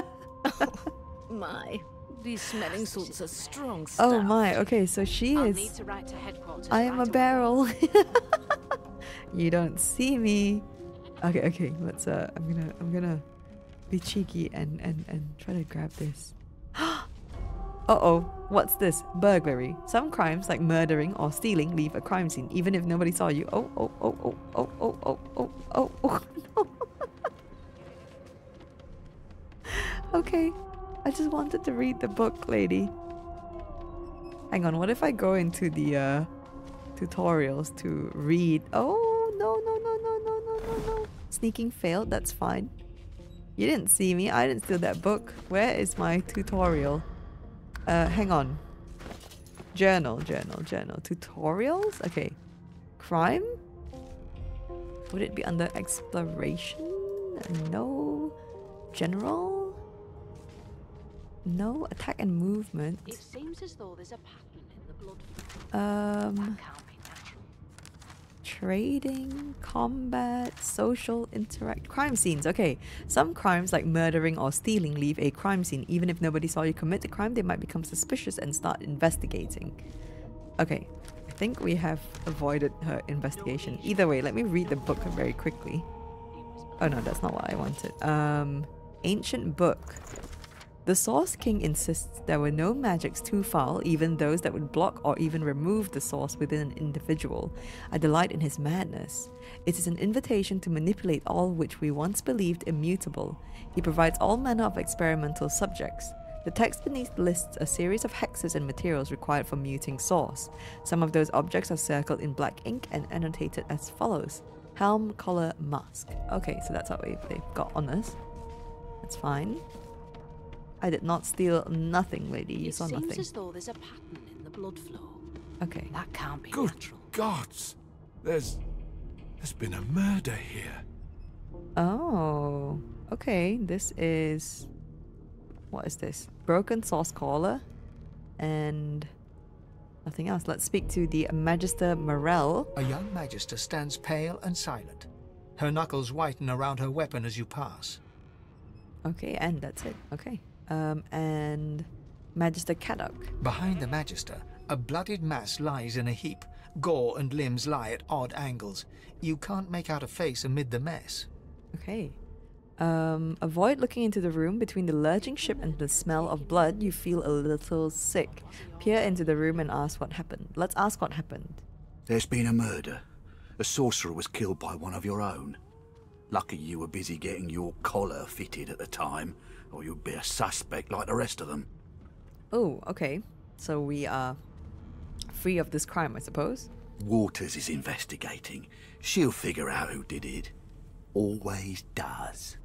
Speaker 10: My, these smelling salts are strong stuff.
Speaker 1: Oh my, okay, so she
Speaker 15: I'll
Speaker 1: is
Speaker 15: to to
Speaker 1: I am
Speaker 15: right
Speaker 1: a barrel. you don't see me. Okay, okay. Let's. Uh, I'm gonna. I'm gonna be cheeky and and and try to grab this. uh oh. What's this? Burglary. Some crimes, like murdering or stealing, leave a crime scene, even if nobody saw you. Oh oh oh oh oh oh oh oh oh oh. No. okay. I just wanted to read the book, lady. Hang on, what if I go into the uh, tutorials to read? Oh, no, no, no, no, no, no, no, no. Sneaking failed, that's fine. You didn't see me, I didn't steal that book. Where is my tutorial? Uh, hang on. Journal, journal, journal. Tutorials? Okay. Crime? Would it be under exploration? No. General? No. Attack and movement.
Speaker 15: It seems as though there's a pattern in the blood.
Speaker 1: Um,
Speaker 15: That can't be natural.
Speaker 1: trading, combat, social interact, crime scenes. Okay, some crimes like murdering or stealing leave a crime scene. Even if nobody saw you commit the crime, they might become suspicious and start investigating. Okay, I think we have avoided her investigation. Either way, let me read the book very quickly. Oh no, that's not what I wanted. Um, ancient book. The Source King insists there were no magics too foul, even those that would block or even remove the source within an individual. I delight in his madness. It is an invitation to manipulate all which we once believed immutable. He provides all manner of experimental subjects. The text beneath lists a series of hexes and materials required for muting source. Some of those objects are circled in black ink and annotated as follows. Helm, collar, mask. Okay, so that's what they've got on us. That's fine. I did not steal nothing, lady. You
Speaker 15: it
Speaker 1: saw
Speaker 15: seems
Speaker 1: nothing.
Speaker 15: as though there's a pattern in the blood flow.
Speaker 1: Okay.
Speaker 15: That can't be
Speaker 14: Good
Speaker 15: natural.
Speaker 14: gods! There's... there's been a murder here.
Speaker 1: Oh, okay. This is. What is this? Broken source collar and nothing else. Let's speak to the Magister Morel.
Speaker 16: A young magister stands pale and silent. Her knuckles whiten around her weapon as you pass.
Speaker 1: Okay, and that's it. Okay. Um, and Magister Caddock.
Speaker 16: Behind the magister, a bloodied mass lies in a heap. Gore and limbs lie at odd angles. You can't make out a face amid the mess.
Speaker 1: Okay. Um, avoid looking into the room between the lurching ship and the smell of blood. You feel a little sick. Peer into the room and ask what happened. Let's ask what happened.
Speaker 17: There's been a murder. A sorcerer was killed by one of your own. Lucky you were busy getting your collar fitted at the time, or you'd be a suspect like the rest of them.
Speaker 1: Oh, okay. So we are free of this crime, I suppose.
Speaker 17: Waters is investigating. She'll figure out who did it. Always does.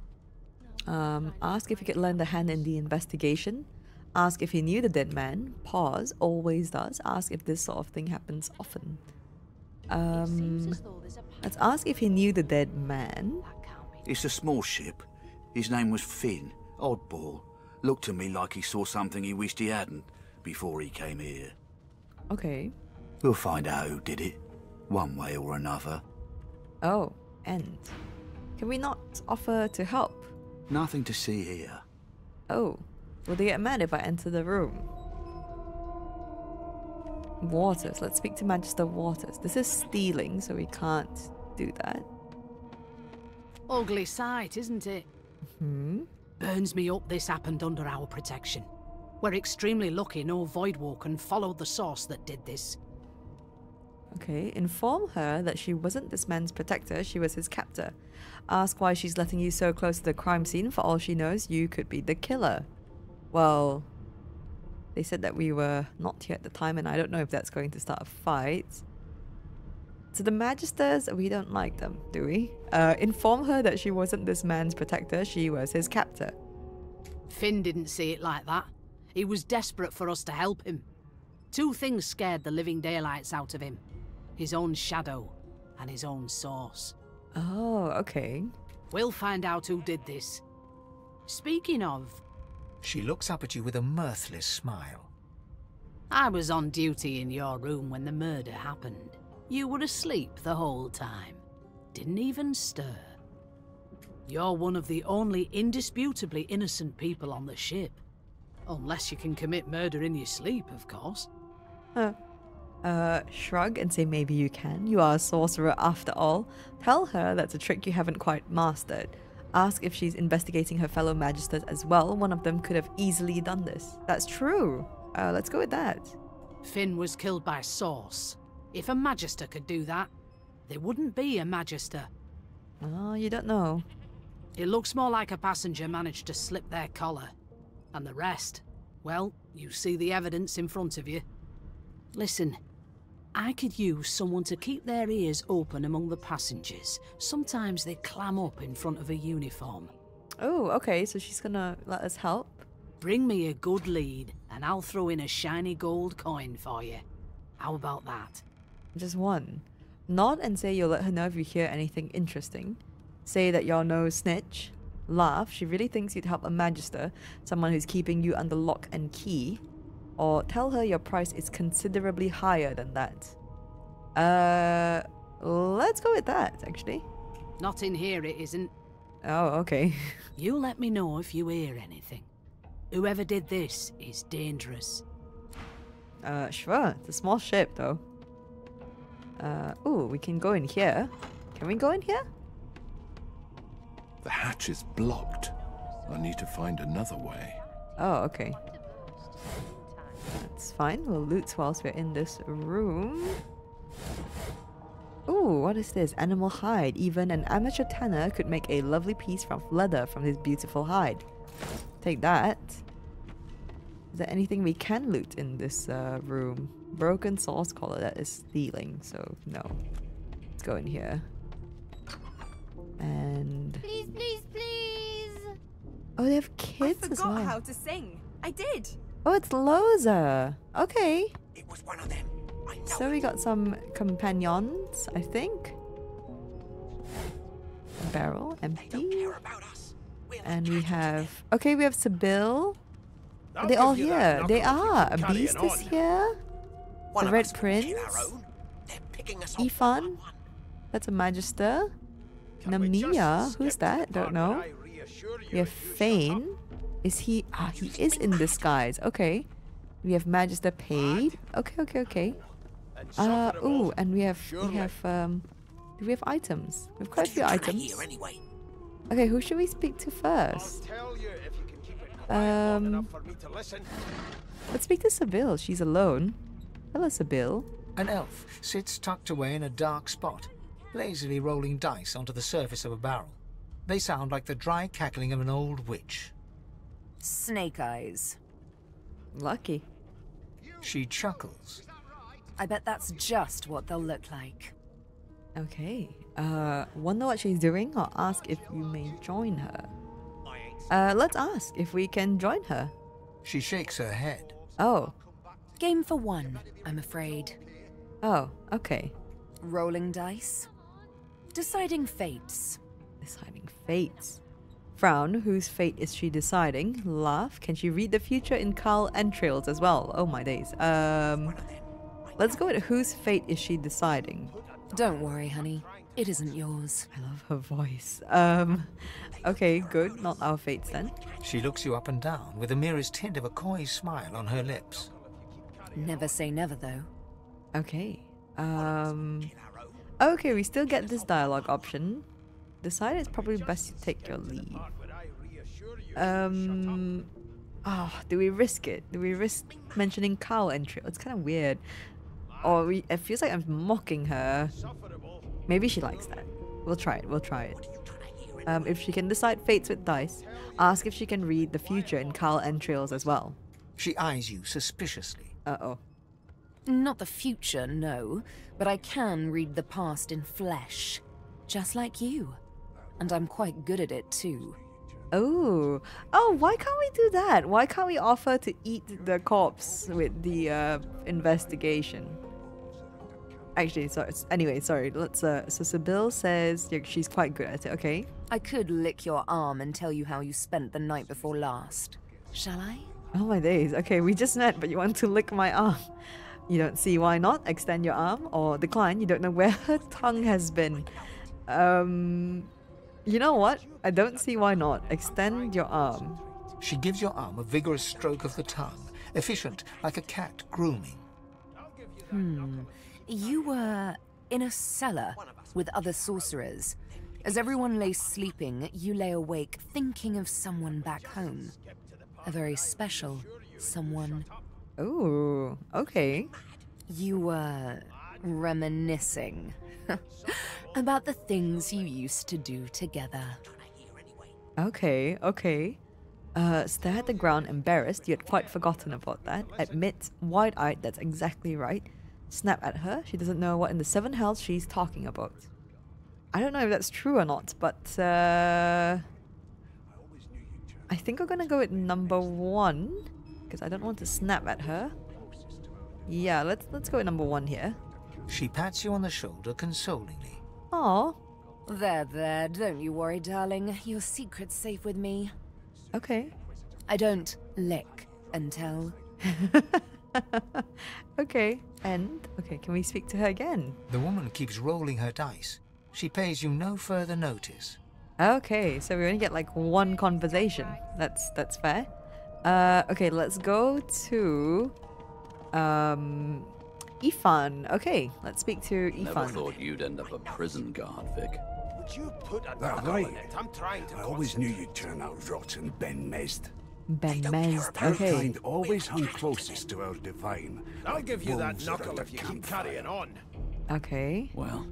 Speaker 1: Um, ask if he could lend a hand in the investigation. Ask if he knew the dead man. Pause. Always does. Ask if this sort of thing happens often. Um, let's ask if he knew the dead man.
Speaker 17: It's a small ship. His name was Finn. Oddball. Looked to me like he saw something he wished he hadn't before he came here.
Speaker 1: Okay.
Speaker 17: We'll find out who did it, one way or another.
Speaker 1: Oh, and can we not offer to help?
Speaker 17: Nothing to see here.
Speaker 1: Oh, will they get mad if I enter the room? Waters. Let's speak to Magister Waters. This is stealing, so we can't do that.
Speaker 15: Ugly sight, isn't it?
Speaker 1: Hmm.
Speaker 15: Burns me up this happened under our protection. We're extremely lucky no Voidwalker followed the source that did this.
Speaker 1: Okay, inform her that she wasn't this man's protector, she was his captor. Ask why she's letting you so close to the crime scene. For all she knows, you could be the killer. Well, they said that we were not here at the time, and I don't know if that's going to start a fight. To the Magisters, we don't like them, do we? Uh, inform her that she wasn't this man's protector, she was his captor.
Speaker 15: Finn didn't see it like that. He was desperate for us to help him. Two things scared the living daylights out of him. His own shadow and his own source.
Speaker 1: Oh, okay.
Speaker 15: We'll find out who did this. Speaking of,
Speaker 16: She looks up at you with a mirthless smile.
Speaker 15: I was on duty in your room when the murder happened. You were asleep the whole time. Didn't even stir. You're one of the only indisputably innocent people on the ship. Unless you can commit murder in your sleep, of course.
Speaker 1: Huh. Uh, shrug and say maybe you can. You are a sorcerer after all. Tell her that's a trick you haven't quite mastered. Ask if she's investigating her fellow magisters as well. One of them could have easily done this. That's true. Uh, let's go with that.
Speaker 15: Finn was killed by Source. If a Magister could do that, there wouldn't be a Magister.
Speaker 1: Oh, you don't know.
Speaker 15: It looks more like a passenger managed to slip their collar. And the rest, well, you see the evidence in front of you. Listen, I could use someone to keep their ears open among the passengers. Sometimes they clam up in front of a uniform.
Speaker 1: Oh, okay, so she's gonna let us help.
Speaker 15: Bring me a good lead, and I'll throw in a shiny gold coin for you. How about that?
Speaker 1: Just one. Nod and say you'll let her know if you hear anything interesting. Say that you're no snitch. Laugh, she really thinks you'd help a magister, someone who's keeping you under lock and key. Or tell her your price is considerably higher than that. Uh, let's go with that, actually.
Speaker 15: Not in here, it isn't.
Speaker 1: Oh, okay.
Speaker 15: You let me know if you hear anything. Whoever did this is dangerous.
Speaker 1: Uh, sure. It's a small ship, though. Uh, ooh, we can go in here. Can we go in here?
Speaker 9: The hatch is blocked. I need to find another way.
Speaker 1: Oh, okay. That's fine. We'll loot whilst we're in this room. Ooh, what is this? Animal hide. Even an amateur tanner could make a lovely piece from leather from this beautiful hide. Take that. There anything we can loot in this uh, room? Broken source collar that is stealing, so no. Let's go in here. And
Speaker 18: Please, please, please.
Speaker 1: oh, they have kids
Speaker 18: I forgot
Speaker 1: well.
Speaker 18: how to sing. I did.
Speaker 1: Oh, it's Lohse. Okay.
Speaker 11: It was one of them. I know
Speaker 1: So we got some companions, I think. Barrel empty. And we have okay, we have Sebille.
Speaker 13: I'll
Speaker 1: they all
Speaker 13: give you that
Speaker 1: here? They
Speaker 13: knuckle if you
Speaker 1: are. A beast is here.
Speaker 11: One
Speaker 1: the Red Prince.
Speaker 11: kill our own. They're picking us off
Speaker 1: Ifan. That's a Magister. Namia. Who's that? Don't know. We have Fane. Is he? Ah, he is in disguise. Okay. We have Magister paid. Okay, okay, okay. Uh, ooh, and we have we have um, do we have items? We have quite a few items. Okay, who should we speak to first? Um, let's speak to Sebille. She's alone. Hello, Sebille.
Speaker 16: An elf sits tucked away in a dark spot, lazily rolling dice onto the surface of a barrel. They sound like the dry cackling of an old witch.
Speaker 3: Snake eyes.
Speaker 1: Lucky.
Speaker 16: She chuckles.
Speaker 3: I bet that's just what they'll look like.
Speaker 1: Okay. Uh, wonder what she's doing, or ask if you may join her. Uh, let's ask if we can join her.
Speaker 16: She shakes her head.
Speaker 1: Oh.
Speaker 3: Game for one, I'm afraid.
Speaker 1: Oh. Okay.
Speaker 3: Rolling dice. Deciding fates.
Speaker 1: Deciding fates. Frown. Whose fate is she deciding? Laugh. Can she read the future in Carl entrails as well? Oh my days. Um. Let's go with whose fate is she deciding?
Speaker 3: Don't worry, honey. It isn't yours.
Speaker 1: I love her voice. Um. Okay, good. Not our fates then.
Speaker 16: She looks you up and down with the merest hint of a coy smile on her lips.
Speaker 3: Never say never, though.
Speaker 1: Okay. Um. Okay, we still get this dialogue option. Decide it's probably best to take your leave. Um. Oh, do we risk it? Do we risk mentioning Carl entry? It's kind of weird. Or we, it feels like I'm mocking her. Maybe she likes that. We'll try it. We'll try it. Um, if she can decide fates with dice, ask if she can read the future in Carl entrails as well.
Speaker 16: She eyes you suspiciously.
Speaker 1: Uh oh.
Speaker 3: Not the future, no, but I can read the past in flesh. Just like you. And I'm quite good at it, too.
Speaker 1: Oh, oh! Why can't we do that? Why can't we offer to eat the corpse with the uh, investigation? Actually, sorry. Anyway, sorry. Let's. Uh, so Sebille says yeah, she's quite good at it. Okay.
Speaker 3: I could lick your arm and tell you how you spent the night before last. Shall I?
Speaker 1: Oh my days. Okay, we just met, but you want to lick my arm. You don't see why not? Extend your arm or decline. You don't know where her tongue has been. Um, you know what? I don't see why not. Extend your arm.
Speaker 16: She gives your arm a vigorous stroke of the tongue, efficient like a cat grooming.
Speaker 3: Hmm. You were in a cellar with other sorcerers. As everyone lay sleeping, you lay awake thinking of someone back home. A very special someone.
Speaker 1: Oh, okay.
Speaker 3: You were reminiscing about the things you used to do together.
Speaker 1: Okay, okay. Uh, stare at the ground, embarrassed. You had quite forgotten about that. Admit, wide eyed, that's exactly right. Snap at her. She doesn't know what in the seven hells she's talking about. I don't know if that's true or not, but uh, I think we're gonna go with number one because I don't want to snap at her. Yeah, let's let's go with number one here.
Speaker 16: She pats you on the shoulder consolingly.
Speaker 1: Aw,
Speaker 3: There, there, don't you worry, darling. Your secret's safe with me.
Speaker 1: okay.
Speaker 3: I don't lick and tell.
Speaker 1: okay, and okay, can we speak to her again?
Speaker 16: The woman keeps rolling her dice. She pays you no further notice.
Speaker 1: Okay, so we only get like one conversation. That's that's fair. Uh, okay, let's go to um, Ifan. Okay, let's speak to
Speaker 19: Never
Speaker 1: Ifan.
Speaker 19: thought you'd end up a prison guard, Vic.
Speaker 13: Would you put a
Speaker 5: That right.
Speaker 13: in it? I'm trying to
Speaker 5: I always knew you'd turn out rotten, Ben Mezd.
Speaker 1: Ben Mezd.
Speaker 5: Our
Speaker 1: Okay.
Speaker 5: kind always hung closest to our divine.
Speaker 13: I'll give you that knuckle if you keep carrying on.
Speaker 1: Okay.
Speaker 19: Well,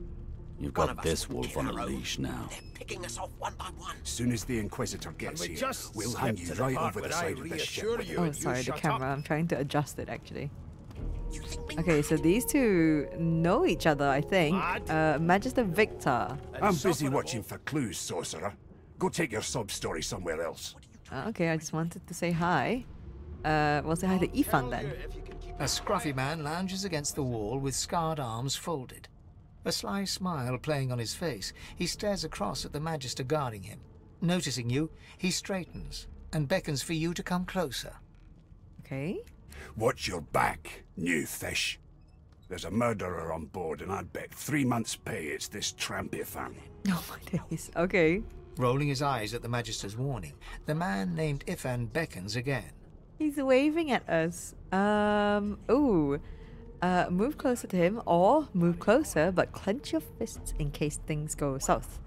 Speaker 19: You've got this wolf on a
Speaker 11: our own.
Speaker 19: leash now.
Speaker 11: Picking us off one by one.
Speaker 20: Soon as the Inquisitor gets
Speaker 5: we
Speaker 20: here,
Speaker 5: just
Speaker 20: we'll hang you right over the side of the ship.
Speaker 5: you.
Speaker 1: Oh, sorry, the
Speaker 5: shut
Speaker 1: camera. I'm trying to adjust it actually. Okay, so these two know each other, I think. Uh, Magister Victor.
Speaker 20: I'm busy watching for clues, sorcerer. Go take your sub story somewhere else.
Speaker 1: Uh, okay, I just wanted to say hi. Uh, we'll say hi to Ifan then.
Speaker 16: A scruffy man lounges against the wall with scarred arms folded. A sly smile playing on his face, he stares across at the Magister guarding him. Noticing you, he straightens and beckons for you to come closer.
Speaker 1: Okay.
Speaker 20: Watch your back, new fish. There's a murderer on board, and I'd bet three months' pay it's this tramp Ifan.
Speaker 1: Oh my days. Okay.
Speaker 16: Rolling his eyes at the Magister's warning, the man named Ifan beckons again.
Speaker 1: He's waving at us. Um, ooh. Uh, move closer to him or move closer, but clench your fists in case things go south.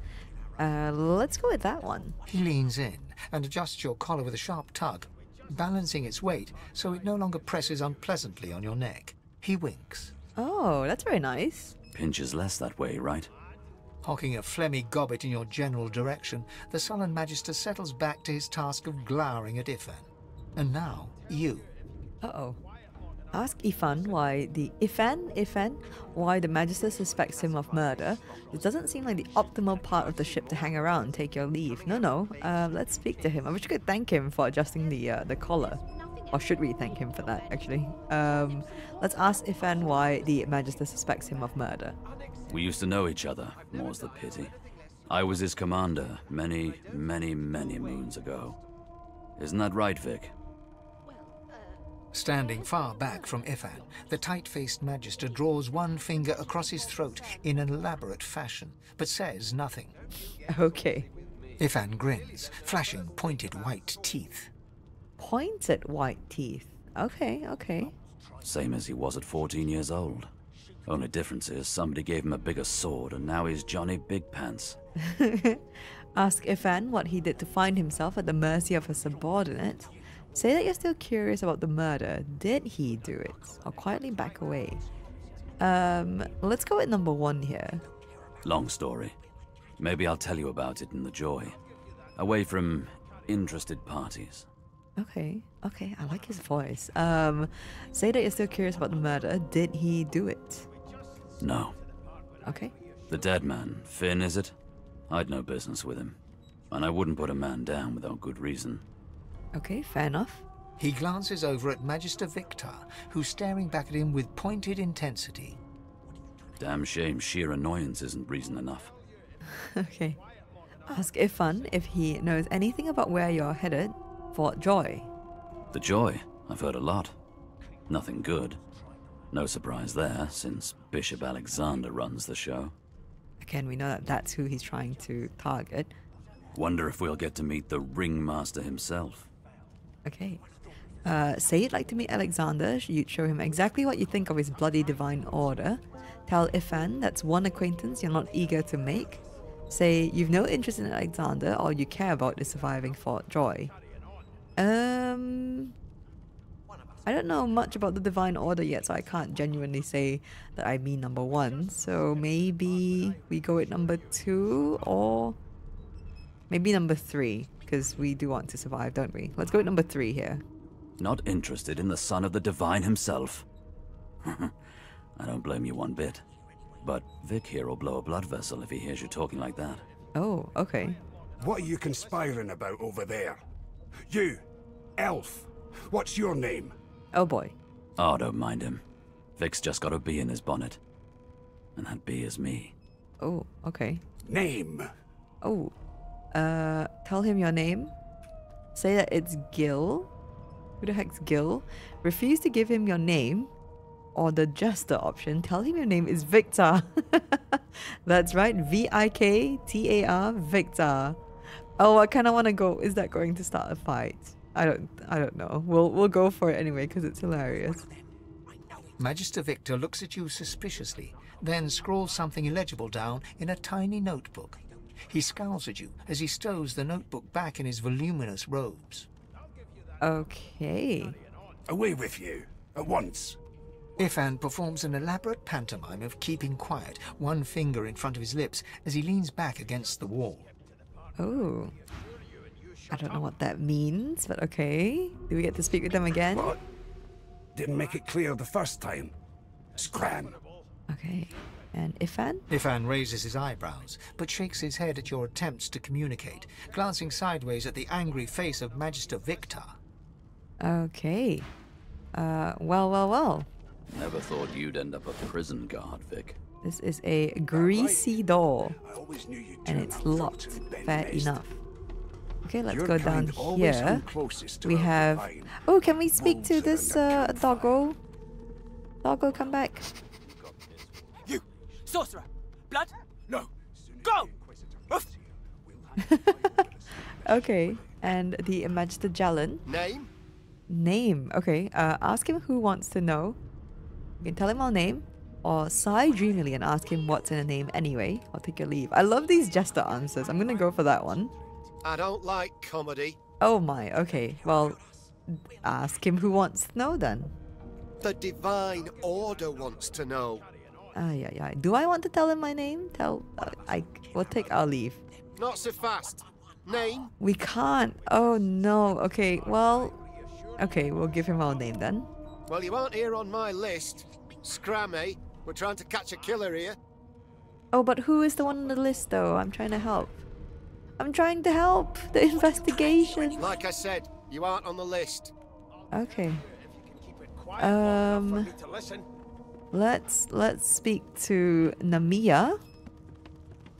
Speaker 1: Uh, let's go with that one.
Speaker 16: He leans in and adjusts your collar with a sharp tug, balancing its weight so it no longer presses unpleasantly on your neck. He winks.
Speaker 1: Oh, that's very nice.
Speaker 19: Pinches less that way, right?
Speaker 16: Hocking a phlegmy gobbet in your general direction, the sullen Magister settles back to his task of glowering at Ifan. And now, you.
Speaker 1: Uh-oh. Ask Ifan why the Ifan, Ifan, why the Magister suspects him of murder. It doesn't seem like the optimal part of the ship to hang around and take your leave. No, no. Uh, let's speak to him. I wish we could thank him for adjusting the uh, the collar. Or should we thank him for that, actually? Um, let's ask Ifan why the Magister suspects him of murder.
Speaker 19: We used to know each other, more's the pity. I was his commander many, many, many moons ago. Isn't that right, Vic?
Speaker 16: Standing far back from Ifan, the tight-faced Magister draws one finger across his throat in an elaborate fashion, but says nothing.
Speaker 1: Okay.
Speaker 16: Ifan grins, flashing pointed white teeth.
Speaker 1: Pointed white teeth. Okay, okay.
Speaker 19: Same as he was at 14 years old. Only difference is somebody gave him a bigger sword and now he's Johnny Big Pants.
Speaker 1: Ask Ifan what he did to find himself at the mercy of a subordinate. Say that you're still curious about the murder. Did he do it? Or quietly back away. Um, let's go with number one here.
Speaker 19: Long story. Maybe I'll tell you about it in the joy. Away from interested parties.
Speaker 1: Okay, okay, I like his voice. Um, say that you're still curious about the murder. Did he do it?
Speaker 19: No.
Speaker 1: Okay.
Speaker 19: The dead man, Finn, is it? I'd no business with him. And I wouldn't put a man down without good reason.
Speaker 1: Okay, fair enough.
Speaker 16: He glances over at Magister Victor, who's staring back at him with pointed intensity.
Speaker 19: Damn shame sheer annoyance isn't reason enough.
Speaker 1: okay. Ask Ifan if he knows anything about where you're headed for Joy.
Speaker 19: The joy, I've heard a lot. Nothing good. No surprise there, since Bishop Alexander runs the show.
Speaker 1: Again, we know that that's who he's trying to target.
Speaker 19: Wonder if we'll get to meet the ringmaster himself.
Speaker 1: Okay. Uh, say you'd like to meet Alexander. You'd show him exactly what you think of his bloody divine order. Tell Ifan that's one acquaintance you're not eager to make. Say you've no interest in Alexander. All you care about is surviving Fort Joy. Um, I don't know much about the divine order yet, so I can't genuinely say that I mean number one. So maybe we go with number two, or maybe number three, because we do want to survive, don't we? Let's go with number three here.
Speaker 19: Not interested in the son of the divine himself. I don't blame you one bit. But Vic here will blow a blood vessel if he hears you talking like that.
Speaker 1: Oh, okay.
Speaker 20: What are you conspiring about over there? You, elf. What's your name?
Speaker 1: Oh boy.
Speaker 19: Oh, don't mind him. Vic's just got a bee in his bonnet. And that bee is me.
Speaker 1: Oh, okay.
Speaker 20: Name.
Speaker 1: Oh, uh, tell him your name. Say that it's Gil. Who the heck's Gil? Refuse to give him your name. Or the jester option, tell him your name is Victor. That's right, V I K T A R, Victor. Oh, I kind of want to go. Is that going to start a fight? I don't. I don't know. We'll we'll go for it anyway because it's hilarious.
Speaker 16: Magister Victor looks at you suspiciously, then scrawls something illegible down in a tiny notebook. He scowls at you as he stows the notebook back in his voluminous robes.
Speaker 1: Okay.
Speaker 20: Away with you. At once.
Speaker 16: Ifan performs an elaborate pantomime of keeping quiet, one finger in front of his lips as he leans back against the wall.
Speaker 1: Oh. I don't know what that means, but okay. Do we get to speak with them again?
Speaker 20: What? Didn't make it clear the first time. Scram.
Speaker 1: Okay. And Ifan?
Speaker 16: Ifan raises his eyebrows, but shakes his head at your attempts to communicate, glancing sideways at the angry face of Magister Victor.
Speaker 1: Okay. Uh, well, well, well.
Speaker 19: Never thought you'd end up a prison guard, Vic.
Speaker 1: This is a greasy door. And it's locked. Fair enough. Okay, let's
Speaker 20: Your
Speaker 1: go down
Speaker 20: always
Speaker 1: here.
Speaker 20: closest
Speaker 1: We have.
Speaker 20: divine.
Speaker 1: Oh, can we speak to this uh, doggo? Doggo, come back.
Speaker 8: You! Sorcerer! Blood? No! Go!
Speaker 1: Okay, and the Magister Jalan.
Speaker 2: Name?
Speaker 1: Name. Okay, uh, ask him who wants to know. You can tell him our name, or sigh dreamily and ask him what's in a name anyway. I'll take your leave. I love these jester answers. I'm gonna go for that one.
Speaker 2: I don't like comedy.
Speaker 1: Oh my, okay. Well, ask him who wants to know then.
Speaker 2: The Divine Order wants to know.
Speaker 1: Ah, yeah, yeah. Do I want to tell him my name? Tell. Uh, I. We'll take our leave.
Speaker 2: Not so fast. Name?
Speaker 1: We can't. Oh no. Okay, well. Okay, we'll give him our name then.
Speaker 2: Well, you aren't here on my list. Scram, eh? We're trying to catch a killer here.
Speaker 1: Oh, but who is the one on the list though? I'm trying to help. I'm trying to help the investigation.
Speaker 2: Like I said, you aren't on the list.
Speaker 1: Okay. Um. Let's let's speak to Namia.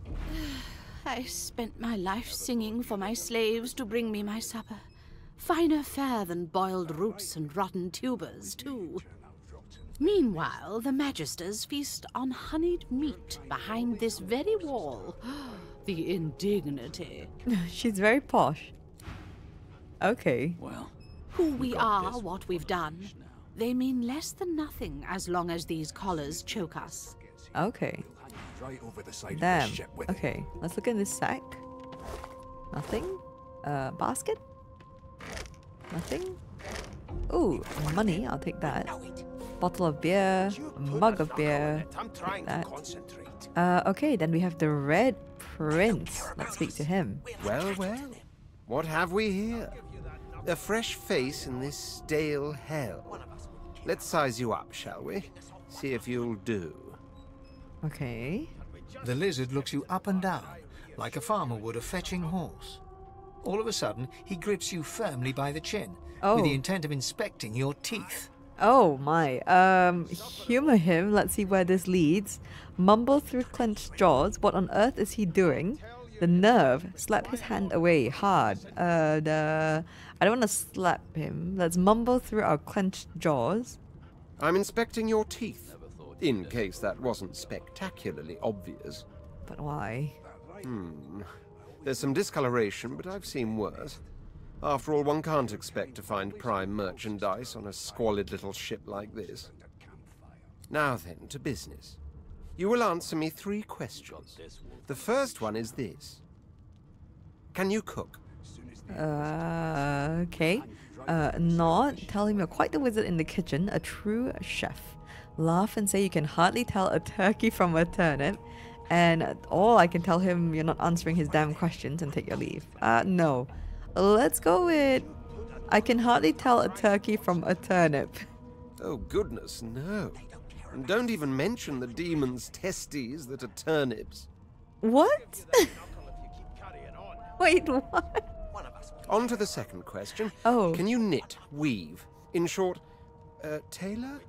Speaker 10: I spent my life singing for my slaves to bring me my supper. Finer fare than boiled roots and rotten tubers, too. Meanwhile, the Magisters feast on honeyed meat behind this very wall. the indignity.
Speaker 1: She's very posh. Okay.
Speaker 19: Well,
Speaker 10: Who we are, what we've done, they mean less than nothing as long as these collars choke us.
Speaker 1: Okay.
Speaker 20: Right over the side
Speaker 1: Damn.
Speaker 20: of the ship with it.
Speaker 1: Okay. Let's look in this sack. Nothing. Uh, basket. Nothing. Ooh, money. I'll take that. Bottle of beer. Mug of beer. Take that. Uh, okay. Then we have the Red Prince. Let's speak to him.
Speaker 2: Well, well. What have we here? A fresh face in this stale hell. Let's size you up, shall we? See if you'll do.
Speaker 1: Okay.
Speaker 16: The lizard looks you up and down, like a farmer would a fetching horse. All of a sudden, he grips you firmly by the chin, with the
Speaker 1: Oh.
Speaker 16: intent of inspecting your teeth.
Speaker 1: Oh my. Um, humor him. Let's see where this leads. Mumble through clenched jaws. What on earth is he doing? The nerve. Slap his hand away hard. Uh, the. I don't want to slap him. Let's mumble through our clenched jaws.
Speaker 2: I'm inspecting your teeth, in case that wasn't spectacularly obvious.
Speaker 1: But why?
Speaker 2: Hmm. There's some discoloration, but I've seen worse. After all, one can't expect to find prime merchandise on a squalid little ship like this. Now then, to business. You will answer me three questions. The first one is this Can you cook?
Speaker 1: Uh, okay. Uh, not. Tell him you're quite the wizard in the kitchen, a true chef. Laugh and say you can hardly tell a turkey from a turnip. And all I can tell him you're not answering his damn questions and take your leave. Uh, no. Let's go with. I can hardly tell a turkey from a turnip.
Speaker 2: Oh, goodness, no. And don't even mention the demon's testes that are turnips.
Speaker 1: What? Wait, what?
Speaker 2: On to the second question.
Speaker 1: Oh.
Speaker 2: Can you knit, weave? In short, uh, tailor?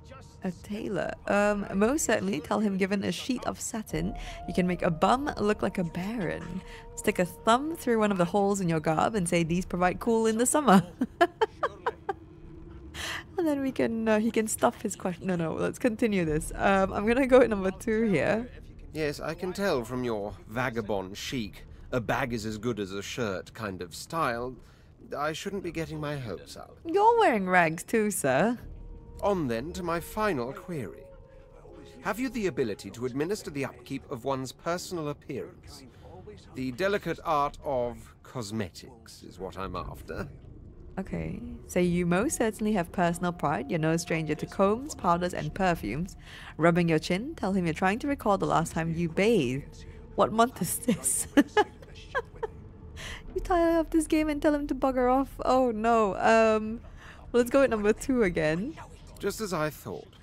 Speaker 1: A tailor. Um, most certainly tell him given a sheet of satin, you can make a bum look like a baron. Stick a thumb through one of the holes in your garb and say these provide cool in the summer. and then we can, uh, he can stuff his question. No, no, let's continue this. Um, I'm gonna go at number two here.
Speaker 2: Yes, I can tell from your vagabond chic, a bag is as good as a shirt kind of style. I shouldn't be getting my hopes up.
Speaker 1: You're wearing rags too, sir.
Speaker 2: On then to my final query. Have you the ability to administer the upkeep of one's personal appearance? The delicate art of cosmetics is what I'm after.
Speaker 1: Okay, so you most certainly have personal pride. You're no stranger to combs, powders, and perfumes. Rubbing your chin, tell him you're trying to recall the last time you bathed. What month is this? you tire of this game and tell him to bugger off. Oh no. Um, let's go with number two again.
Speaker 2: Just as I thought.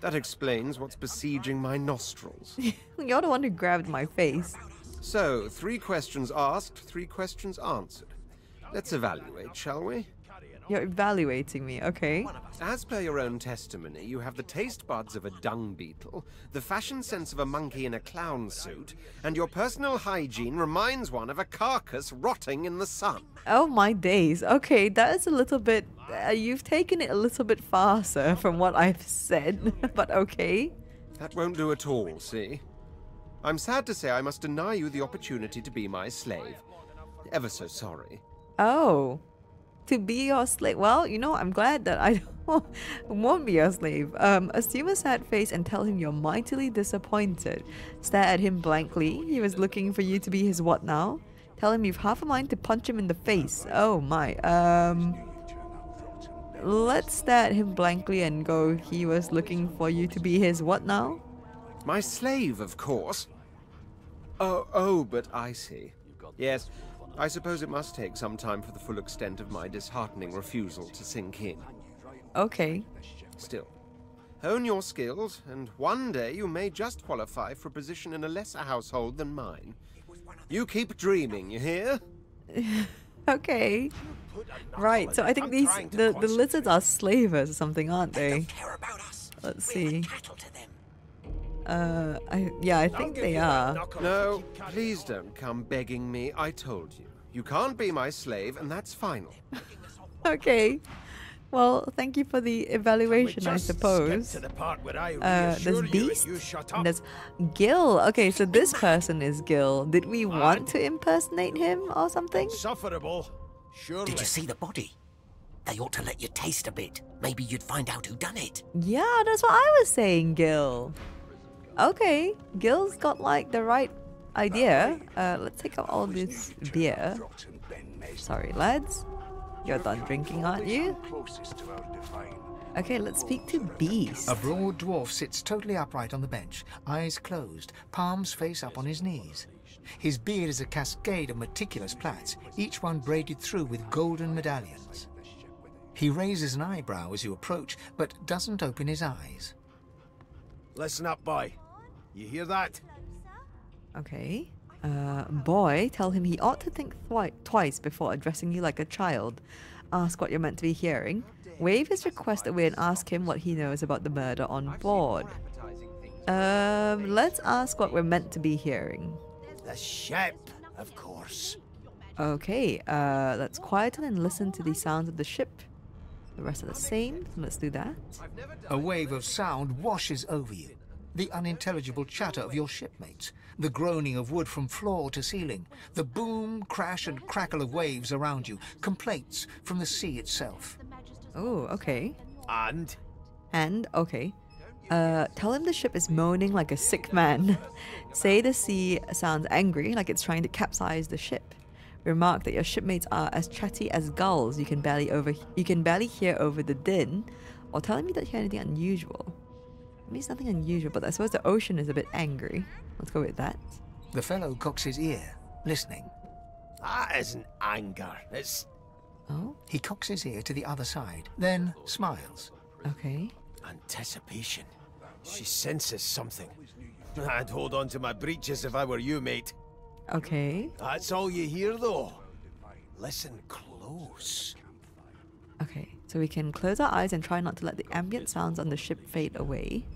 Speaker 2: That explains what's besieging my nostrils.
Speaker 1: You're the one who grabbed my face.
Speaker 2: So, three questions asked, three questions answered. Let's evaluate, shall we?
Speaker 1: You're evaluating me, okay?
Speaker 2: As per your own testimony, you have the taste buds of a dung beetle, the fashion sense of a monkey in a clown suit, and your personal hygiene reminds one of a carcass rotting in the sun.
Speaker 1: Oh my days. Okay, that is a little bit. Uh, you've taken it a little bit far, sir, from what I've said, but okay.
Speaker 2: That won't do at all, see? I'm sad to say I must deny you the opportunity to be my slave. Ever so sorry.
Speaker 1: Oh, to be your slave. Well, you know, I'm glad that I won't be your slave. Um, assume a sad face and tell him you're mightily disappointed. Stare at him blankly. He was looking for you to be his what now? Tell him you've half a mind to punch him in the face. Oh my. Um, let's stare at him blankly and go. He was looking for you to be his what now?
Speaker 2: My slave, of course. Oh, oh, but I see. Yes, I suppose it must take some time for the full extent of my disheartening refusal to sink in.
Speaker 1: Okay.
Speaker 2: Still, hone your skills, and one day you may just qualify for a position in a lesser household than mine. You keep dreaming, you hear?
Speaker 1: okay. Right, so I think these the, the lizards are slavers or something, aren't they? Let's see. Uh, I, yeah, I think they are.
Speaker 2: No, please don't come begging me. I told you. You can't be my slave, and that's final.
Speaker 1: okay. Well, thank you for the evaluation, I suppose. Uh, there's Beast, and there's Gil. Okay, so this person is Gil. Did we want to impersonate him or something?
Speaker 11: Sufferable. Surely. Did you see the body? They ought to let you taste a bit. Maybe you'd find out who done it.
Speaker 1: Yeah, that's what I was saying, Gil. Okay, Gil's got like the right idea. Uh, let's take out all this beer. Sorry, lads. You're done drinking, aren't you? Okay, let's speak to Beast.
Speaker 16: A broad dwarf sits totally upright on the bench, eyes closed, palms face up on his knees. His beard is a cascade of meticulous plaits, each one braided through with golden medallions. He raises an eyebrow as you approach, but doesn't open his eyes.
Speaker 13: Listen up, boy. You hear that?
Speaker 1: Okay. Uh, boy, tell him he ought to think twice before addressing you like a child. Ask what you're meant to be hearing. Wave his request away and ask him what he knows about the murder on board. Um, let's ask what we're meant to be hearing.
Speaker 11: The ship, of course.
Speaker 1: Okay, uh, let's quieten and listen to the sounds of the ship. The rest are the same, so let's do that.
Speaker 16: A wave of sound washes over you the unintelligible chatter of your shipmates, the groaning of wood from floor to ceiling, the boom, crash, and crackle of waves around you, complaints from the sea itself.
Speaker 1: Oh, okay.
Speaker 13: And?
Speaker 1: And, okay. Uh, tell him the ship is moaning like a sick man. Say the sea sounds angry, like it's trying to capsize the ship. Remark that your shipmates are as chatty as gulls. You can barely over you can barely hear over the din, or tell him you don't hear anything unusual. It means nothing unusual, but I suppose the ocean is a bit angry. Let's go with that.
Speaker 16: The fellow cocks his ear, listening.
Speaker 13: Ah, that isn't anger. It's.
Speaker 1: Oh?
Speaker 16: He cocks his ear to the other side, then smiles.
Speaker 1: Okay.
Speaker 13: Anticipation. She senses something. I'd hold on to my breeches if I were you, mate.
Speaker 1: Okay.
Speaker 13: That's all you hear, though. Listen close.
Speaker 1: Okay, so we can close our eyes and try not to let the ambient sounds on the ship fade away.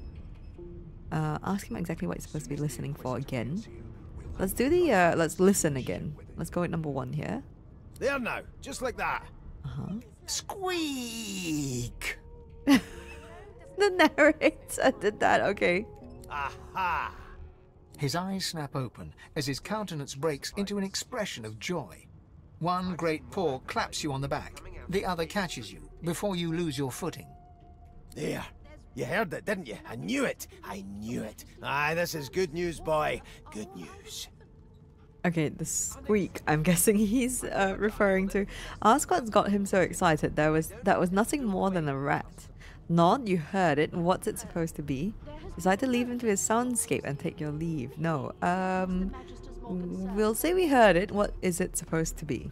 Speaker 1: Uh, ask him exactly what he's supposed to be listening for again. Let's do the, uh, let's listen again. Let's go with number one here.
Speaker 13: There now, just like that.
Speaker 1: Uh-huh.
Speaker 11: Squeak!
Speaker 1: the narrator did that, okay.
Speaker 13: Aha!
Speaker 16: His eyes snap open as his countenance breaks into an expression of joy. One great paw claps you on the back, the other catches you before you lose your footing.
Speaker 13: There. You heard it, didn't you? I knew it. I knew it. Aye, this is good news, boy. Good news.
Speaker 1: Okay, the squeak. I'm guessing he's uh, referring to. Ask what's got him so excited. There was that was nothing more than a rat. Nod, you heard it. What's it supposed to be? Decide to leave him to his soundscape and take your leave. No. Um, we'll say we heard it. What is it supposed to be?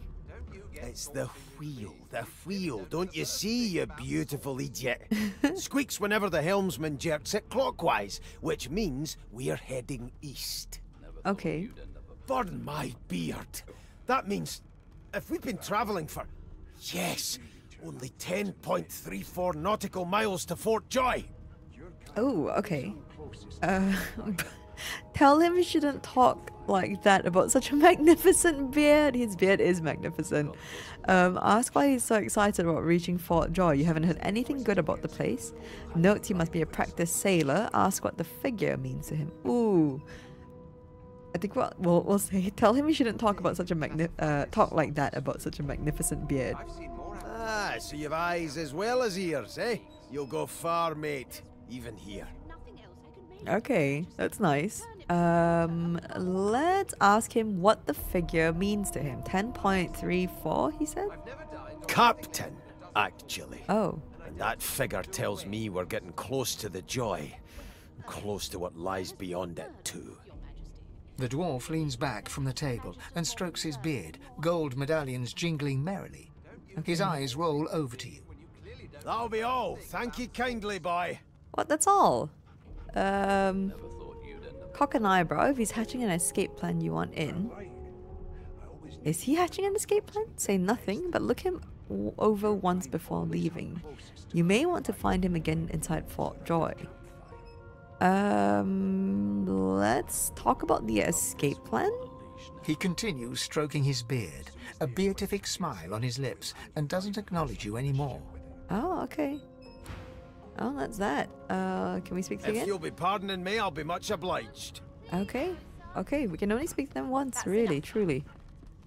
Speaker 13: It's the wheel, the wheel. Don't you see, you beautiful idiot? Squeaks whenever the helmsman jerks it clockwise, which means we're heading east.
Speaker 1: Okay.
Speaker 13: Burn my beard. That means if we've been travelling for, yes, only 10.34 nautical miles to Fort Joy.
Speaker 1: Oh, okay. Uh, tell him he shouldn't talk like that about such a magnificent beard. His beard is magnificent. Um, ask why he's so excited about reaching Fort Joy. You haven't heard anything good about the place. Note he must be a practiced sailor. Ask what the figure means to him. Ooh. I think what we'll, we'll say, tell him he shouldn't talk about such a magni- uh, talk like that about such a magnificent beard.
Speaker 13: Ah, so you've eyes as well as ears, eh? You'll go far, mate. Even here.
Speaker 1: Okay, that's nice. Um, let's ask him what the figure means to him. 10.34, he said?
Speaker 13: Captain, actually.
Speaker 1: Oh.
Speaker 13: And that figure tells me we're getting close to the joy. Close to what lies beyond it, too.
Speaker 16: The dwarf leans back from the table and strokes his beard, gold medallions jingling merrily. His eyes roll over to you.
Speaker 13: That'll be all. Thank you kindly, boy.
Speaker 1: What, that's all? Um, cock an eyebrow if he's hatching an escape plan you want in. Is he hatching an escape plan? Say nothing, but look him over once before leaving. You may want to find him again inside Fort Joy. Um, let's talk about the escape plan.
Speaker 16: He continues stroking his beard, a beatific smile on his lips, and doesn't acknowledge you anymore.
Speaker 1: Oh, okay. Oh, that's that. Uh, can we speak to you
Speaker 13: If
Speaker 1: again?
Speaker 13: you'll be pardoning me, I'll be much obliged.
Speaker 1: Okay. Okay, we can only speak to them once, really, truly.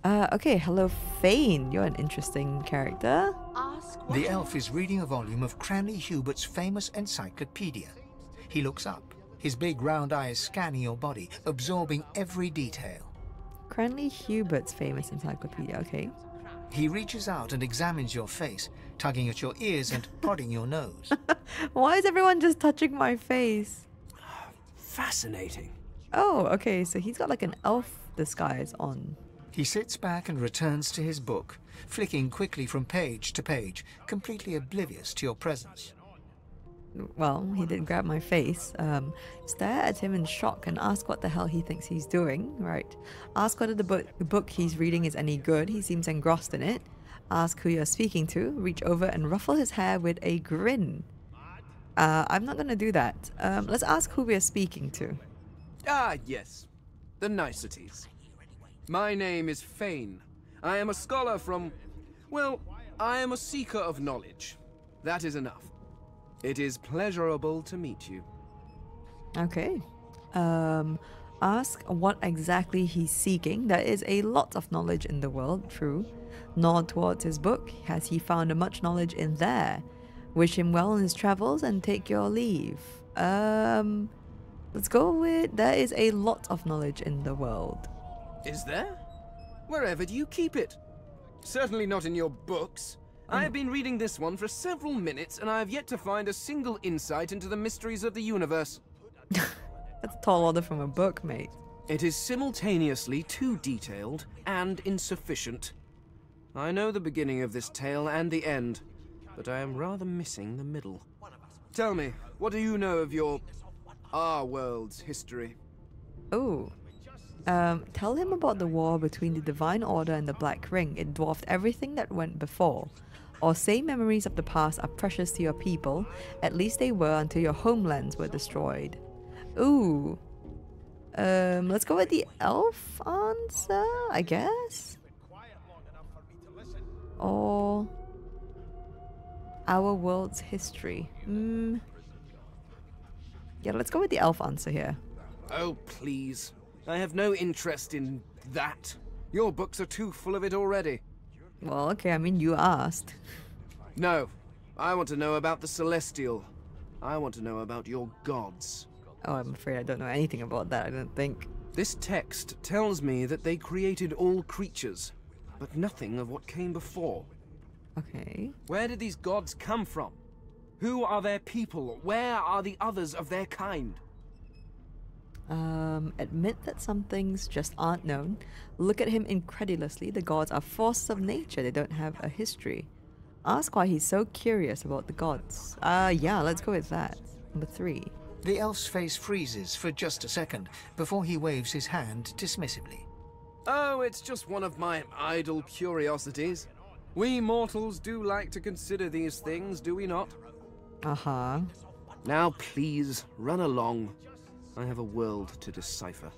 Speaker 1: Uh, okay, hello, Fane. You're an interesting character.
Speaker 16: The elf is reading a volume of Cranley Hubert's famous encyclopedia. He looks up, his big round eyes scanning your body, absorbing every detail.
Speaker 1: Cranley Hubert's famous encyclopedia. Okay.
Speaker 16: He reaches out and examines your face, tugging at your ears and prodding your nose.
Speaker 1: Why is everyone just touching my face?
Speaker 16: Fascinating.
Speaker 1: Oh, okay, so he's got like an elf disguise on.
Speaker 16: He sits back and returns to his book, flicking quickly from page to page, completely oblivious to your presence.
Speaker 1: Well, he did grab my face. Um, stare at him in shock and ask what the hell he thinks he's doing. Right. Ask whether the book, the book he's reading is any good. He seems engrossed in it. Ask who you're speaking to. Reach over and ruffle his hair with a grin. Uh, I'm not gonna do that. Um, let's ask who we're speaking to.
Speaker 7: Ah, yes. The niceties. My name is Fane. I am a scholar from. Well, I am a seeker of knowledge. That is enough. It is pleasurable to meet you.
Speaker 1: Okay. Um, ask what exactly he's seeking. There is a lot of knowledge in the world, true. Nod towards his book. Has he found much knowledge in there? Wish him well in his travels and take your leave. Um, let's go with there is a lot of knowledge in the world.
Speaker 7: Is there? Wherever do you keep it? Certainly not in your books. I have been reading this one for several minutes, and I have yet to find a single insight into the mysteries of the universe.
Speaker 1: That's a tall order from a book, mate.
Speaker 7: It is simultaneously too detailed and insufficient. I know the beginning of this tale and the end, but I am rather missing the middle. Tell me, what do you know of your... our world's history?
Speaker 1: Oh. Um, tell him about the war between the Divine Order and the Black Ring. It dwarfed everything that went before. Or say memories of the past are precious to your people. At least they were until your homelands were destroyed. Ooh. Um, let's go with the elf answer, I guess. Or our world's history. Hmm. Yeah, let's go with the elf answer here.
Speaker 7: Oh, please. I have no interest in that. Your books are too full of it already.
Speaker 1: Well, okay, I mean, you asked.
Speaker 7: No. I want to know about the Celestial. I want to know about your gods.
Speaker 1: Oh, I'm afraid I don't know anything about that, I don't think.
Speaker 7: This text tells me that they created all creatures, but nothing of what came before.
Speaker 1: Okay.
Speaker 7: Where did these gods come from? Who are their people? Where are the others of their kind?
Speaker 1: Um, admit that some things just aren't known. Look at him incredulously. The gods are forces of nature. They don't have a history. Ask why he's so curious about the gods. Uh, yeah, let's go with that. Number three.
Speaker 16: The elf's face freezes for just a second before he waves his hand dismissively.
Speaker 7: Oh, it's just one of my idle curiosities. We mortals do like to consider these things, do we not?
Speaker 1: Uh-huh.
Speaker 7: Now please, run along. I have a world to decipher.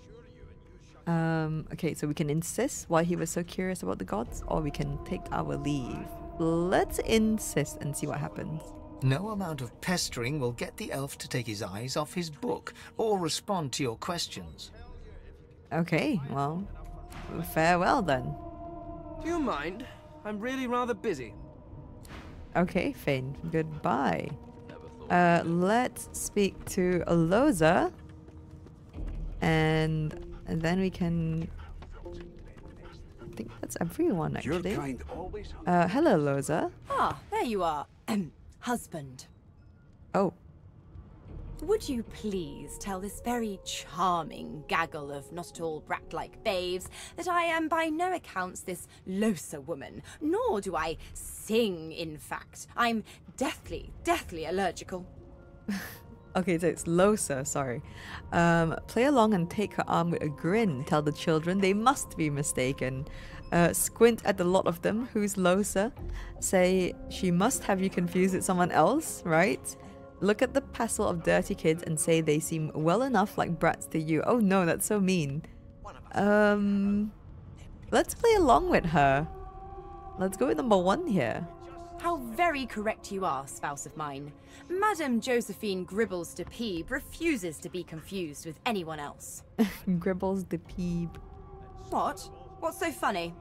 Speaker 1: Um, okay, so we can insist why he was so curious about the gods, or we can take our leave. Let's insist and see what happens.
Speaker 16: No amount of pestering will get the elf to take his eyes off his book or respond to your questions.
Speaker 1: Okay, well, farewell then.
Speaker 7: Do you mind? I'm really rather busy.
Speaker 1: Okay, Fane, goodbye. Uh, let's speak to Aloza. And, and then we can... I think that's everyone, actually.
Speaker 20: Your kind always...
Speaker 1: Uh, hello, Lohse.
Speaker 18: Ah, there you are. Husband.
Speaker 1: Oh.
Speaker 18: Would you please tell this very charming gaggle of not at all brat-like babes that I am by no accounts this Lohse woman, nor do I sing, in fact. I'm deathly, deathly allergical.
Speaker 1: Okay, so it's Lohse, sorry. Um, play along and take her arm with a grin. Tell the children they must be mistaken. Uh, squint at the lot of them. Who's Lohse? Say she must have you confused with someone else, right? Look at the pestle of dirty kids and say they seem well enough like brats to you. Oh no, that's so mean. Um, let's play along with her. Let's go with number one here.
Speaker 18: How very correct you are, spouse of mine. Madame Josephine Gribbles de Peeb refuses to be confused with anyone else.
Speaker 1: Gribbles de Peeb.
Speaker 18: What? What's so funny?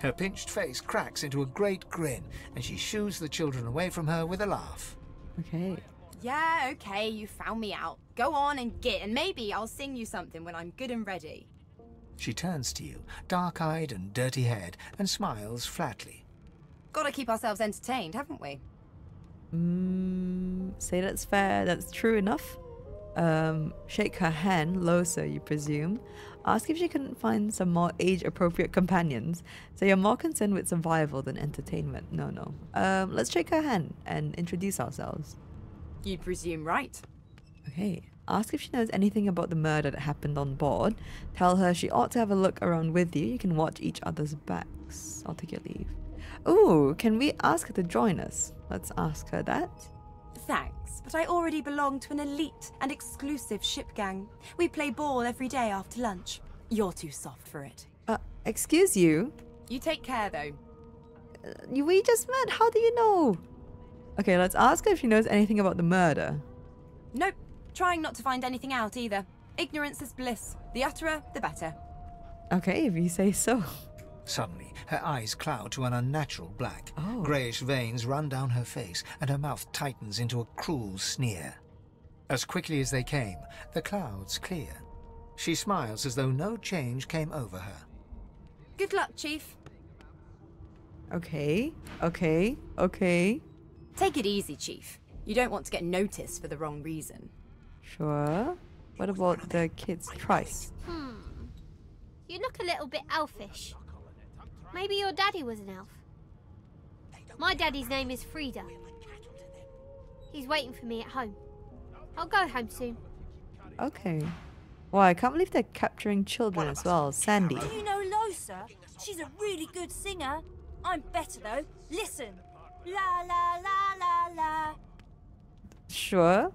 Speaker 16: Her pinched face cracks into a great grin, and she shoos the children away from her with a laugh.
Speaker 1: Okay.
Speaker 18: Yeah, okay, you found me out. Go on and get, and maybe I'll sing you something when I'm good and ready.
Speaker 16: She turns to you, dark-eyed and dirty-haired, and smiles flatly.
Speaker 18: Gotta keep ourselves entertained, haven't we?
Speaker 1: Mm, say that's fair, that's true enough. Um, shake her hand, Lohse, you presume. Ask if she couldn't find some more age-appropriate companions. So you're more concerned with survival than entertainment. No, no. Um, let's shake her hand and introduce ourselves.
Speaker 18: You presume right.
Speaker 1: Okay. Ask if she knows anything about the murder that happened on board. Tell her she ought to have a look around with you. You can watch each other's backs. I'll take your leave. Ooh, can we ask her to join us? Let's ask her that.
Speaker 18: Thanks, but I already belong to an elite and exclusive ship gang. We play ball every day after lunch. You're too soft for it.
Speaker 1: Uh, excuse you?
Speaker 18: You take care, though.
Speaker 1: Uh, we just met. How do you know? Okay, let's ask her if she knows anything about the murder.
Speaker 18: Nope. Trying not to find anything out either. Ignorance is bliss. The utterer, the better.
Speaker 1: Okay, if you say so.
Speaker 16: Suddenly, her eyes cloud to an unnatural black.
Speaker 1: Oh.
Speaker 16: Greyish veins run down her face, and her mouth tightens into a cruel sneer. As quickly as they came, the clouds clear. She smiles as though no change came over her.
Speaker 18: Good luck, Chief.
Speaker 1: Okay, okay, okay.
Speaker 18: Take it easy, Chief. You don't want to get noticed for the wrong reason.
Speaker 1: Sure. What about the kids' Trice?
Speaker 21: Hmm. You look a little bit elfish. Maybe your daddy was an elf. My daddy's name is Frida. He's waiting for me at home. I'll go home soon.
Speaker 1: Okay. Wow, I can't believe they're capturing children as well. Sandy.
Speaker 12: Do you know Lohse? She's a really good singer. I'm better though. Listen. La la la la la.
Speaker 1: Sure.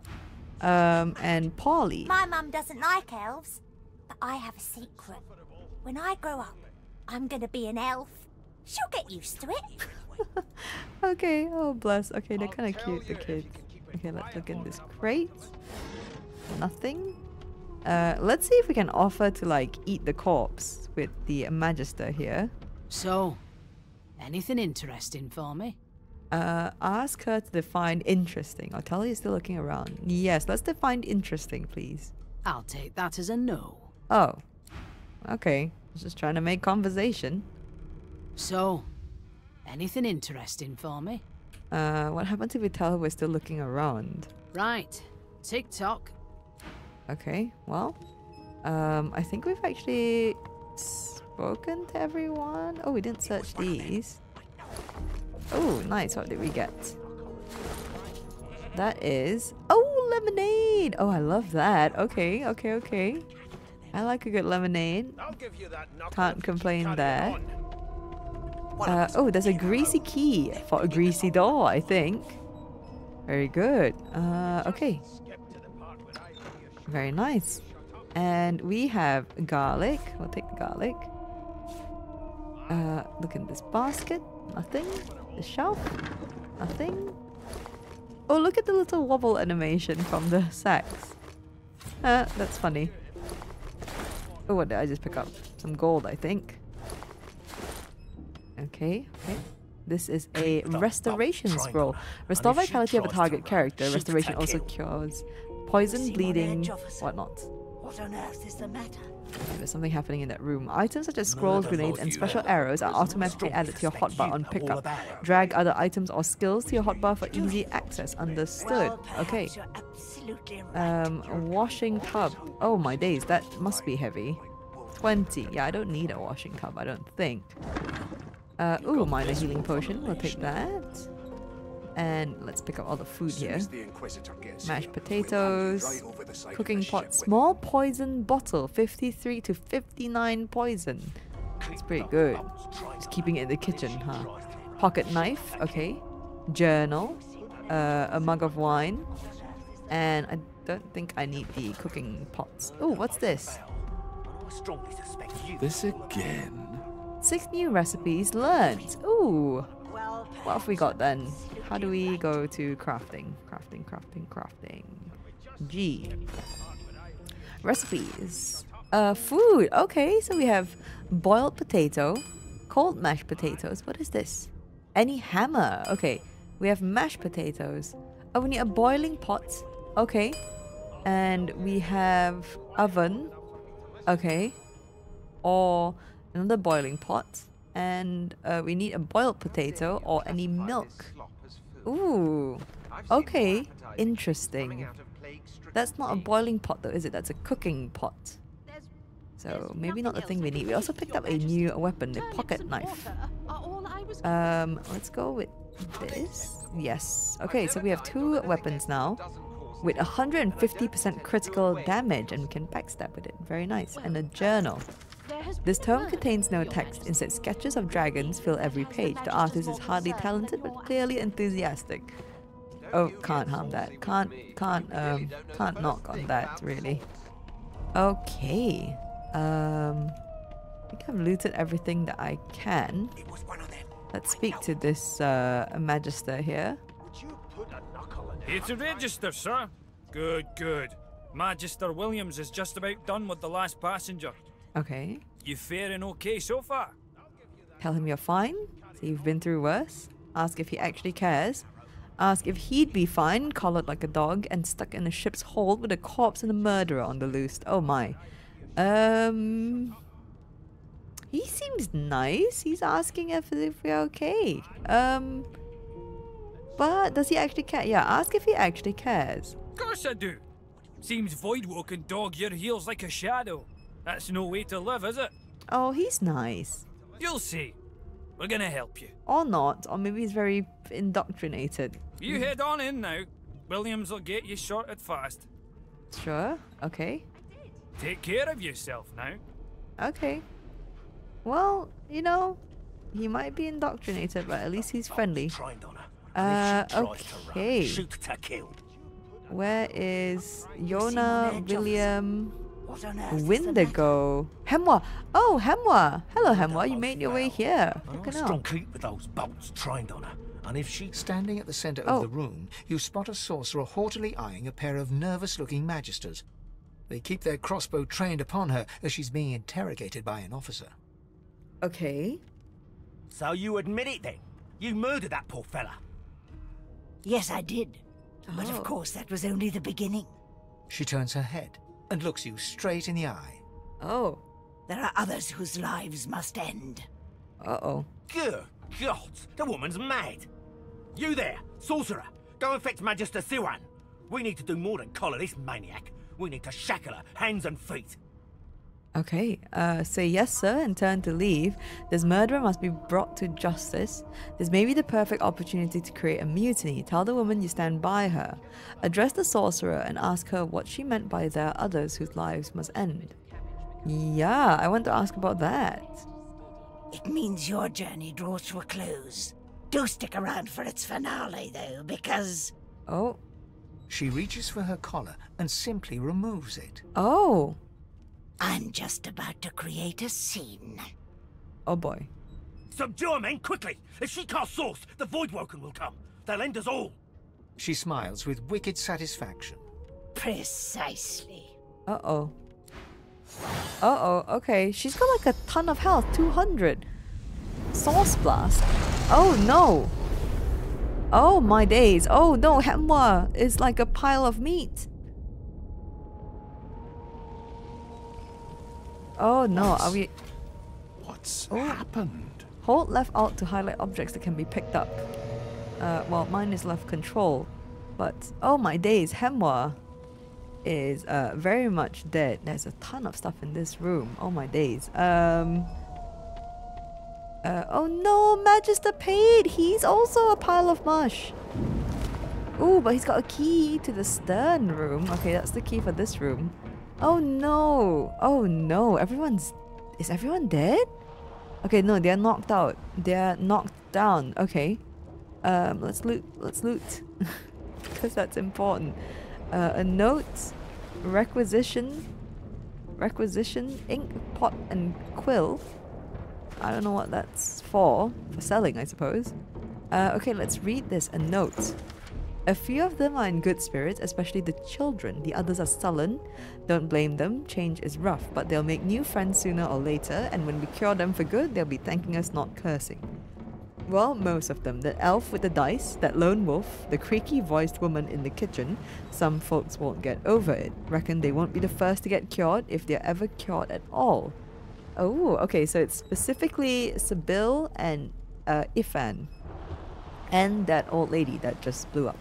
Speaker 1: Um, and Polly.
Speaker 22: My mum doesn't like elves, but I have a secret. When I grow up, I'm gonna be an elf. She'll get used to it.
Speaker 1: okay, oh bless. Okay, they're kind of cute, the kids. Okay, let's look in this crate. Nothing. Uh, let's see if we can offer to like eat the corpse with the Magister here.
Speaker 15: So, anything interesting for me?
Speaker 1: Uh, ask her to define interesting. I'll tell you still looking around. Yes, let's define interesting, please.
Speaker 15: I'll take that as a no.
Speaker 1: Oh. Okay. I was just trying to make conversation.
Speaker 15: So, anything interesting for me?
Speaker 1: Uh, what happens if we tell her we're still looking around?
Speaker 15: Right. TikTok.
Speaker 1: Okay, well, um, I think we've actually spoken to everyone. Oh, we didn't search these. Oh, nice. What did we get? That is... Oh, lemonade! Oh, I love that. Okay, okay, okay. I like a good lemonade. Can't complain there. Uh, oh, there's a greasy key for a greasy door, I think. Very good. Uh, okay. Very nice. And we have garlic. We'll take the garlic. Uh, look in this basket. Nothing. The shelf. Nothing. Oh, look at the little wobble animation from the sacks. Uh, that's funny. Oh, what did I just pick up? Some gold, I think. Okay, okay. This is a restoration scroll. Restore vitality of a target character. Restoration also cures poison, bleeding, whatnot.
Speaker 11: What on earth is the matter?
Speaker 1: There's something happening in that room. Items such as scrolls, grenades, and special arrows are automatically added to your hotbar on pickup. Drag other items or skills to your hotbar for easy access. Understood. Okay. Um, washing tub. Oh my days, that must be heavy. 20. Yeah, I don't need a washing tub, I don't think. Uh, ooh, minor healing potion. We'll take that. And let's pick up all the food here. Mashed potatoes, cooking pot, small poison bottle, 53 to 59 poison. It's pretty good. Just keeping it in the kitchen, huh? Pocket knife, okay. Journal, uh, a mug of wine, and I don't think I need the cooking pots. Oh, what's this?
Speaker 9: This again?
Speaker 1: Six new recipes learned. Ooh. What have we got then? How do we go to crafting? Crafting, crafting, crafting. G. Recipes. Uh, food. Okay, so we have boiled potato, cold mashed potatoes. What is this? Any hammer. Okay, we have mashed potatoes. Oh, we need a boiling pot. Okay. And we have oven. Okay. Or another boiling pot. And uh, we need a boiled potato or any milk. Ooh. Okay. Interesting. That's not a boiling pot though, is it? That's a cooking pot. So maybe not the thing we need. We also picked up a new weapon, the pocket knife. Um, let's go with this. Yes. Okay, so we have two weapons now with 150% critical damage and we can backstab with it. Very nice. And a journal. This tome contains no text, instead sketches of dragons fill every page. The artist is hardly talented but clearly enthusiastic. Oh, can't harm that. Can't, can't, um, can't knock on that, really. Okay. Um, I think I've looted everything that I can. Let's speak to this, uh, Magister here.
Speaker 23: Here to register, sir. Good, good. Magister Williams is just about done with the last passenger.
Speaker 1: Okay.
Speaker 23: You faring okay so far?
Speaker 1: Tell him you're fine. So you've been through worse. Ask if he actually cares. Ask if he'd be fine, collared like a dog, and stuck in a ship's hold with a corpse and a murderer on the loose. Oh my. Um. He seems nice. He's asking if, if we're okay. Um. But does he actually care? Yeah, ask if he actually cares.
Speaker 23: Of course I do. Seems Voidwoken can dog your heels like a shadow. That's no way to live, is it?
Speaker 1: Oh, he's nice.
Speaker 23: You'll see. We're gonna help you.
Speaker 1: Or not, or maybe he's very indoctrinated.
Speaker 23: You head on in now. Williams will get you sorted fast.
Speaker 1: Sure, okay.
Speaker 23: Take care of yourself now.
Speaker 1: Okay. Well, you know, he might be indoctrinated, but at least he's friendly. Uh, okay. Where is Yona, William, Windego, Hemwa? Oh, Hemwa! Hello, Hemwa. You made your way here. Oh, Looking
Speaker 16: strong keep with those bolts trained on her. And if she... Standing at the centre of
Speaker 1: Oh.
Speaker 16: the room, you spot a sorcerer haughtily eyeing a pair of nervous-looking magisters. They keep their crossbow trained upon her as she's being interrogated by an officer.
Speaker 1: Okay.
Speaker 11: So you admit it then? You murdered that poor fella?
Speaker 22: Yes, I did. But
Speaker 1: Oh.
Speaker 22: of course, that was only the beginning.
Speaker 16: She turns her head and looks you straight in the eye.
Speaker 1: Oh.
Speaker 11: There are others whose lives must end.
Speaker 1: Uh-oh.
Speaker 8: Good God, the woman's mad. You there, sorcerer, go and fetch Magister Siwan. We need to do more than collar this maniac. We need to shackle her, hands and feet.
Speaker 1: Okay, uh, say yes, sir, and turn to leave. This murderer must be brought to justice. This may be the perfect opportunity to create a mutiny. Tell the woman you stand by her. Address the sorcerer and ask her what she meant by there are others whose lives must end. Yeah, I want to ask about that.
Speaker 11: It means your journey draws to a close. Do stick around for its finale, though, because.
Speaker 1: Oh.
Speaker 16: She reaches for her collar and simply removes it.
Speaker 1: Oh.
Speaker 11: I'm just about to create a scene.
Speaker 1: Oh boy.
Speaker 8: Subdue her, men, quickly! If she casts source, the Voidwoken will come. They'll end us all.
Speaker 16: She smiles with wicked satisfaction.
Speaker 11: Precisely.
Speaker 1: Uh-oh. Uh-oh, okay. She's got like a ton of health, 200. Source Blast. Oh no! Oh my days. Oh no, Hemwa is like a pile of meat. Oh no, are we...
Speaker 9: What's happened?
Speaker 1: Hold left alt to highlight objects that can be picked up. Uh, well, mine is left control. But, oh my days, Hemwa is uh, very much dead. There's a ton of stuff in this room. Oh my days. Um... Uh, oh no, Magister paid! He's also a pile of mush! Ooh, but he's got a key to the stern room. Okay, that's the key for this room. Oh no! Oh no, everyone's... Is everyone dead? Okay, no, they're knocked out. They're knocked down. Okay. Um, let's loot. Let's loot. Because that's important. Uh, a note. Requisition. Requisition. Ink, pot, and quill. I don't know what that's for. For selling, I suppose. Uh, okay, let's read this. A note. A few of them are in good spirits, especially the children. The others are sullen. Don't blame them. Change is rough, but they'll make new friends sooner or later, and when we cure them for good, they'll be thanking us, not cursing. Well, most of them. The elf with the dice, that lone wolf, the creaky voiced woman in the kitchen. Some folks won't get over it. Reckon they won't be the first to get cured if they're ever cured at all. Oh, okay, so it's specifically Sebille and uh, Ifan. And that old lady that just blew up.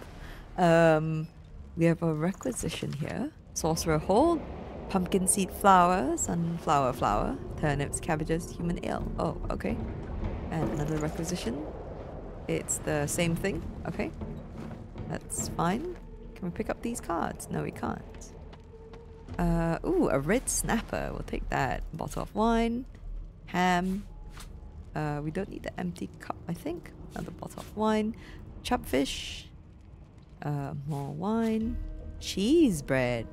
Speaker 1: Um, we have a requisition here. Sorcerer hold, pumpkin seed flour, sunflower flour, turnips, cabbages, human ale. Oh, okay. And another requisition. It's the same thing. Okay. That's fine. Can we pick up these cards? No, we can't. Uh, ooh, a red snapper. We'll take that. Bottle of wine. Ham. Uh, we don't need the empty cup, I think. Another bottle of wine. Chubfish. Uh, more wine. Cheese bread.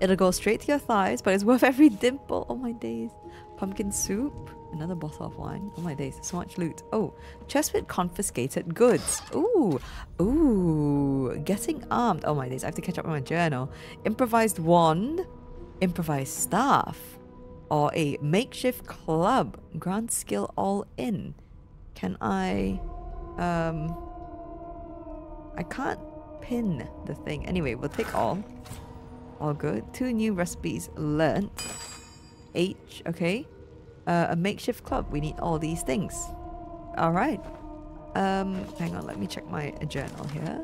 Speaker 1: It'll go straight to your thighs, but it's worth every dimple. Oh my days. Pumpkin soup. Another bottle of wine. Oh my days, so much loot. Oh, chest with confiscated goods. Ooh, ooh, getting armed. Oh my days, I have to catch up on my journal. Improvised wand, improvised staff, or a makeshift club. Grant skill all in. Can I, um, I can't pin the thing. Anyway, we'll take all. All good. Two new recipes learned. H, okay. Uh, a makeshift club. We need all these things. Alright. Um, hang on, let me check my journal here.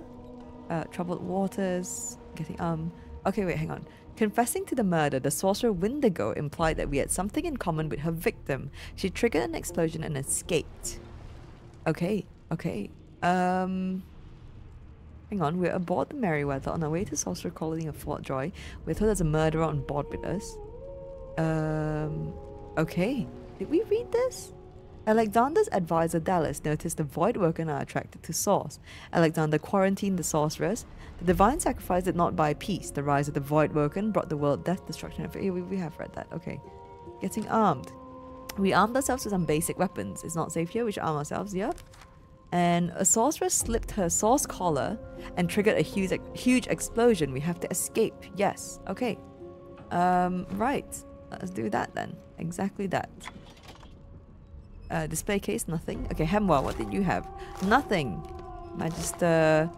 Speaker 1: Uh, troubled waters. Getting, um... Okay, wait, hang on. Confessing to the murder, the sorcerer Windego implied that we had something in common with her victim. She triggered an explosion and escaped. Okay, okay. Um... Hang on, we're aboard the Merryweather on our way to Sorcerer Colony of Fort Joy. We're told there's a murderer on board with us. Um... Okay. Did we read this? Alexander's advisor Dallis noticed the void Voidwoken are attracted to Source. Alexander quarantined the sorceress. The divine sacrifice did not buy peace. The rise of the Voidwoken brought the world death, destruction, and we, we have read that. Okay. Getting armed. We armed ourselves with some basic weapons. It's not safe here. We should arm ourselves. Yep. And a sorceress slipped her source collar and triggered a huge, huge explosion. We have to escape. Yes. Okay. Um, right. Let's do that then. Exactly that. Uh, display case, nothing. Okay, Hemwa, what did you have? Nothing. Magister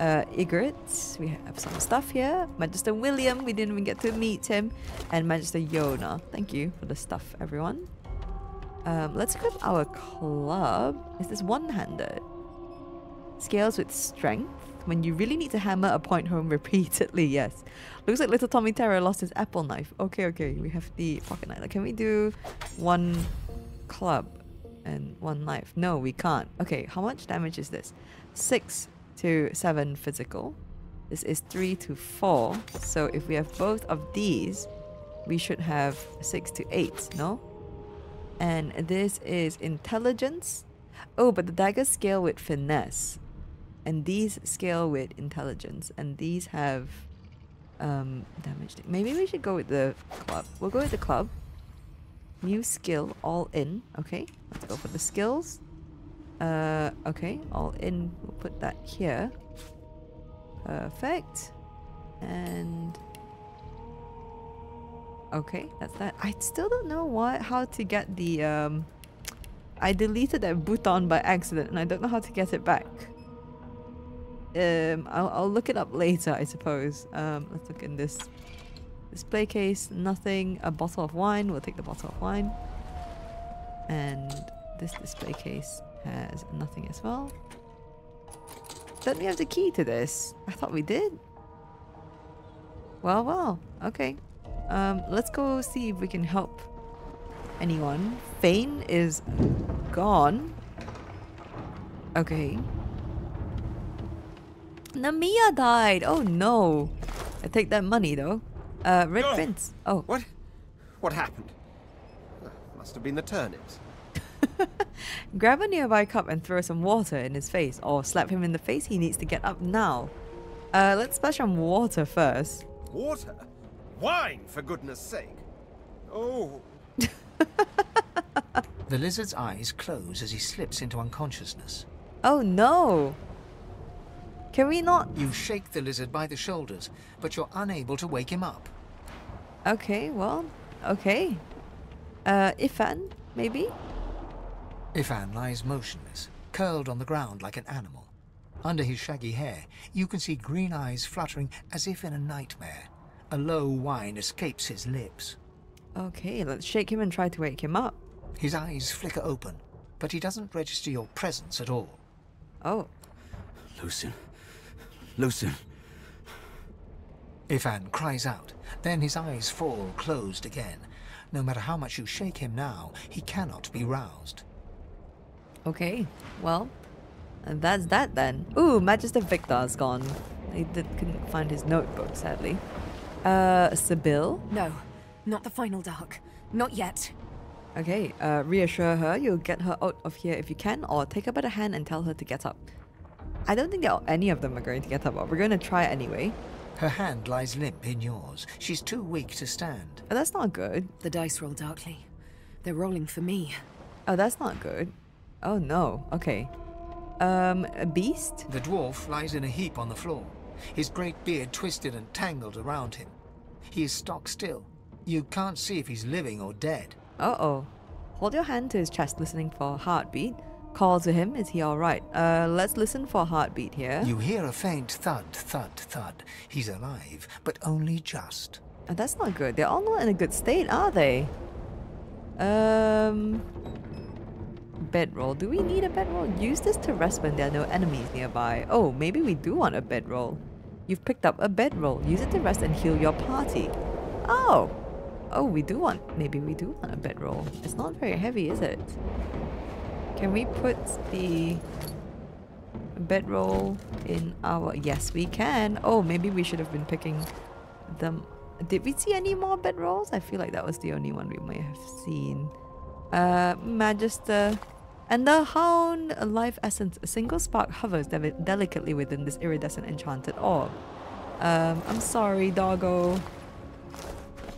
Speaker 1: uh, Ygritte. We have some stuff here. Magister William, we didn't even get to meet him. And Magister Yona. Thank you for the stuff, everyone. Um, let's equip our club. Is this one-handed? Scales with strength. When you really need to hammer a point home repeatedly, yes. Looks like little Tommy Terror lost his apple knife. Okay, okay. We have the pocket knife. Can we do one club and one knife? No, we can't. Okay, how much damage is this? Six to seven physical. This is three to four. So if we have both of these, we should have six to eight, no? And this is intelligence. Oh, but the daggers scale with finesse. And these scale with intelligence. And these have um, damage. Maybe we should go with the club. We'll go with the club. New skill, all in. Okay, let's go for the skills. Uh, okay, all in. We'll put that here. Perfect. And okay, that's that. I still don't know what how to get the um. I deleted that button by accident, and I don't know how to get it back. Um, I'll I'll look it up later, I suppose. Um, let's look in this display case. Nothing. A bottle of wine. We'll take the bottle of wine. And this display case has nothing as well. Don't we have the key to this? I thought we did. Well, well. Okay. Um, let's go see if we can help anyone. Fane is gone. Okay. Namiya died. Oh no. I take that money though. Uh, Red
Speaker 2: Oh.
Speaker 1: Prince. Oh.
Speaker 2: What? What happened? Must have been the turnips.
Speaker 1: Grab a nearby cup and throw some water in his face, or slap him in the face. He needs to get up now. Uh, let's splash on water first.
Speaker 2: Water? Wine, for goodness sake. Oh.
Speaker 16: The lizard's eyes close as he slips into unconsciousness.
Speaker 1: Oh no! Can we not?
Speaker 16: You shake the lizard by the shoulders, but you're unable to wake him up.
Speaker 1: Okay, well, okay. Uh, Ifan, maybe?
Speaker 16: Ifan lies motionless, curled on the ground like an animal. Under his shaggy hair, you can see green eyes fluttering as if in a nightmare. A low whine escapes his lips.
Speaker 1: Okay, let's shake him and try to wake him up.
Speaker 16: His eyes flicker open, but he doesn't register your presence at all.
Speaker 1: Oh.
Speaker 17: Lucian. Lucian.
Speaker 16: Ifan cries out, then his eyes fall closed again. No matter how much you shake him now, he cannot be roused.
Speaker 1: Okay, well, and that's that then. Ooh, Magister Victor's gone. I did, couldn't find his notebook, sadly. Uh, Sebille?
Speaker 24: No, not the final dark. Not yet.
Speaker 1: Okay, uh, reassure her you'll get her out of here if you can, or take her by the hand and tell her to get up. I don't think that any of them are going to get up, but we're going to try anyway.
Speaker 16: Her hand lies limp in yours. She's too weak to stand.
Speaker 1: Oh, that's not good.
Speaker 24: The dice roll darkly. They're rolling for me.
Speaker 1: Oh, that's not good. Oh no. Okay. Um, a beast?
Speaker 16: The dwarf lies in a heap on the floor, his great beard twisted and tangled around him. He is stock still. You can't see if he's living or dead.
Speaker 1: Uh oh. Hold your hand to his chest, listening for a heartbeat. Call to him. Is he alright? Uh, let's listen for a heartbeat here.
Speaker 16: You hear a faint thud, thud, thud. He's alive, but only just.
Speaker 1: Oh, that's not good. They're all not in a good state, are they? Um. Bedroll. Do we need a bedroll? Use this to rest when there are no enemies nearby. Oh, maybe we do want a bedroll. You've picked up a bedroll. Use it to rest and heal your party. Oh. Oh, we do want. Maybe we do want a bedroll. It's not very heavy, is it? Can we put the bedroll in our... Yes, we can. Oh, maybe we should have been picking them. Did we see any more bedrolls? I feel like that was the only one we may have seen. Uh, Magister. And the Hound Life Essence. A single spark hovers de delicately within this iridescent enchanted orb. Um, I'm sorry, doggo.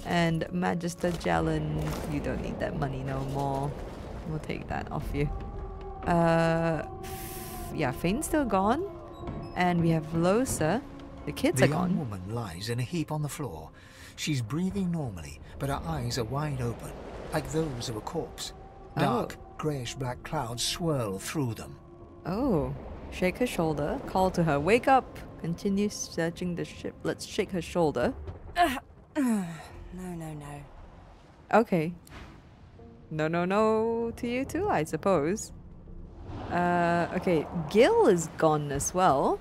Speaker 1: And Magister Jelen, you don't need that money no more. We'll take that off you. Uh, yeah, Fane's still gone. And we have Lohse. The kids
Speaker 16: the
Speaker 1: are
Speaker 16: young
Speaker 1: gone.
Speaker 16: woman lies in a heap on the floor. She's breathing normally, but her eyes are wide open, like those of a corpse. Dark, greyish-black clouds swirl through them.
Speaker 1: Oh, shake her shoulder, call to her, wake up. Continue searching the ship. Let's shake her shoulder.
Speaker 18: no, no, no.
Speaker 1: Okay. No, no, no to you too, I suppose. Uh, okay, Gil is gone as well.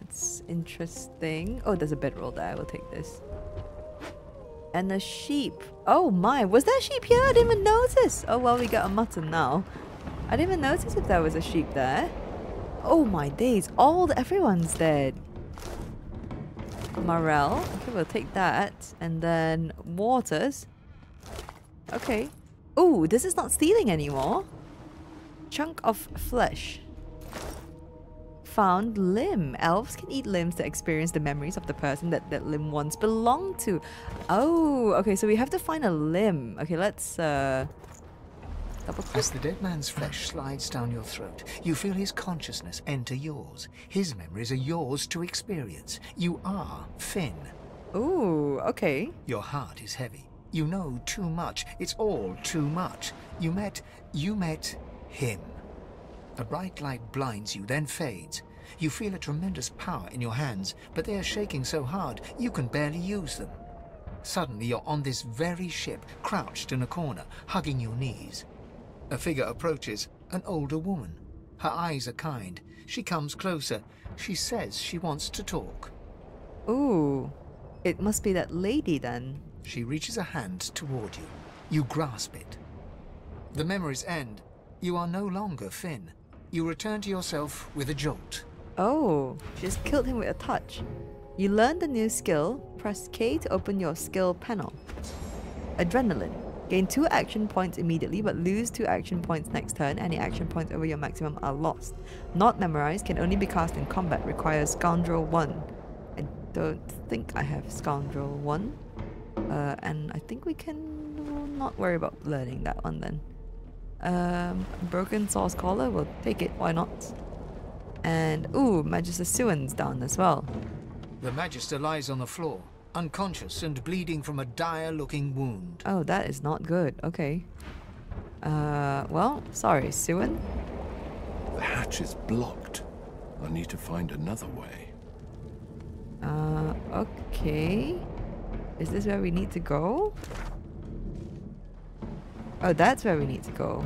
Speaker 1: That's interesting. Oh, there's a bedroll there. I will take this. And a sheep. Oh my, was there sheep here? I didn't even notice. Oh well, we got a mutton now. I didn't even notice if there was a sheep there. Oh my days, all everyone's dead. Morel. Okay, we'll take that. And then Waters. Okay. Oh, this is not stealing anymore. Chunk of flesh. Found limb. Elves can eat limbs to experience the memories of the person that that limb once belonged to. Oh, okay, so we have to find a limb. Okay, let's uh double click.
Speaker 16: As the dead man's flesh slides down your throat, you feel his consciousness enter yours. His memories are yours to experience. You are Finn.
Speaker 1: Ooh, okay.
Speaker 16: Your heart is heavy. You know too much. It's all too much. You met, you met him. A bright light blinds you, then fades. You feel a tremendous power in your hands, but they are shaking so hard you can barely use them. Suddenly you're on this very ship, crouched in a corner, hugging your knees. A figure approaches, an older woman. Her eyes are kind. She comes closer. She says she wants to talk.
Speaker 1: Ooh. It must be that lady then.
Speaker 16: She reaches a hand toward you. You grasp it. The memories end. You are no longer Finn. You return to yourself with a jolt.
Speaker 1: Oh, she just killed him with a touch. You learn the new skill. Press K to open your skill panel. Adrenaline. Gain 2 action points immediately but lose 2 action points next turn. Any action points over your maximum are lost. Not memorized, can only be cast in combat. Requires Scoundrel 1. I don't think I have Scoundrel 1. Uh, and I think we can not worry about learning that one then. Um, broken Source Collar, we'll take it, why not? And, ooh, Magister Suan's down as well.
Speaker 16: The Magister lies on the floor, unconscious and bleeding from a dire-looking wound.
Speaker 1: Oh, that is not good. Okay. Uh, well, sorry, Suan.
Speaker 9: The hatch is blocked. I need to find another way.
Speaker 1: Uh, okay. Is this where we need to go? Oh, that's where we need to go.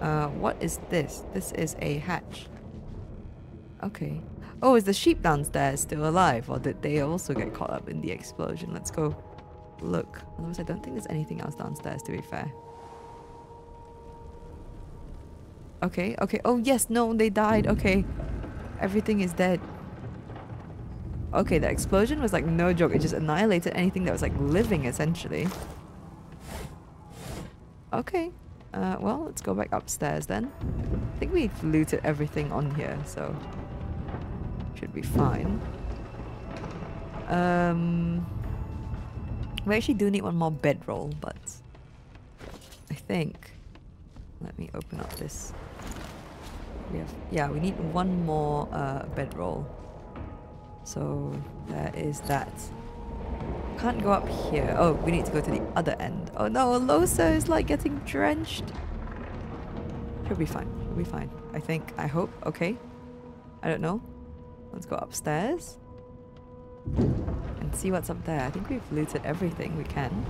Speaker 1: Uh, what is this? This is a hatch. Okay. Oh, is the sheep downstairs still alive? Or did they also get caught up in the explosion? Let's go look. Otherwise, I don't think there's anything else downstairs, to be fair. Okay, okay. Oh, yes, no, they died. Okay. Everything is dead. Okay, the explosion was like no joke. It just annihilated anything that was like living, essentially. Okay. Uh, well, let's go back upstairs then. I think we've looted everything on here, so should be fine. Um, we actually do need one more bedroll, but I think. Let me open up this. We have, yeah, we need one more uh, bedroll. So there is that. Can't go up here. Oh, we need to go to the other end. Oh no, Alosa is like getting drenched. She'll be fine. She'll be fine. I think. I hope. Okay. I don't know. Let's go upstairs. And see what's up there. I think we've looted everything we can.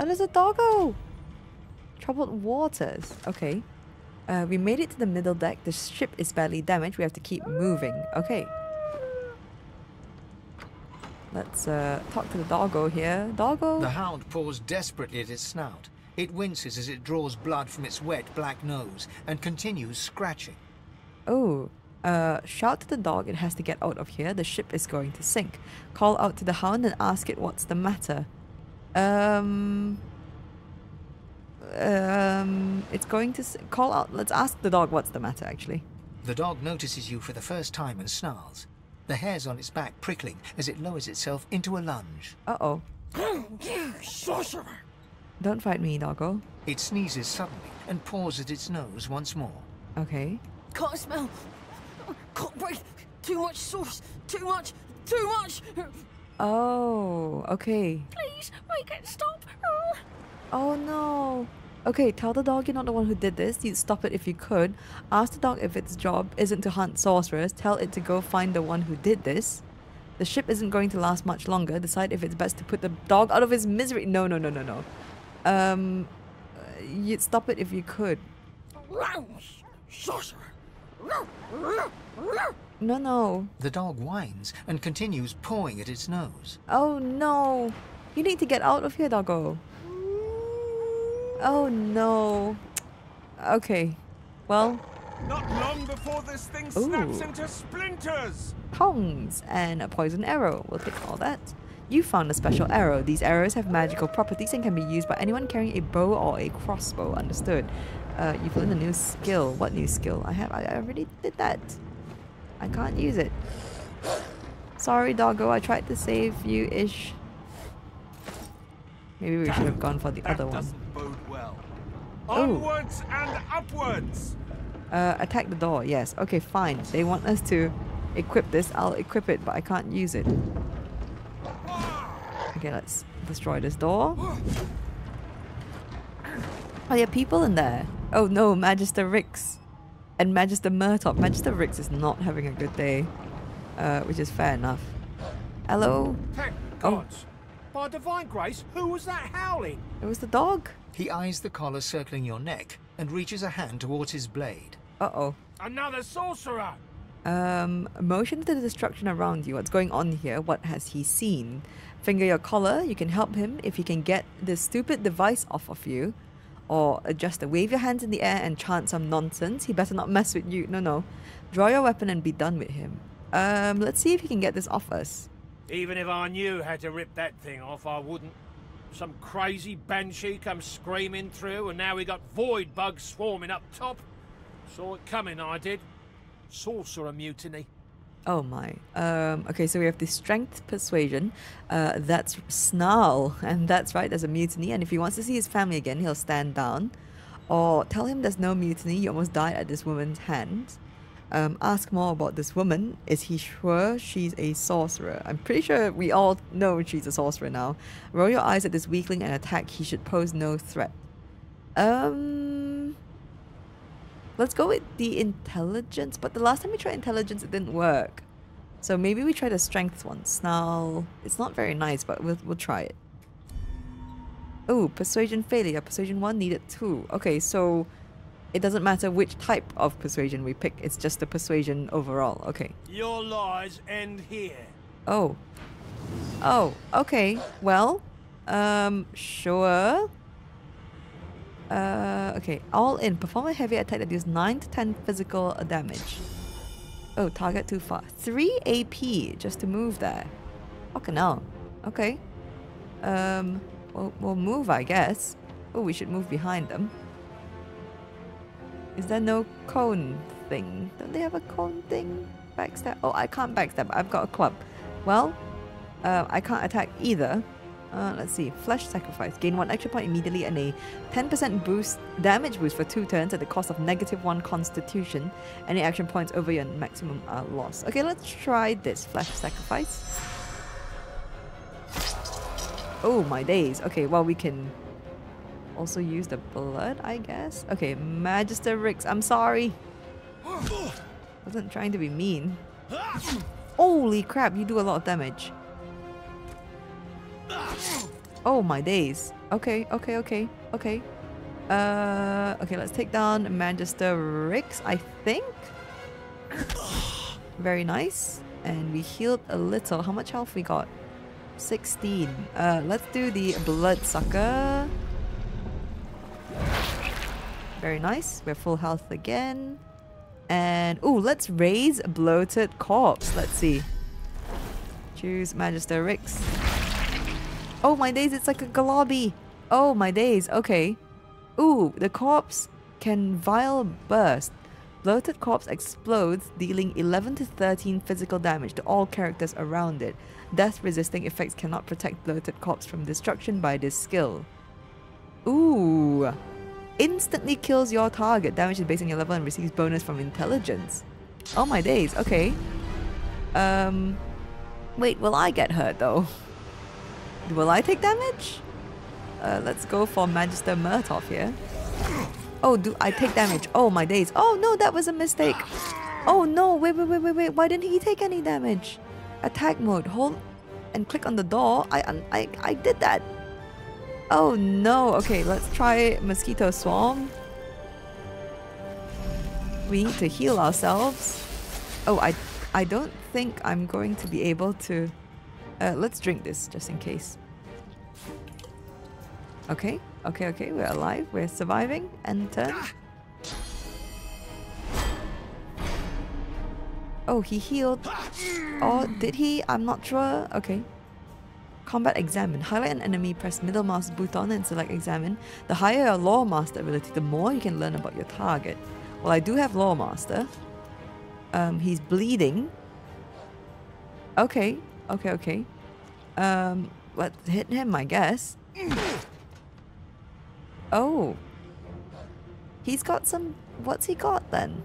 Speaker 1: Oh, there's a doggo! Troubled waters. Okay. Uh, we made it to the middle deck. The ship is badly damaged. We have to keep moving. Okay. Let's uh, talk to the doggo here. Doggo?
Speaker 16: The hound paws desperately at its snout. It winces as it draws blood from its wet black nose and continues scratching.
Speaker 1: Oh. Uh, shout to the dog it has to get out of here. The ship is going to sink. Call out to the hound and ask it what's the matter. Um... Um, it's going to call out. Let's ask the dog what's the matter, actually.
Speaker 16: The dog notices you for the first time and snarls, the hairs on its back prickling as it lowers itself into a lunge.
Speaker 1: Uh oh.
Speaker 11: you sorcerer!
Speaker 1: Don't fight me, doggo.
Speaker 16: It sneezes suddenly and paws at its nose once more.
Speaker 1: Okay.
Speaker 25: Can't smell. Can't breathe. Too much Source. Too much. Too much.
Speaker 1: Oh, okay.
Speaker 25: Please make it stop.
Speaker 1: Oh no. Okay, tell the dog you're not the one who did this. You'd stop it if you could. Ask the dog if its job isn't to hunt sorcerers. Tell it to go find the one who did this. The ship isn't going to last much longer. Decide if it's best to put the dog out of his misery. No, no, no, no, no. Um, uh, you'd stop it if you could.
Speaker 11: Sorcerer!
Speaker 1: No, no.
Speaker 16: The dog whines and continues pawing at its nose.
Speaker 1: Oh no. You need to get out of here, doggo. Oh no. Okay. Well,
Speaker 26: Not long before this thing snaps
Speaker 1: Ooh.
Speaker 26: into splinters!
Speaker 1: tongs and a poison arrow. We'll take all that. You found a special arrow. These arrows have magical properties and can be used by anyone carrying a bow or a crossbow. Understood. Uh, you've learned a new skill. What new skill? I have. I I already did that. I can't use it. Sorry, doggo. I tried to save you ish. Maybe we should have gone for the other one.
Speaker 26: Doesn't bode well.
Speaker 1: Oh.
Speaker 26: And upwards!
Speaker 1: Uh, attack the door. Yes. Okay, fine. They want us to equip this. I'll equip it, but I can't use it. Okay, let's destroy this door. Oh, there are people in there. Oh no, Magister Rix and Magister Murtop. Magister Rix is not having a good day, uh, which is fair enough. Hello?
Speaker 8: Thank
Speaker 1: Oh.
Speaker 8: God. By divine grace, who was that howling?
Speaker 1: It was the dog.
Speaker 16: He eyes the collar circling your neck and reaches a hand towards his blade.
Speaker 1: Uh-oh.
Speaker 8: Another sorcerer!
Speaker 1: Um, motion to the destruction around you. What's going on here? What has he seen? Finger your collar. You can help him if he can get this stupid device off of you. Or just wave your hands in the air and chant some nonsense. He better not mess with you. No, no. Draw your weapon and be done with him. Um, let's see if he can get this off us.
Speaker 8: Even if I knew how to rip that thing off, I wouldn't. Some crazy banshee comes screaming through, and now we got void bugs swarming up top. Saw it coming, I did. Sorcerer mutiny.
Speaker 1: Oh my. Um, okay, so we have the strength persuasion. Uh, that's snarl, and that's right. There's a mutiny, and if he wants to see his family again, he'll stand down, or tell him there's no mutiny. You almost died at this woman's hands. Um, ask more about this woman. Is he sure she's a sorcerer? I'm pretty sure we all know she's a sorcerer now. Roll your eyes at this weakling and attack. He should pose no threat. Um, let's go with the intelligence. But the last time we tried intelligence, it didn't work. So maybe we try the strength one. Snarl. It's not very nice, but we'll we'll try it. Oh, persuasion failure. Persuasion one needed two. Okay, so it doesn't matter which type of persuasion we pick. It's just the persuasion overall. Okay.
Speaker 8: Your lies end here.
Speaker 1: Oh. Oh, okay. Well, um, sure. Uh, okay. All in. Perform a heavy attack that deals 9 to 10 physical damage. Oh, target too far. 3 AP just to move there. Fucking hell. Okay. Um, we'll, we'll move, I guess. Oh, we should move behind them. Is there no cone thing? Don't they have a cone thing? Backstab? Oh, I can't backstab. I've got a club. Well, uh, I can't attack either. Uh, let's see. Flesh sacrifice. Gain one extra point immediately and a 10% boost damage boost for two turns at the cost of negative one constitution. Any action points over your maximum are lost. Okay, let's try this. Flesh sacrifice. Oh my days. Okay, well we can also use the blood, I guess. Okay, Magister Rix, I'm sorry. Wasn't trying to be mean. Holy crap, you do a lot of damage. Oh my days. Okay, okay, okay, okay. Uh, okay, let's take down Magister Rix, I think. Very nice. And we healed a little. How much health we got? 16. Uh, let's do the Bloodsucker. Very nice. We're full health again. And, oh, let's raise Bloated Corpse. Let's see. Choose Magister Rix. Oh my days, it's like a Galobby. Oh my days, okay. Ooh, the corpse can vile burst. Bloated corpse explodes, dealing 11 to 13 physical damage to all characters around it. Death resisting effects cannot protect bloated corpse from destruction by this skill. Ooh. Instantly kills your target. Damage is based on your level and receives bonus from intelligence. Oh my days, okay. Um wait, will I get hurt though? Will I take damage? Uh, let's go for Magister Murtoff here. Oh, do I take damage? Oh my days. Oh no, that was a mistake. Oh no, wait, wait, wait, wait, wait. Why didn't he take any damage? Attack mode. Hold and click on the door. I, I, I did that. Oh no. Okay, let's try Mosquito Swarm. We need to heal ourselves. Oh, I, I don't think I'm going to be able to... Uh, let's drink this just in case. Okay, okay, okay, we're alive, we're surviving, and turn. Oh, he healed. Or did he? I'm not sure. Okay. Combat Examine. Highlight an enemy, press middle mouse button and select Examine. The higher your Loremaster ability, the more you can learn about your target. Well, I do have Loremaster. Um, he's bleeding. Okay, okay, okay. Um, let's hit him, I guess. Oh. He's got some... What's he got then?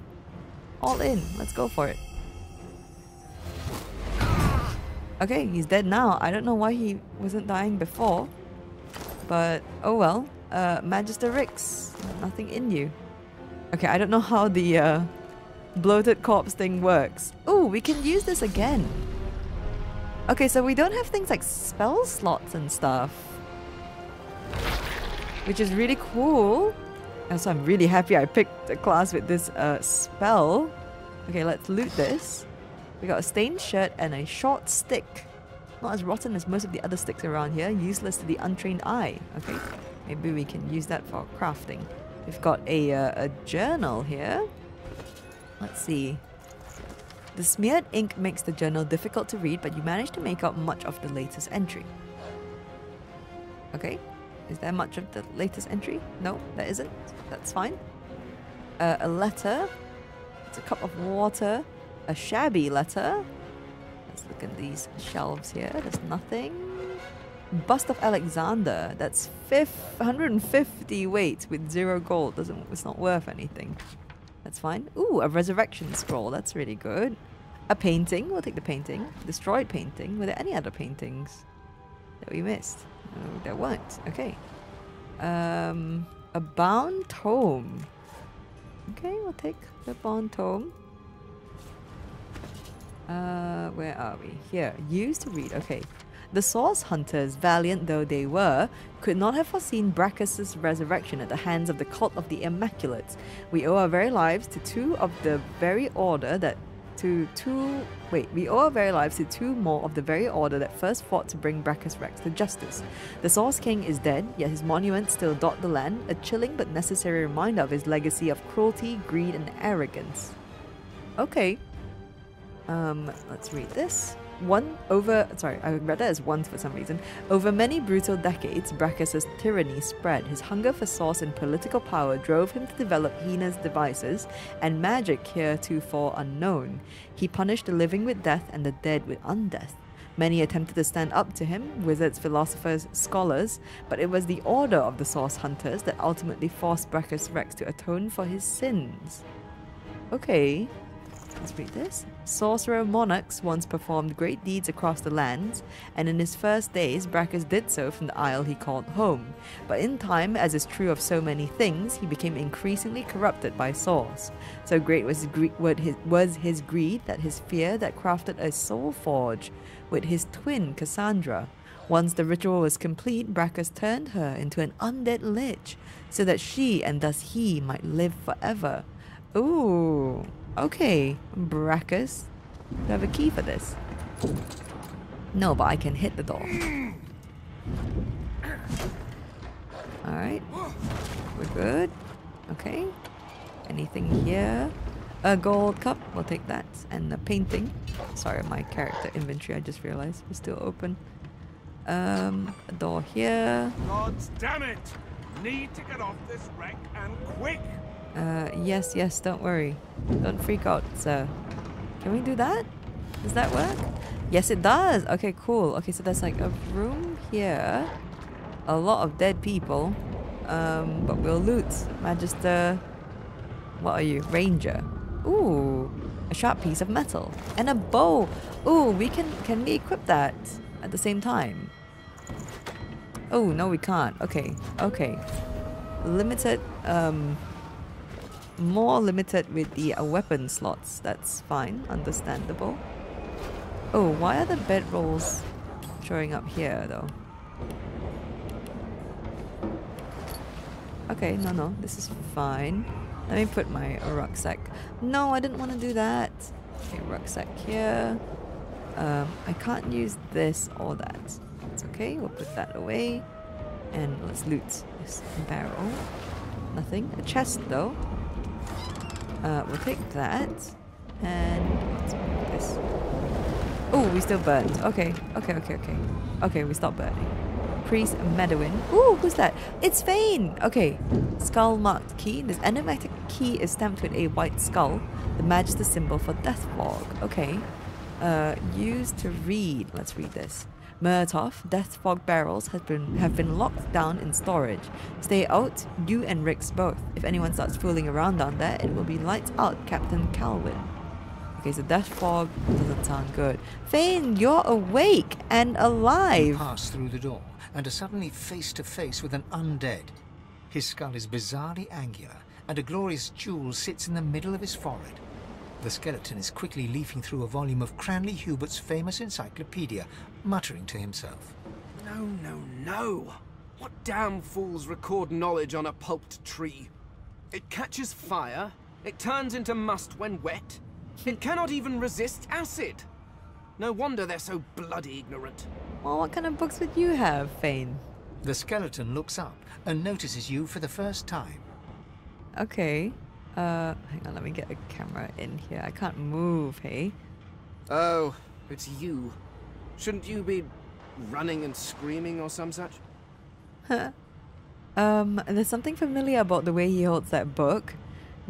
Speaker 1: All in. Let's go for it. Okay, he's dead now. I don't know why he wasn't dying before. But, oh well. Uh, Magister Rix. Nothing in you. Okay, I don't know how the uh, bloated corpse thing works. Oh, we can use this again. Okay, so we don't have things like spell slots and stuff which is really cool. And so I'm really happy I picked a class with this uh, spell. Okay, let's loot this. We got a stained shirt and a short stick. Not as rotten as most of the other sticks around here, useless to the untrained eye. Okay, maybe we can use that for crafting. We've got a, uh, a journal here. Let's see. The smeared ink makes the journal difficult to read, but you manage to make out much of the latest entry. Okay, is there much of the latest entry? No, there isn't. That's fine. Uh, a letter. It's a cup of water. A shabby letter. Let's look at these shelves here. There's nothing. Bust of Alexander. That's 150 weight with zero gold. Doesn't. It's not worth anything. That's fine. Ooh, a resurrection scroll. That's really good. A painting. We'll take the painting. Destroyed painting. Were there any other paintings that we missed? No, there weren't. Okay. Um, a bound tome. Okay, we'll take the bound tome. Uh, where are we? Here. Used to read. Okay. The Source Hunters, valiant though they were, could not have foreseen Braccus' resurrection at the hands of the cult of the Immaculates. We owe our very lives to two of the very order that to two. Wait, we owe our very lives to two more of the very order that first fought to bring Braccus Rex to justice. The Source King is dead, yet his monuments still dot the land, a chilling but necessary reminder of his legacy of cruelty, greed, and arrogance. Okay. Um, let's read this. One over, sorry, I read that as once for some reason. Over many brutal decades, Braccus' tyranny spread. His hunger for source and political power drove him to develop heinous devices and magic heretofore unknown. He punished the living with death and the dead with undeath. Many attempted to stand up to him, wizards, philosophers, scholars, but it was the order of the Source Hunters that ultimately forced Braccus Rex to atone for his sins. Okay, Let's read this. Sorcerer Monarchs once performed great deeds across the lands, and in his first days, Braccus did so from the isle he called home. But in time, as is true of so many things, he became increasingly corrupted by Source. So great was his, was his greed that his fear that crafted a soul forge with his twin Cassandra. Once the ritual was complete, Braccus turned her into an undead lich, so that she and thus he might live forever. Ooh. Okay, Braccus. Do I have a key for this? No, but I can hit the door. Alright. We're good. Okay. Anything here? A gold cup. We'll take that. And a painting. Sorry, my character inventory, I just realized, was still open. Um, a door here.
Speaker 26: God damn it! Need to get off this wreck and quick!
Speaker 1: Uh, yes, yes, don't worry. Don't freak out, sir. Can we do that? Does that work? Yes, it does! Okay, cool. Okay, so there's like a room here. A lot of dead people. Um, but we'll loot. Magister... What are you? Ranger. Ooh, a sharp piece of metal. And a bow! Ooh, we can... Can we equip that at the same time? Oh, no, we can't. Okay, okay. Limited, um, more limited with the uh, weapon slots. That's fine, understandable. Oh, why are the bedrolls showing up here though? Okay, no, no, this is fine. Let me put my rucksack. No, I didn't want to do that. Okay, rucksack here. Um, I can't use this or that. It's okay, we'll put that away. And let's loot this barrel. Nothing. A chest though. Uh, we'll take that. And this. Oh, we still burned. Okay, okay, okay, okay. Okay, we stopped burning. Priest Medowin. Ooh, who's that? It's Fane! Okay, skull marked key. This enigmatic key is stamped with a white skull, the Magister symbol for death fog. Okay. Uh, used to read. Let's read this. Murtoff, death fog barrels have been have been locked down in storage. Stay out, you and Rix both. If anyone starts fooling around down there, it will be lights out, Captain Calvin. Okay, so death fog doesn't sound good. Fane, you're awake and alive.
Speaker 16: Pass through the door and are suddenly face to face with an undead. His skull is bizarrely angular, and a glorious jewel sits in the middle of his forehead. The skeleton is quickly leafing through a volume of Cranley Hubert's famous encyclopedia, muttering to himself.
Speaker 7: No, no, no! What damn fools record knowledge on a pulped tree? It catches fire, it turns into must when wet, it cannot even resist acid! No wonder they're so bloody ignorant.
Speaker 1: Well, what kind of books would you have, Fane?
Speaker 16: The skeleton looks up and notices you for the first time.
Speaker 1: Okay. Uh, hang on, let me get a camera in here. I can't move, hey?
Speaker 7: Oh, it's you. Shouldn't you be running and screaming or some such?
Speaker 1: um, there's something familiar about the way he holds that book.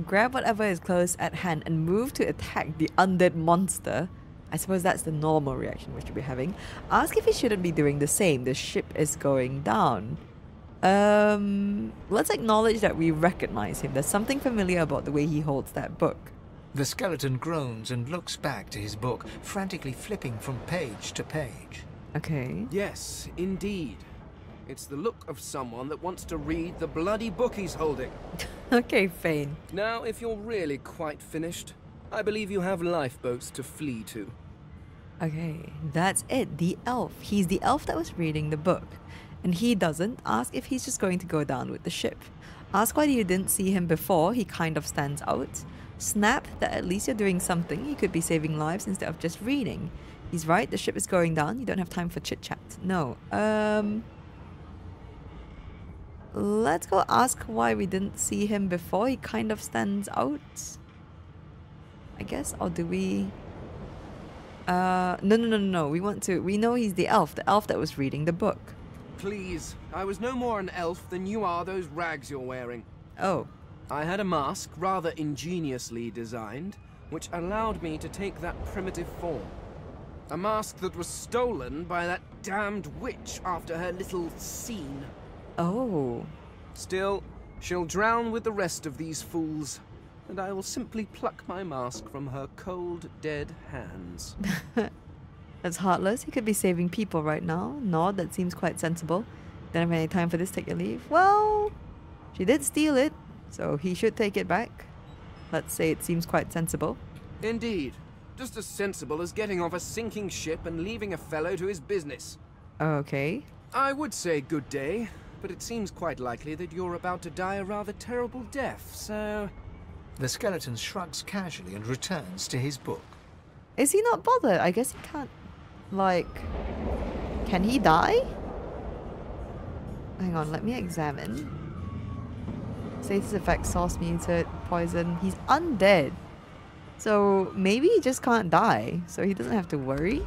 Speaker 1: Grab whatever is close at hand and move to attack the undead monster. I suppose that's the normal reaction we should be having. Ask if he shouldn't be doing the same. The ship is going down. Um, let's acknowledge that we recognize him. There's something familiar about the way he holds that book.
Speaker 16: The skeleton groans and looks back to his book, frantically flipping from page to page.
Speaker 1: Okay.
Speaker 7: Yes, indeed. It's the look of someone that wants to read the bloody book he's holding.
Speaker 1: okay, Fane.
Speaker 7: Now, if you're really quite finished, I believe you have lifeboats to flee to.
Speaker 1: Okay, that's it. The elf. He's the elf that was reading the book. And he doesn't. Ask if he's just going to go down with the ship. Ask why you didn't see him before. He kind of stands out. Snap that at least you're doing something. You could be saving lives instead of just reading. He's right. The ship is going down. You don't have time for chit chat. No. Um. Let's go ask why we didn't see him before. He kind of stands out. I guess. Or do we? Uh, no, no, no, no, no. We want to. We know he's the elf. The elf that was reading the book.
Speaker 7: Please, I was no more an elf than you are those rags you're wearing.
Speaker 1: Oh.
Speaker 7: I had a mask, rather ingeniously designed, which allowed me to take that primitive form. A mask that was stolen by that damned witch after her little scene.
Speaker 1: Oh.
Speaker 7: Still, she'll drown with the rest of these fools, and I will simply pluck my mask from her cold, dead hands.
Speaker 1: That's heartless. He could be saving people right now. Nod, that seems quite sensible. Don't have any time for this, take your leave. Well, she did steal it, so he should take it back. Let's say it seems quite sensible.
Speaker 7: Indeed. Just as sensible as getting off a sinking ship and leaving a fellow to his business.
Speaker 1: Okay.
Speaker 7: I would say good day, but it seems quite likely that you're about to die a rather terrible death, so...
Speaker 16: The skeleton shrugs casually and returns to his book.
Speaker 1: Is he not bothered? I guess he can't like, can he die? Hang on, let me examine. Status effect, source muted, poison. He's undead. So maybe he just can't die, so he doesn't have to worry.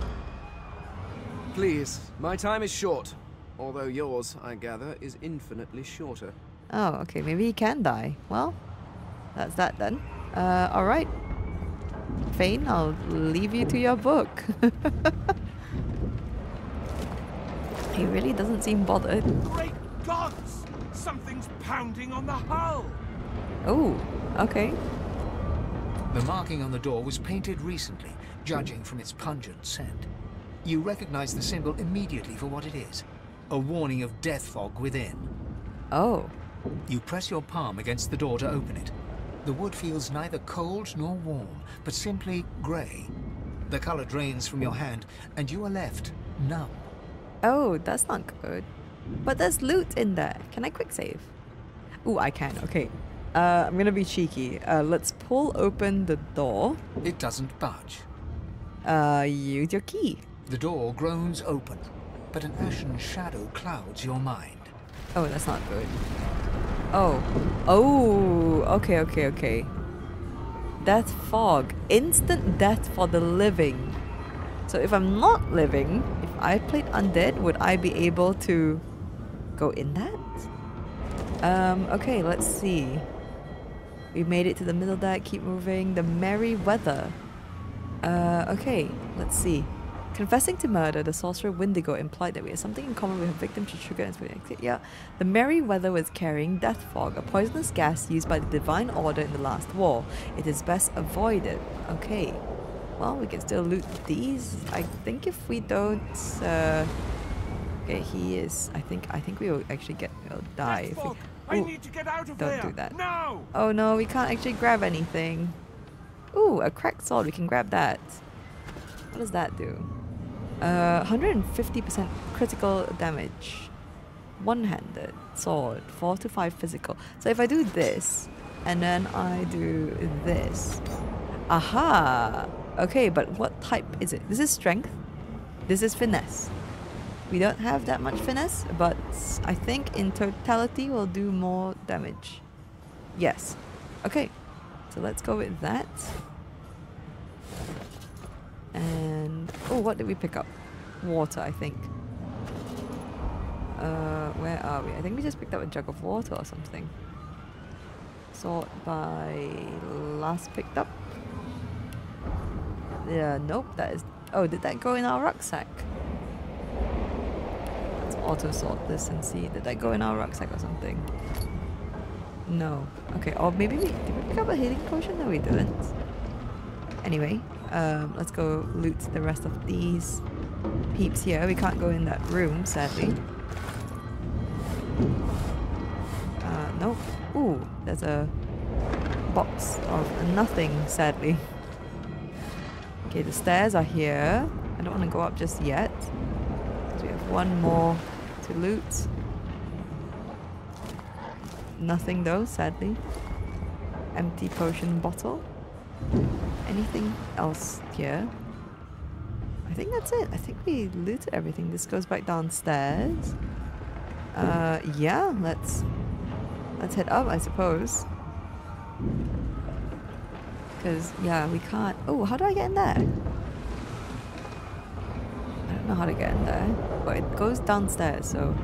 Speaker 7: Please, my time is short. Although yours, I gather, is infinitely shorter.
Speaker 1: Oh, okay, maybe he can die. Well, that's that then. Uh, alright. Fane, I'll leave you to your book. He really doesn't seem bothered.
Speaker 26: Great gods! Something's pounding on the hull!
Speaker 1: Oh, okay.
Speaker 16: The marking on the door was painted recently, judging from its pungent scent. You recognize the symbol immediately for what it is. a warning of death fog within.
Speaker 1: Oh.
Speaker 16: You press your palm against the door to open it. The wood feels neither cold nor warm, but simply grey. The color drains from your hand, and you are left numb.
Speaker 1: Oh, that's not good. But there's loot in there. Can I quick save? Ooh, I can. Okay. Uh, I'm gonna be cheeky. Uh, let's pull open the door.
Speaker 16: It doesn't budge.
Speaker 1: Uh, use your key.
Speaker 16: The door groans open, but an ashen shadow clouds your mind.
Speaker 1: Oh, that's not good. Oh. Oh, okay, okay, okay. Death fog. Instant death for the living. So if I'm not living, if I played undead, would I be able to go in that? Um, okay, let's see. We made it to the middle deck, keep moving. The Merryweather. Uh, okay, let's see. Confessing to murder, the sorcerer Windego implied that we had something in common with her victim to trigger and Yeah, the Merryweather was carrying death fog, a poisonous gas used by the Divine Order in the last war. It is best avoided. Okay. Well, we can still loot these. I think if we don't, uh, okay, he is. I think. I think we will actually get. We'll die if we.
Speaker 26: I need to get out of
Speaker 1: don't
Speaker 26: there.
Speaker 1: do that.
Speaker 26: No.
Speaker 1: Oh no, we can't actually grab anything. Ooh, a cracked sword. We can grab that. What does that do? Uh, 150% critical damage. One-handed sword. 4 to 5 physical. So if I do this, and then I do this. Aha! Okay, but what type is it? This is strength. This is finesse. We don't have that much finesse, but I think in totality we'll do more damage. Yes. Okay, so let's go with that. And oh, what did we pick up? Water, I think. Uh, where are we? I think we just picked up a jug of water or something. Sort by last picked up. Yeah, nope. That is. Oh, did that go in our rucksack? Auto sort this and see. Did that go in our rucksack or something? No. Okay. Or maybe we did we pick up a healing potion? No, we didn't. Anyway, um, let's go loot the rest of these peeps here. We can't go in that room, sadly. Uh, nope. Ooh, there's a box of nothing, sadly. Okay, the stairs are here. I don't want to go up just yet. We have one more to loot. Nothing though, sadly. Empty potion bottle. Anything else here? I think that's it. I think we looted everything. This goes back downstairs. Uh, yeah, let's let's head up, I suppose. Because, yeah, we can't... Oh, how do I get in there? Don't know how to get in there. But it goes downstairs, so...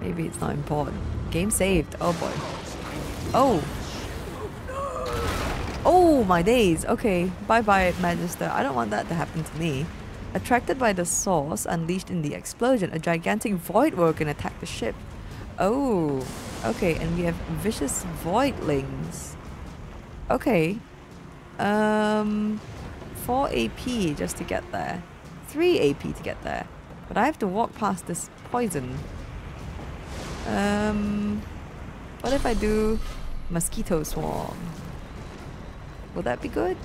Speaker 1: Maybe it's not important. Game saved. Oh, boy. Oh! Oh, my days. Okay. Bye-bye, Magister. I don't want that to happen to me. Attracted by the source unleashed in the explosion, a gigantic Voidwoken attacked the ship. Oh, okay, and we have vicious voidlings. Okay. Um, 4 AP just to get there. 3 AP to get there. But I have to walk past this poison. Um, what if I do mosquito swarm? Will that be good?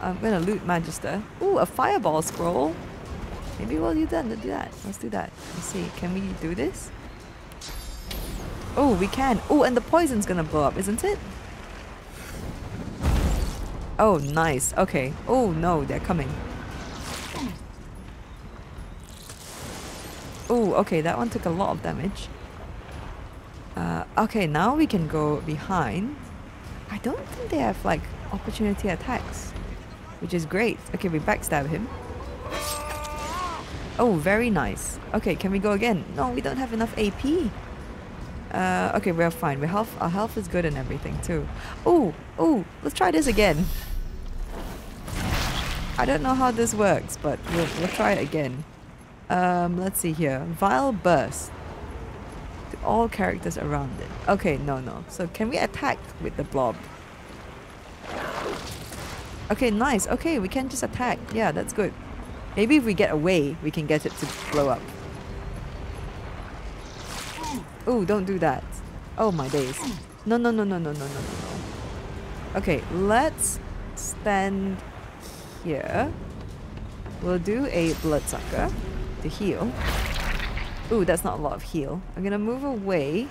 Speaker 1: I'm gonna loot Magister. Ooh, a fireball scroll. Maybe we'll do that. Do that. Let's do that. Let's see. Can we do this? Oh, we can. Oh, and the poison's gonna blow up, isn't it? Oh, nice. Okay. Oh, no, they're coming. Oh, okay, that one took a lot of damage. Uh, okay, now we can go behind. I don't think they have, like, opportunity attacks. Which is great. Okay, we backstab him. Oh, very nice. Okay, can we go again? No, we don't have enough AP. Uh, okay, we're fine. We health, our health is good and everything too. Oh, oh, let's try this again. I don't know how this works, but we'll, we'll try it again. Um, let's see here. Vile Burst. All characters around it. Okay, no, no. So can we attack with the blob? Okay, nice. Okay, we can just attack. Yeah, that's good. Maybe if we get away, we can get it to blow up. Oh, don't do that. Oh my days. No, no, no, no, no, no, no, no. Okay, let's stand here. We'll do a bloodsucker to heal. Ooh, that's not a lot of heal. I'm gonna move away.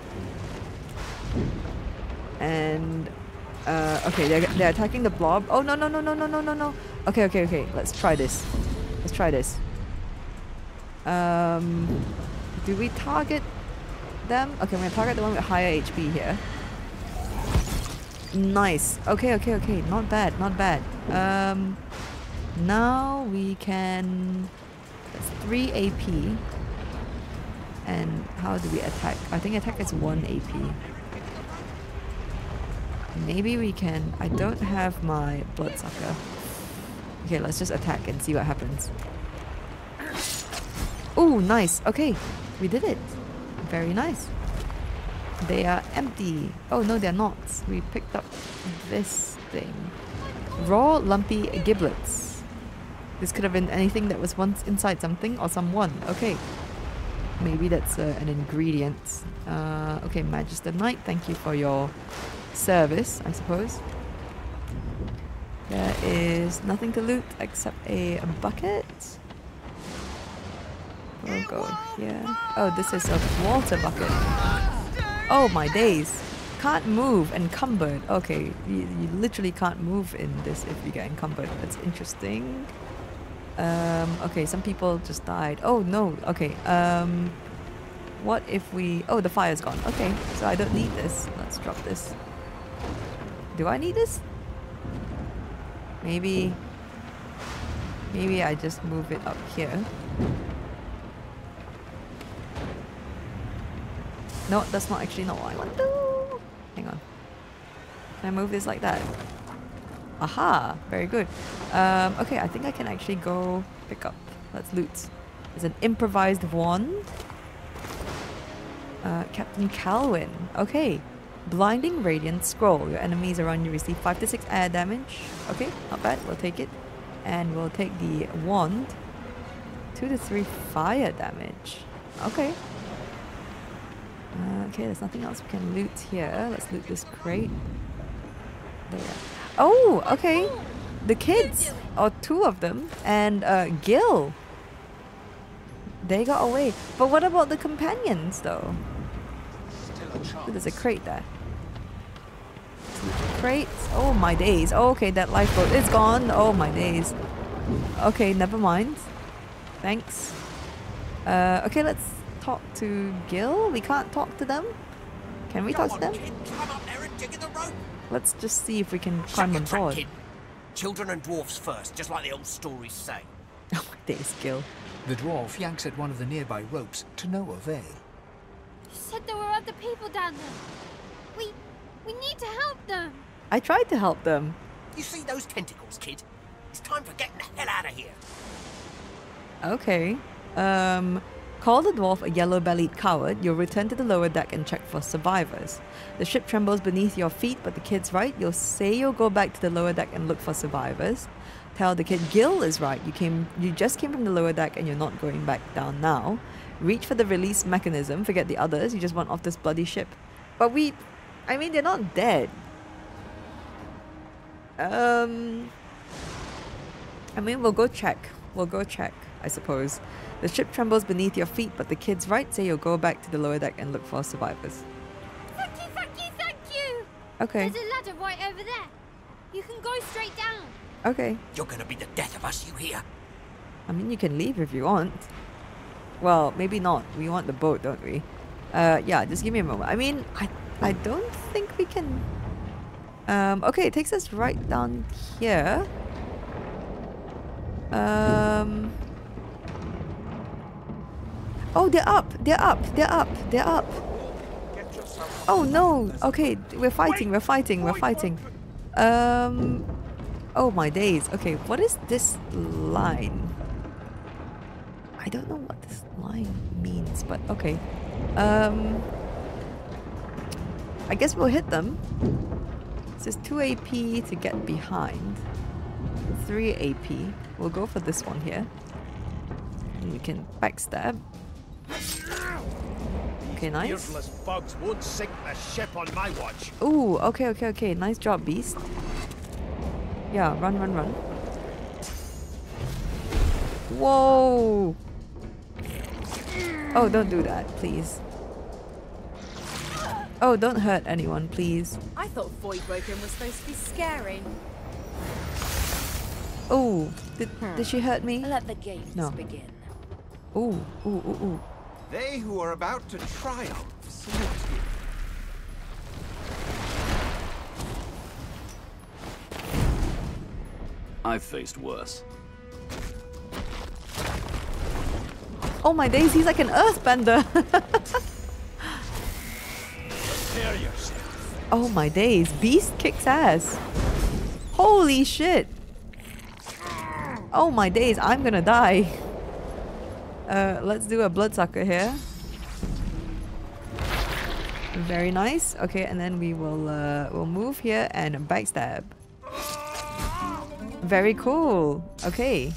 Speaker 1: And uh, okay, they're, they're attacking the blob. Oh no no no no no no no no. Okay okay okay. Let's try this. Let's try this. Um, do we target them? Okay, I'm gonna target the one with higher HP here. Nice. Okay okay okay. Not bad. Not bad. Um, now we can. That's three AP. And how do we attack? I think attack is 1 AP. Maybe we can... I don't have my bloodsucker. Okay, let's just attack and see what happens. Oh, nice. Okay, we did it. Very nice. They are empty. Oh, no, they're not. We picked up this thing. Raw, lumpy giblets. This could have been anything that was once inside something or someone. Okay. Maybe that's uh, an ingredient. Uh, okay, Magister Knight, thank you for your service, I suppose. There is nothing to loot except a, a bucket. We'll go here. Oh, this is a water bucket. Oh my days. Can't move, encumbered. Okay, you, you literally can't move in this if you get encumbered. That's interesting. Um, okay, some people just died. Oh no, okay. Um, what if we... Oh, the fire's gone. Okay, so I don't need this. Let's drop this. Do I need this? Maybe... Maybe I just move it up here. No, that's not actually not what I want to do. Hang on. Can I move this like that? Aha! Very good. Um, okay, I think I can actually go pick up. Let's loot. There's an improvised wand. Uh, Captain Calwyn. Okay. Blinding Radiant Scroll. Your enemies around you receive 5 to 6 air damage. Okay, not bad. We'll take it. And we'll take the wand. 2 to 3 fire damage. Okay. Uh, okay, there's nothing else we can loot here. Let's loot this crate. There. Oh, okay. The kids, or two of them, and uh, Gil. They got away. But what about the companions, though? Ooh, there's a crate there. Crates. Oh my days. Oh, okay, that lifeboat is gone. Oh my days. Okay, never mind. Thanks. Uh, okay, let's talk to Gil. We can't talk to them. Can we talk to them? Let's just see if we can climb on board.
Speaker 11: Kid. Children and dwarfs first, just like the old stories say.
Speaker 1: Oh my days, Gil.
Speaker 16: The dwarf yanks at one of the nearby ropes to no avail.
Speaker 21: You said there were other people down there. We... we need to help them.
Speaker 1: I tried to help them.
Speaker 11: You see those tentacles, kid? It's time for getting the hell out of here.
Speaker 1: Okay. Um, call the dwarf a yellow-bellied coward. You'll return to the lower deck and check for survivors. The ship trembles beneath your feet, but the kid's right. You'll say you'll go back to the lower deck and look for survivors. Tell the kid Gil is right. You came, you just came from the lower deck and you're not going back down now. Reach for the release mechanism. Forget the others. You just want off this bloody ship. But we, I mean, they're not dead. Um, I mean, we'll go check. We'll go check, I suppose. The ship trembles beneath your feet, but the kid's right, say you'll go back to the lower deck and look for survivors.
Speaker 21: Thank you, thank you, thank you.
Speaker 1: Okay.
Speaker 21: There's a ladder right over there. You can go straight down.
Speaker 1: Okay.
Speaker 11: You're gonna be the death of us, you hear?
Speaker 1: I mean, you can leave if you want. Well, maybe not. We want the boat, don't we? Uh, yeah, just give me a moment. I mean, I, I don't think we can... Um, okay, it takes us right down here. Um... Oh, they're up! They're up! They're up! They're up! Oh no! Okay, we're fighting, we're fighting, we're fighting. Um... Oh my days. Okay, what is this line? I don't know what this line means, but okay. Um... I guess we'll hit them. It says 2 AP to get behind. 3 AP. We'll go for this one here. And we can backstab. Okay, nice.
Speaker 8: Bugs won't sink the ship on my watch.
Speaker 1: Ooh, okay, okay, okay. Nice job, Beast. Yeah, run, run, run. Whoa! Oh, don't do that, please. Oh, don't hurt anyone, please.
Speaker 18: I thought Voidwoken was supposed to be scary.
Speaker 1: Oh, did, did she hurt me?
Speaker 10: Let the games
Speaker 1: No.
Speaker 10: begin.
Speaker 1: Ooh, ooh, ooh, ooh.
Speaker 2: They who are about to triumph salute you.
Speaker 17: I've faced worse.
Speaker 1: Oh my days, he's like an earthbender.
Speaker 8: Prepare yourself.
Speaker 1: oh my days, Beast kicks ass. Holy shit. Oh my days, I'm gonna die. Uh, let's do a bloodsucker here. Very nice. Okay, and then we will uh, we'll move here and backstab. Very cool. Okay.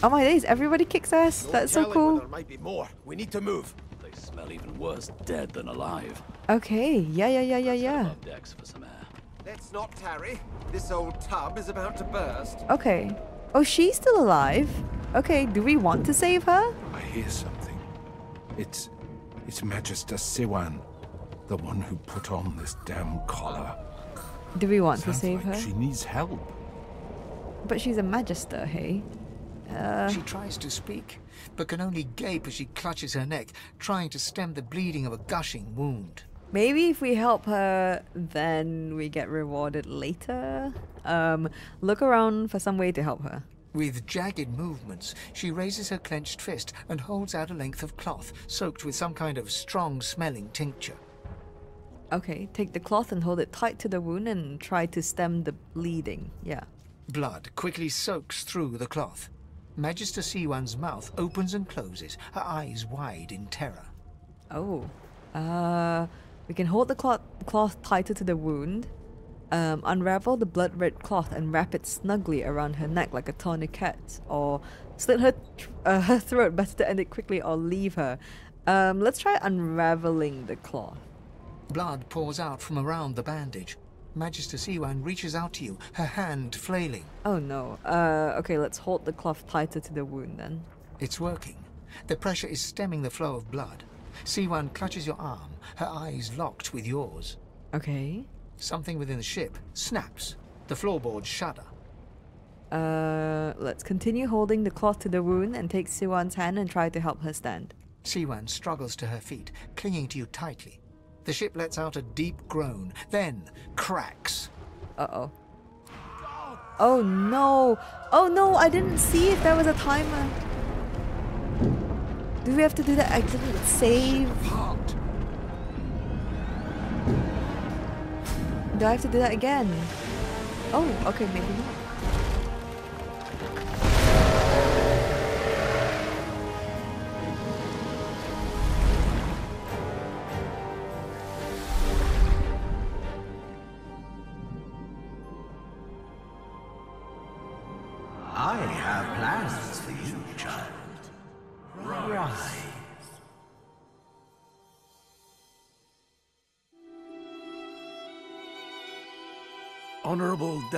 Speaker 1: Oh my days, everybody kicks ass. That's so cool.
Speaker 8: There might be more. We need to move.
Speaker 17: They smell even worse dead than alive.
Speaker 1: Okay, yeah, yeah, yeah, yeah, yeah.
Speaker 17: Decks for some air.
Speaker 2: Let's not tarry. This old tub is about to burst.
Speaker 1: Okay. Oh, she's still alive. Okay, do we want to save her?
Speaker 9: I hear something. It's. It's Magister Siwan, the one who put on this damn collar.
Speaker 1: Do we want
Speaker 9: Sounds
Speaker 1: to save
Speaker 9: like
Speaker 1: her?
Speaker 9: She needs help.
Speaker 1: But she's a magister, hey? Uh,
Speaker 16: She tries to speak, but can only gape as she clutches her neck, trying to stem the bleeding of a gushing wound.
Speaker 1: maybe if we help her, then we get rewarded later. Um, look around for some way to help her.
Speaker 16: With jagged movements, she raises her clenched fist and holds out a length of cloth soaked with some kind of strong smelling tincture.
Speaker 1: Okay, take the cloth and hold it tight to the wound and try to stem the bleeding. Yeah.
Speaker 16: Blood quickly soaks through the cloth. Magister Siwan's mouth opens and closes, her eyes wide in terror.
Speaker 1: Oh. Uh, we can hold the cloth, cloth tighter to the wound, um, unravel the blood red cloth and wrap it snugly around her neck like a tourniquet, or slit her, th- uh, her throat, better to end it quickly or leave her. Um, let's try unraveling the cloth.
Speaker 16: Blood pours out from around the bandage. Magister Siwan reaches out to you, her hand flailing.
Speaker 1: Oh no. Uh, okay, let's hold the cloth tighter to the wound then.
Speaker 16: It's working. The pressure is stemming the flow of blood. Siwan clutches your arm, her eyes locked with yours.
Speaker 1: Okay.
Speaker 16: Something within the ship snaps. The floorboards shudder.
Speaker 1: Uh, let's continue holding the cloth to the wound and take Siwan's hand and try to help her stand.
Speaker 16: Siwan struggles to her feet, clinging to you tightly. The ship lets out a deep groan, then cracks.
Speaker 1: Uh-oh. Oh no! Oh no, I didn't see if there was a timer. Do we have to do that? I didn't save. Do I have to do that again? Oh, okay, maybe not.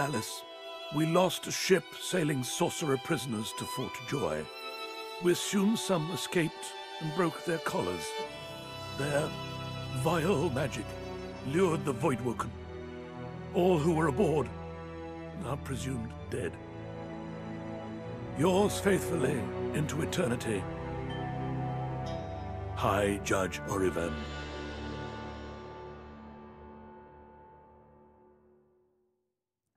Speaker 20: Dallis, we lost a ship sailing sorcerer prisoners to Fort Joy. We assume some escaped and broke their collars. Their vile magic lured the Voidwoken. All who were aboard are presumed dead. Yours faithfully into eternity, High Judge Orivand.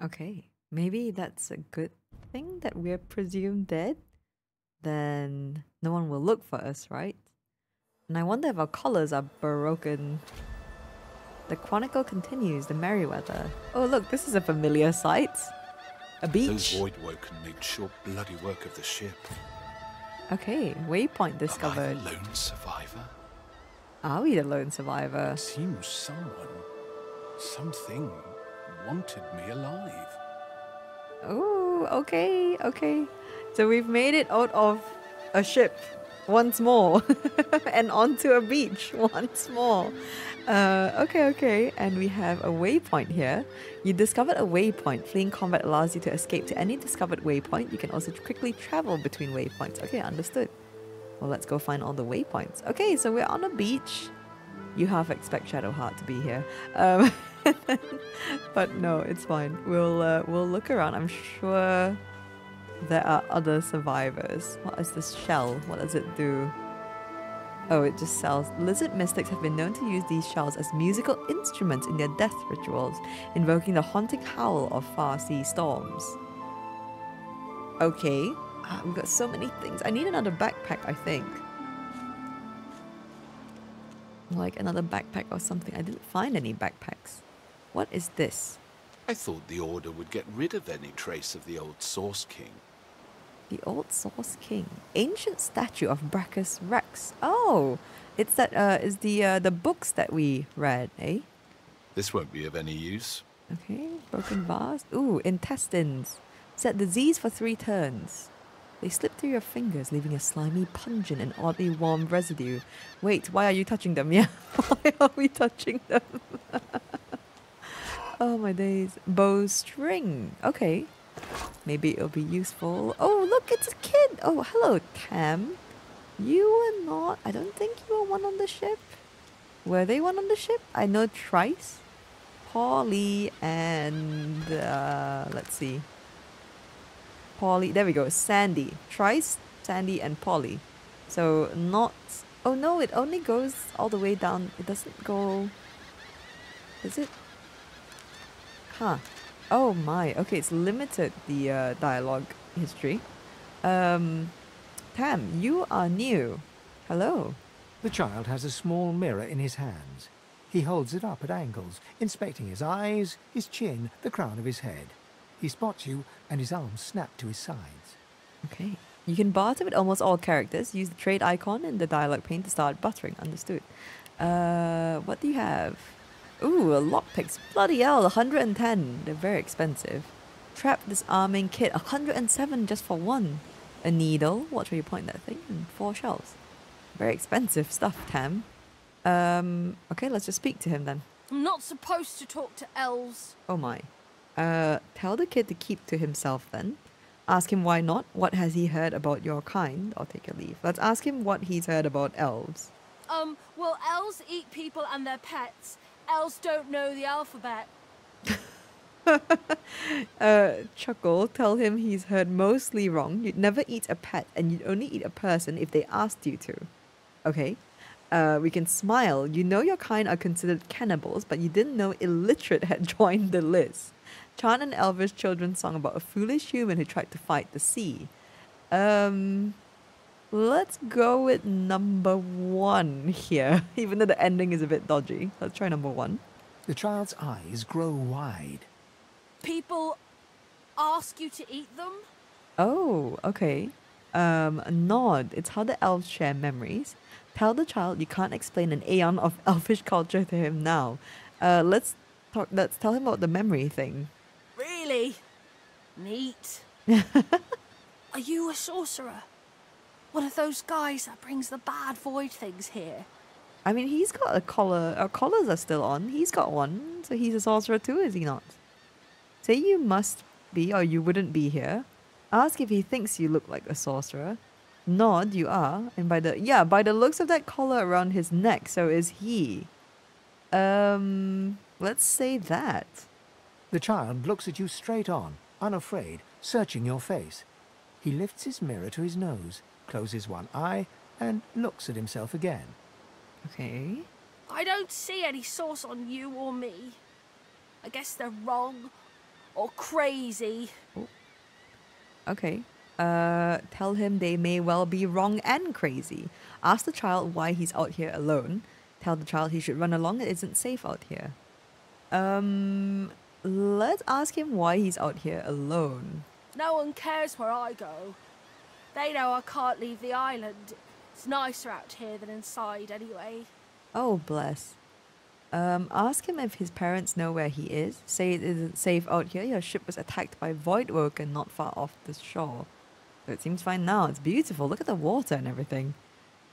Speaker 1: Okay, maybe that's a good thing that we're presumed dead. Then no one will look for us, right? And I wonder if our collars are broken. The chronicle continues, the Merryweather. Oh look, this is a familiar sight. A
Speaker 9: Those
Speaker 1: beach.
Speaker 9: Voidwoken made short bloody work of the ship.
Speaker 1: Okay, waypoint
Speaker 9: Am I
Speaker 1: discovered.
Speaker 9: the lone survivor?
Speaker 1: Are we the lone survivor?
Speaker 9: It seems someone, something, wanted me alive.
Speaker 1: Oh, okay, okay. So we've made it out of a ship once more and onto a beach once more. Uh, okay, okay. And we have a waypoint here. You discovered a waypoint. Fleeing combat allows you to escape to any discovered waypoint. You can also quickly travel between waypoints. Okay, understood. Well, let's go find all the waypoints. Okay, so we're on a beach. You half expect Shadowheart to be here. Um, but no, it's fine. We'll uh, we'll look around. I'm sure there are other survivors. What is this shell? What does it do? Oh, it just sells. Lizard mystics have been known to use these shells as musical instruments in their death rituals, invoking the haunting howl of far sea storms. Okay, ah, we've got so many things. I need another backpack, I think. Like another backpack or something. I didn't find any backpacks. What is this?
Speaker 9: I thought the Order would get rid of any trace of the old Source King.
Speaker 1: The Old Source King. Ancient statue of Braccus Rex. Oh, it's that, uh, is the, uh, the books that we read, eh?
Speaker 9: This won't be of any use.
Speaker 1: Okay, broken vase. Ooh, intestines. Set disease for three turns. They slip through your fingers, leaving a slimy, pungent, and oddly warm residue. Wait, why are you touching them? Yeah, why are we touching them? oh my days. Bowstring. Okay. Maybe it'll be useful. Oh, look, it's a kid. Oh, hello, Tam. You were not. I don't think you were one on the ship. Were they one on the ship? I know Trice, Polly, and uh, let's see. Polly. There we go. Sandy. Trice, Sandy, and Polly. So not. Oh no! It only goes all the way down. It doesn't go. Is it? Huh. Oh my. Okay, it's limited the uh, dialogue history. Um, Tam, you are new. Hello.
Speaker 16: The child has a small mirror in his hands. He holds it up at angles, inspecting his eyes, his chin, the crown of his head. He spots you, and his arms snap to his sides.
Speaker 1: Okay. You can barter with almost all characters. Use the trade icon in the dialogue pane to start buttering. Understood. Uh, what do you have? Ooh, a lockpicks. Bloody hell, 110. They're very expensive. Trap disarming kit, 107 just for one. A needle. Watch where you point that thing. And four shells. Very expensive stuff, Tam. Um, okay, let's just speak to him then.
Speaker 25: I'm not supposed to talk to elves.
Speaker 1: Oh my. Uh, tell the kid to keep to himself then. Ask him why not. What has he heard about your kind? I'll take a leave. Let's ask him what he's heard about elves.
Speaker 25: Um, well, elves eat people and their pets. Elves don't know the alphabet.
Speaker 1: uh, chuckle, tell him he's heard mostly wrong. You'd never eat a pet and you'd only eat a person if they asked you to. Okay? Uh, we can smile. You know your kind are considered cannibals, but you didn't know illiterate had joined the list. Chant an Elvis children's song about a foolish human who tried to fight the sea. Um, let's go with number one here, even though the ending is a bit dodgy. Let's try number one.
Speaker 16: The child's eyes grow wide.
Speaker 25: People ask you to eat them?
Speaker 1: Oh, okay. Um, nod. It's how the elves share memories. Tell the child you can't explain an aeon of elfish culture to him now. Uh, let's talk. Let's tell him about the memory thing.
Speaker 25: Really? Neat. Are you a Sourcerer? One of those guys that brings the bad void things here?
Speaker 1: I mean, he's got a collar. Our collars are still on. He's got one, so he's a Sourcerer too, is he not? Say you must be, or you wouldn't be here. Ask if he thinks you look like a Sourcerer. Nod, you are, and by the yeah, by the looks of that collar around his neck, so is he. Um, let's say that.
Speaker 16: The child looks at you straight on, unafraid, searching your face. He lifts his mirror to his nose, closes one eye, and looks at himself again.
Speaker 1: Okay.
Speaker 25: I don't see any Source on you or me. I guess they're wrong or crazy.
Speaker 1: Okay. Uh, tell him they may well be wrong and crazy. Ask the child why he's out here alone. Tell the child he should run along. It isn't safe out here. Um, let's ask him why he's out here alone.
Speaker 25: No one cares where I go. They know I can't leave the island. It's nicer out here than inside, anyway.
Speaker 1: Oh, bless. Um, ask him if his parents know where he is. Say it isn't safe out here. Your ship was attacked by void Voidwoken not far off the shore. It seems fine now. It's beautiful. Look at the water and everything.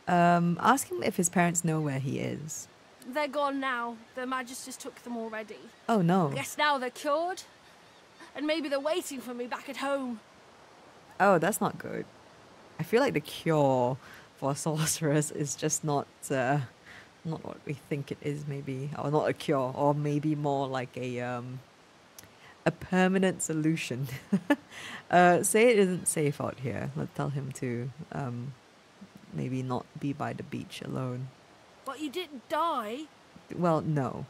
Speaker 1: Um, ask him if his parents know where he is.
Speaker 25: They're gone now. The Magisters took them already.
Speaker 1: Oh no.
Speaker 25: Guess now they're cured. And maybe they're waiting for me back at home.
Speaker 1: Oh, that's not good. I feel like the cure for Sourcerers is just not uh, not what we think it is. Maybe, or not a cure, or maybe more like a um, a permanent solution. uh, say it isn't safe out here. Let's tell him to um, maybe not be by the beach alone.
Speaker 25: But you didn't die.
Speaker 1: Well, no.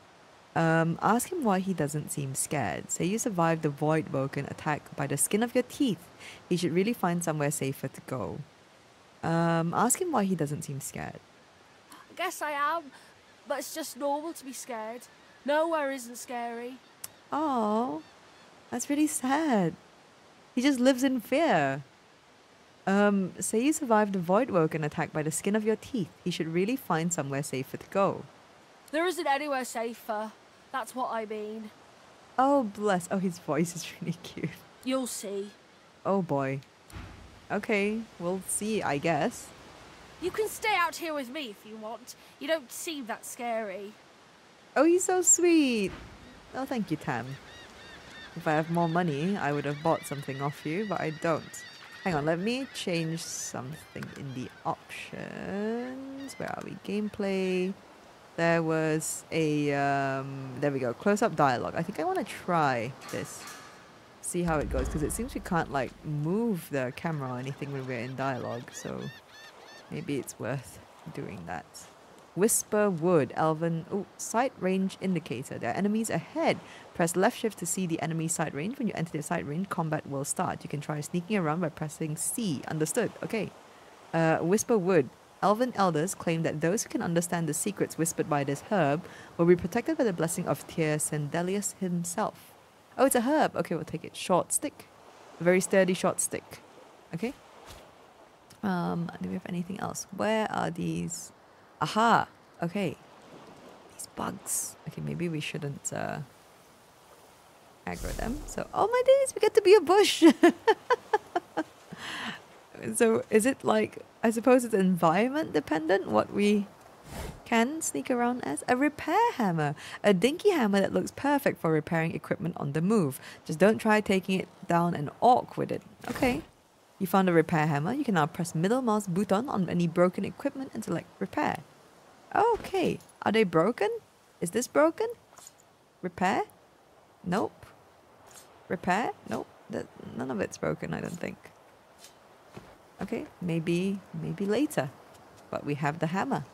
Speaker 1: Um, ask him why he doesn't seem scared. Say you survived the Voidwoken attack by the skin of your teeth. He should really find somewhere safer to go. Um, ask him why he doesn't seem scared.
Speaker 25: I guess I am. But it's just normal to be scared. Nowhere isn't scary.
Speaker 1: Oh, that's really sad. He just lives in fear. Um, say you survived a Voidwoken attack by the skin of your teeth. He should really find somewhere safer to go.
Speaker 25: There isn't anywhere safer. That's what I mean.
Speaker 1: Oh, bless. Oh, his voice is really cute.
Speaker 25: You'll see.
Speaker 1: Oh, boy. Okay, we'll see, I guess.
Speaker 25: You can stay out here with me if you want. You don't seem that scary.
Speaker 1: Oh, he's so sweet. Oh, thank you, Tam. If I have more money, I would have bought something off you, but I don't. Hang on, let me change something in the options. Where are we? Gameplay. There was a, um, there we go, close-up dialogue. I think I want to try this. See how it goes, because it seems we can't, like, move the camera or anything when we're in dialogue, so maybe it's worth doing that. Whisper Wood, Elven. Oh, sight range indicator. There are enemies ahead. Press left shift to see the enemy sight range. When you enter their sight range, combat will start. You can try sneaking around by pressing C. Understood. Okay. Uh, Whisper Wood. Elven elders claim that those who can understand the secrets whispered by this herb will be protected by the blessing of Tir-Cendelius himself. Oh, it's a herb. Okay, we'll take it. Short stick. A very sturdy short stick. Okay. Um, do we have anything else? Where are these? Aha! Okay. These bugs. Okay, maybe we shouldn't uh, aggro them. So, oh my days, we get to be a bush! so, is it like, I suppose it's environment dependent what we can sneak around as? A repair hammer! A dinky hammer that looks perfect for repairing equipment on the move. Just don't try taking it down an orc with it. Okay. You found a repair hammer. You can now press middle mouse button on any broken equipment and select repair. Okay. Are they broken? Is this broken? Repair? Nope. Repair? Nope. That, none of it's broken, I don't think. Okay, maybe maybe later. But we have the hammer.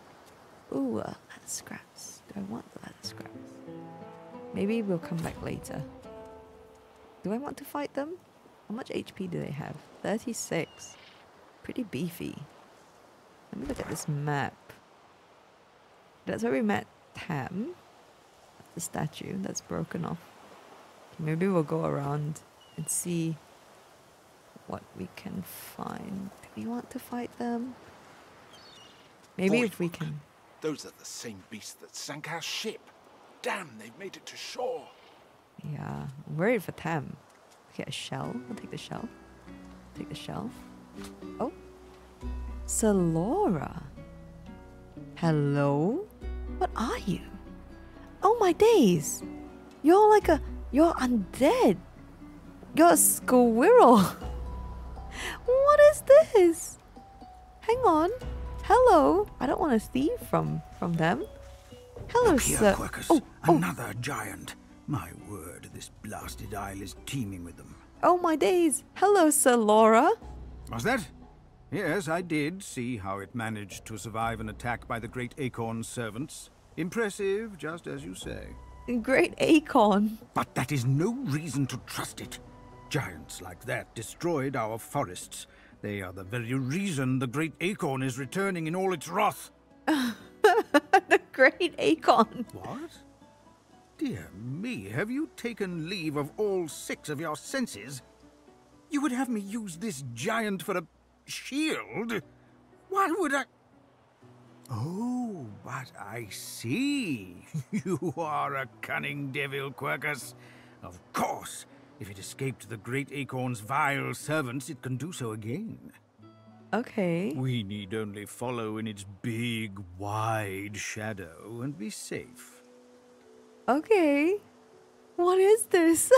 Speaker 1: Ooh, uh, leather scraps. Do I want the leather scraps? Maybe we'll come back later. Do I want to fight them? How much HP do they have? 36. Pretty beefy. Let me look at this map. That's where we met Tam. The statue that's broken off. Maybe we'll go around and see what we can find. Do we want to fight them? Maybe if we can.
Speaker 9: Those are the same beasts that sank our ship. Damn, they've made it to shore.
Speaker 1: Yeah, I'm worried for Tam. Okay, a shell. We'll take the shell. Take the shell. Oh. Sir Lora. Hello? What are you? Oh my days! You're like a. You're undead! You're a squirrel! what is this? Hang on. Hello. I don't want to thieve from from them. Hello,
Speaker 27: Up here,
Speaker 1: sir. Oh, oh,
Speaker 27: Another giant. My word, this blasted isle is teeming with them.
Speaker 1: oh my days. Hello, Sir Lora.
Speaker 27: Was that? Yes, I did see how it managed to survive an attack by the Great Acorn's servants. Impressive, just as you say.
Speaker 1: Great acorn.
Speaker 27: But that is no reason to trust it. Giants like that destroyed our forests. They are the very reason the Great Acorn is returning in all its wrath.
Speaker 1: the great acorn.
Speaker 27: What? Dear me, have you taken leave of all six of your senses? You would have me use this giant for a shield? Why would I? Oh, but I see. You are a cunning devil, Quercus. Of course. If it escaped the Great Acorn's vile servants, it can do so again.
Speaker 1: Okay.
Speaker 27: We need only follow in its big, wide shadow and be safe.
Speaker 1: Okay. What is this?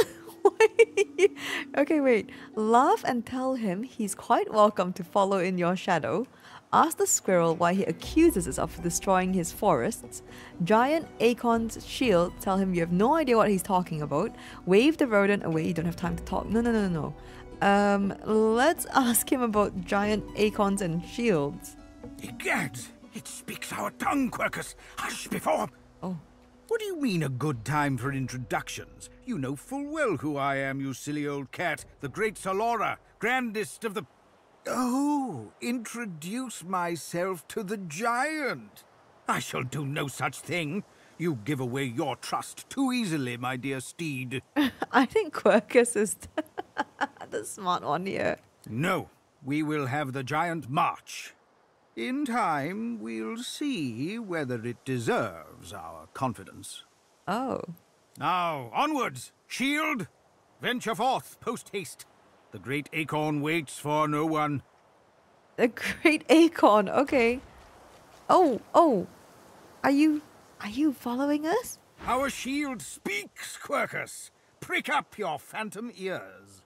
Speaker 1: okay, wait. Laugh and tell him he's quite welcome to follow in your shadow. Ask the squirrel why he accuses us of destroying his forests. Giant Acorn's shield, tell him you have no idea what he's talking about. Wave the rodent away, you don't have time to talk. No, no, no, no, no. Um, let's ask him about giant acorns and shields.
Speaker 27: Egad! It speaks our tongue, Quercus. Hush before...
Speaker 1: Oh.
Speaker 27: What do you mean a good time for introductions? You know full well who I am, you silly old cat. The great Sir Lora, grandest of the... Oh, introduce myself to the giant. I shall do no such thing. You give away your trust too easily, my dear steed.
Speaker 1: I think Quercus is the smart one here.
Speaker 27: No, we will have the giant march. In time, we'll see whether it deserves our confidence.
Speaker 1: Oh.
Speaker 27: Now, onwards! Shield! Venture forth, post haste. The great acorn waits for no one.
Speaker 1: The great acorn, okay. Oh, oh. Are you are you following us?
Speaker 27: Our shield speaks, Quercus. Prick up your phantom ears.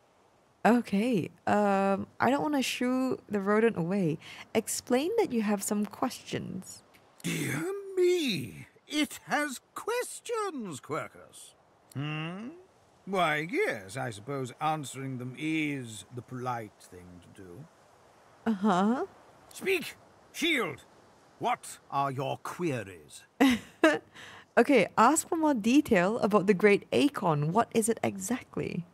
Speaker 1: Okay. Um I don't want to shoo the rodent away. Explain that you have some questions.
Speaker 27: Dear me, it has questions, Quercus. Hmm? Why, yes, I suppose answering them is the polite thing to do.
Speaker 1: Uh-huh.
Speaker 27: Speak, Shield. What are your queries?
Speaker 1: Okay, ask for more detail about the great acorn. What is it exactly?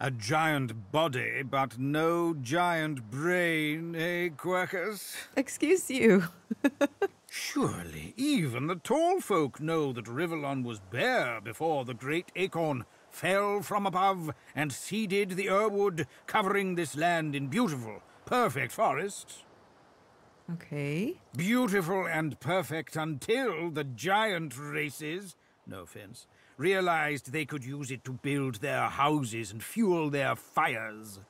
Speaker 27: A giant body, but no giant brain, eh, Quercus?
Speaker 1: Excuse you.
Speaker 27: Surely even the tall folk know that Rivellon was bare before the great acorn fell from above and seeded the Irwood, covering this land in beautiful, perfect forests.
Speaker 1: Okay.
Speaker 27: Beautiful and perfect until the giant races, no offense, realized they could use it to build their houses and fuel their fires.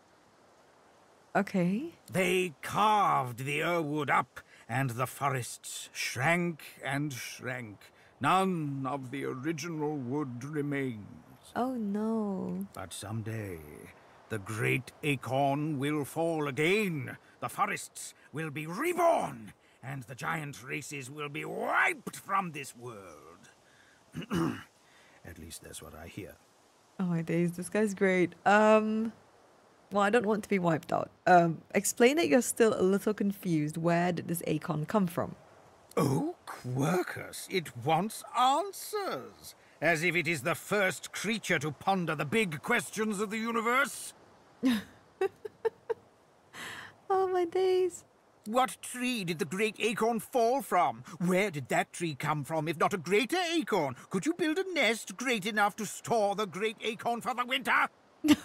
Speaker 1: Okay.
Speaker 27: They carved the Irwood up, and the forests shrank and shrank. None of the original wood remains.
Speaker 1: Oh no.
Speaker 27: But someday, the great acorn will fall again. The forests will be reborn, and the giant races will be wiped from this world. At least that's what I hear.
Speaker 1: Oh my days, this guy's great. Um well, I don't want to be wiped out. Um explain that you're still a little confused. Where did this acorn come from?
Speaker 27: Oh, Quercus, it wants answers. As if it is the first creature to ponder the big questions of the universe.
Speaker 1: Oh my days.
Speaker 27: What tree did the great acorn fall from? Where did that tree come from, if not a greater acorn? Could you build a nest great enough to store the great acorn for the winter?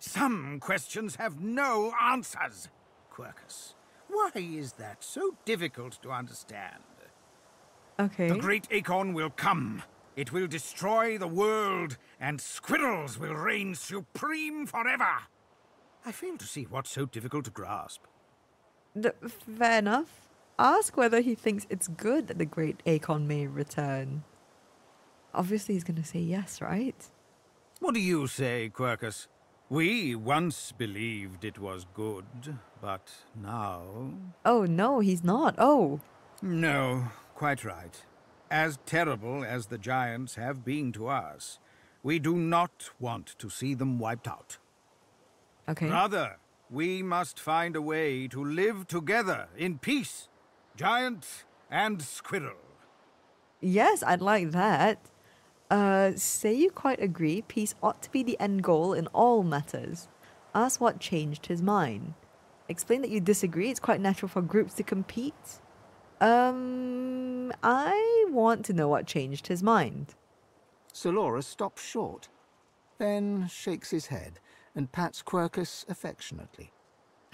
Speaker 27: Some questions have no answers. Quercus, why is that so difficult to understand?
Speaker 1: Okay.
Speaker 27: The great acorn will come. It will destroy the world, and squirrels will reign supreme forever. I fail to see what's so difficult to grasp.
Speaker 1: D- fair enough. Ask whether he thinks it's good that the great acorn may return. Obviously, he's going to say yes, right?
Speaker 27: What do you say, Quercus? We once believed it was good, but now...
Speaker 1: Oh, no, he's not. Oh.
Speaker 27: No, quite right. As terrible as the giants have been to us, we do not want to see them wiped out.
Speaker 1: Okay.
Speaker 27: Rather, we must find a way to live together in peace, giant and squirrel.
Speaker 1: Yes, I'd like that. Uh, say you quite agree peace ought to be the end goal in all matters. Ask what changed his mind. Explain that you disagree, it's quite natural for groups to compete. Um, I want to know what changed his mind.
Speaker 16: Sir Lora stops short, then shakes his head and pats Quercus affectionately.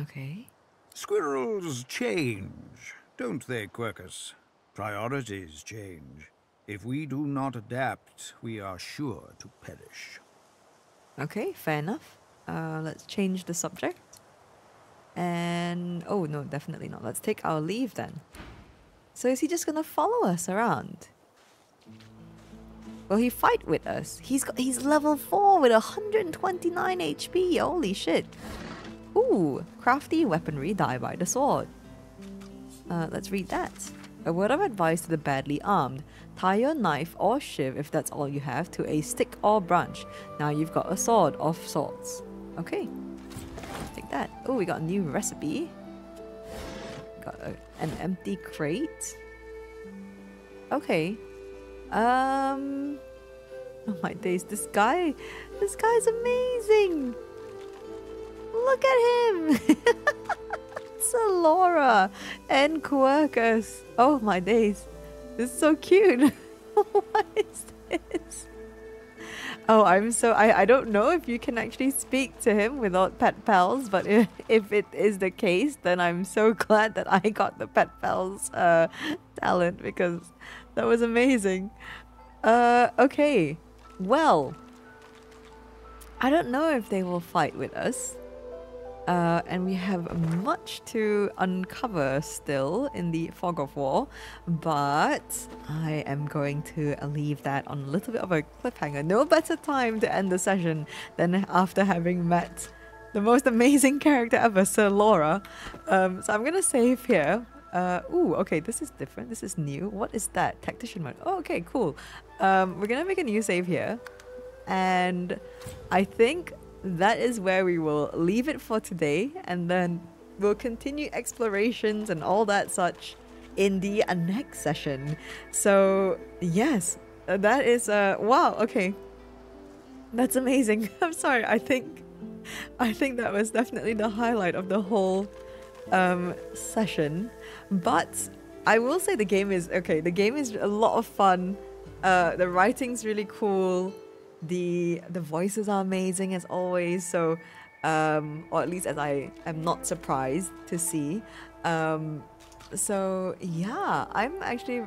Speaker 1: Okay.
Speaker 27: Squirrels change, don't they, Quercus? Priorities change. If we do not adapt, we are sure to perish.
Speaker 1: Okay, fair enough. Uh, let's change the subject. And oh no, definitely not. Let's take our leave then. So is he just gonna follow us around? Will he fight with us? He's got he's level 4 with 129 HP. Holy shit. Ooh, crafty weaponry die by the sword. Uh, let's read that. A word of advice to the badly armed. Tie your knife or shiv, if that's all you have, to a stick or branch. Now you've got a sword of sorts. Okay. Take that. Oh, we got a new recipe. Got a, an empty crate. Okay. Um. Oh my days, this guy, this guy's amazing. Look at him. it's Lora and Quercus. Oh my days. This is so cute. what is this? Oh, I'm so I, I don't know if you can actually speak to him without pet pals, but if, if it is the case, then I'm so glad that I got the pet pals uh, talent because that was amazing. Uh, okay. Well, I don't know if they will fight with us. Uh, and we have much to uncover still in the Fog of War, but I am going to leave that on a little bit of a cliffhanger. No better time to end the session than after having met the most amazing character ever, Sir Lora. Um, so I'm gonna save here. Uh, ooh, okay, this is different. This is new. What is that? Tactician mode. Oh, okay, cool. Um, we're gonna make a new save here. And I think that is where we will leave it for today and then we'll continue explorations and all that such in the uh, next session. So, yes, uh, that is uh wow, okay. That's amazing. I'm sorry. I think I think that was definitely the highlight of the whole um session. But I will say the game is okay, the game is a lot of fun. Uh the writing's really cool the the voices are amazing as always. So um or at least as i am not surprised to see. Um so yeah i'm actually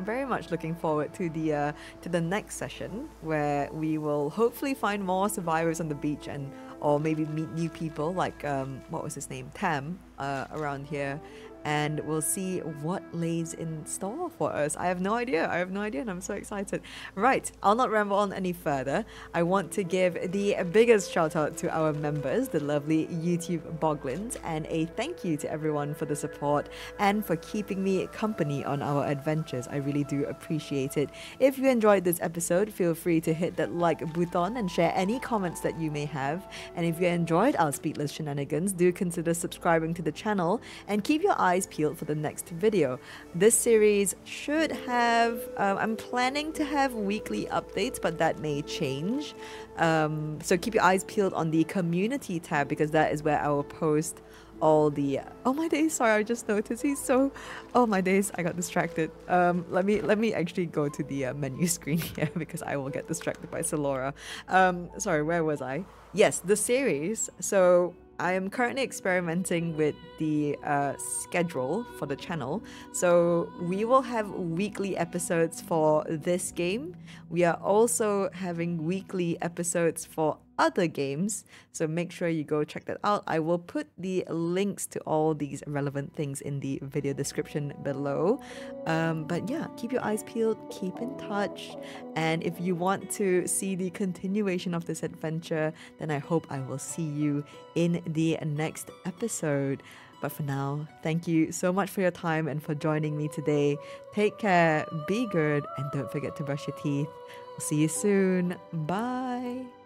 Speaker 1: very much looking forward to the uh, to the next session where we will hopefully find more survivors on the beach and or maybe meet new people like um what was his name? Tam uh, around here and we'll see what lays in store for us. I have no idea. I have no idea, and I'm so excited. Right, I'll not ramble on any further. I want to give the biggest shout out to our members, the lovely YouTube Boglins, and a thank you to everyone for the support and for keeping me company on our adventures. I really do appreciate it. If you enjoyed this episode, feel free to hit that like button and share any comments that you may have. And if you enjoyed our Speedless shenanigans, do consider subscribing to the channel and keep your eyes eyes peeled for the next video. This series should have, um, I'm planning to have weekly updates, but that may change. Um, so keep your eyes peeled on the community tab because that is where I will post all the oh my days sorry i just noticed he's so oh my days i got distracted um let me let me actually go to the uh, menu screen here because i will get distracted by Sir Lora. um sorry where was i yes the series so I am currently experimenting with the uh, schedule for the channel. So we will have weekly episodes for this game. We are also having weekly episodes for other games. So make sure you go check that out. I will put the links to all these relevant things in the video description below. Um, but yeah, keep your eyes peeled, keep in touch. And if you want to see the continuation of this adventure, then I hope I will see you in the next episode. But for now, thank you so much for your time and for joining me today. Take care, be good, and don't forget to brush your teeth. I'll see you soon. Bye.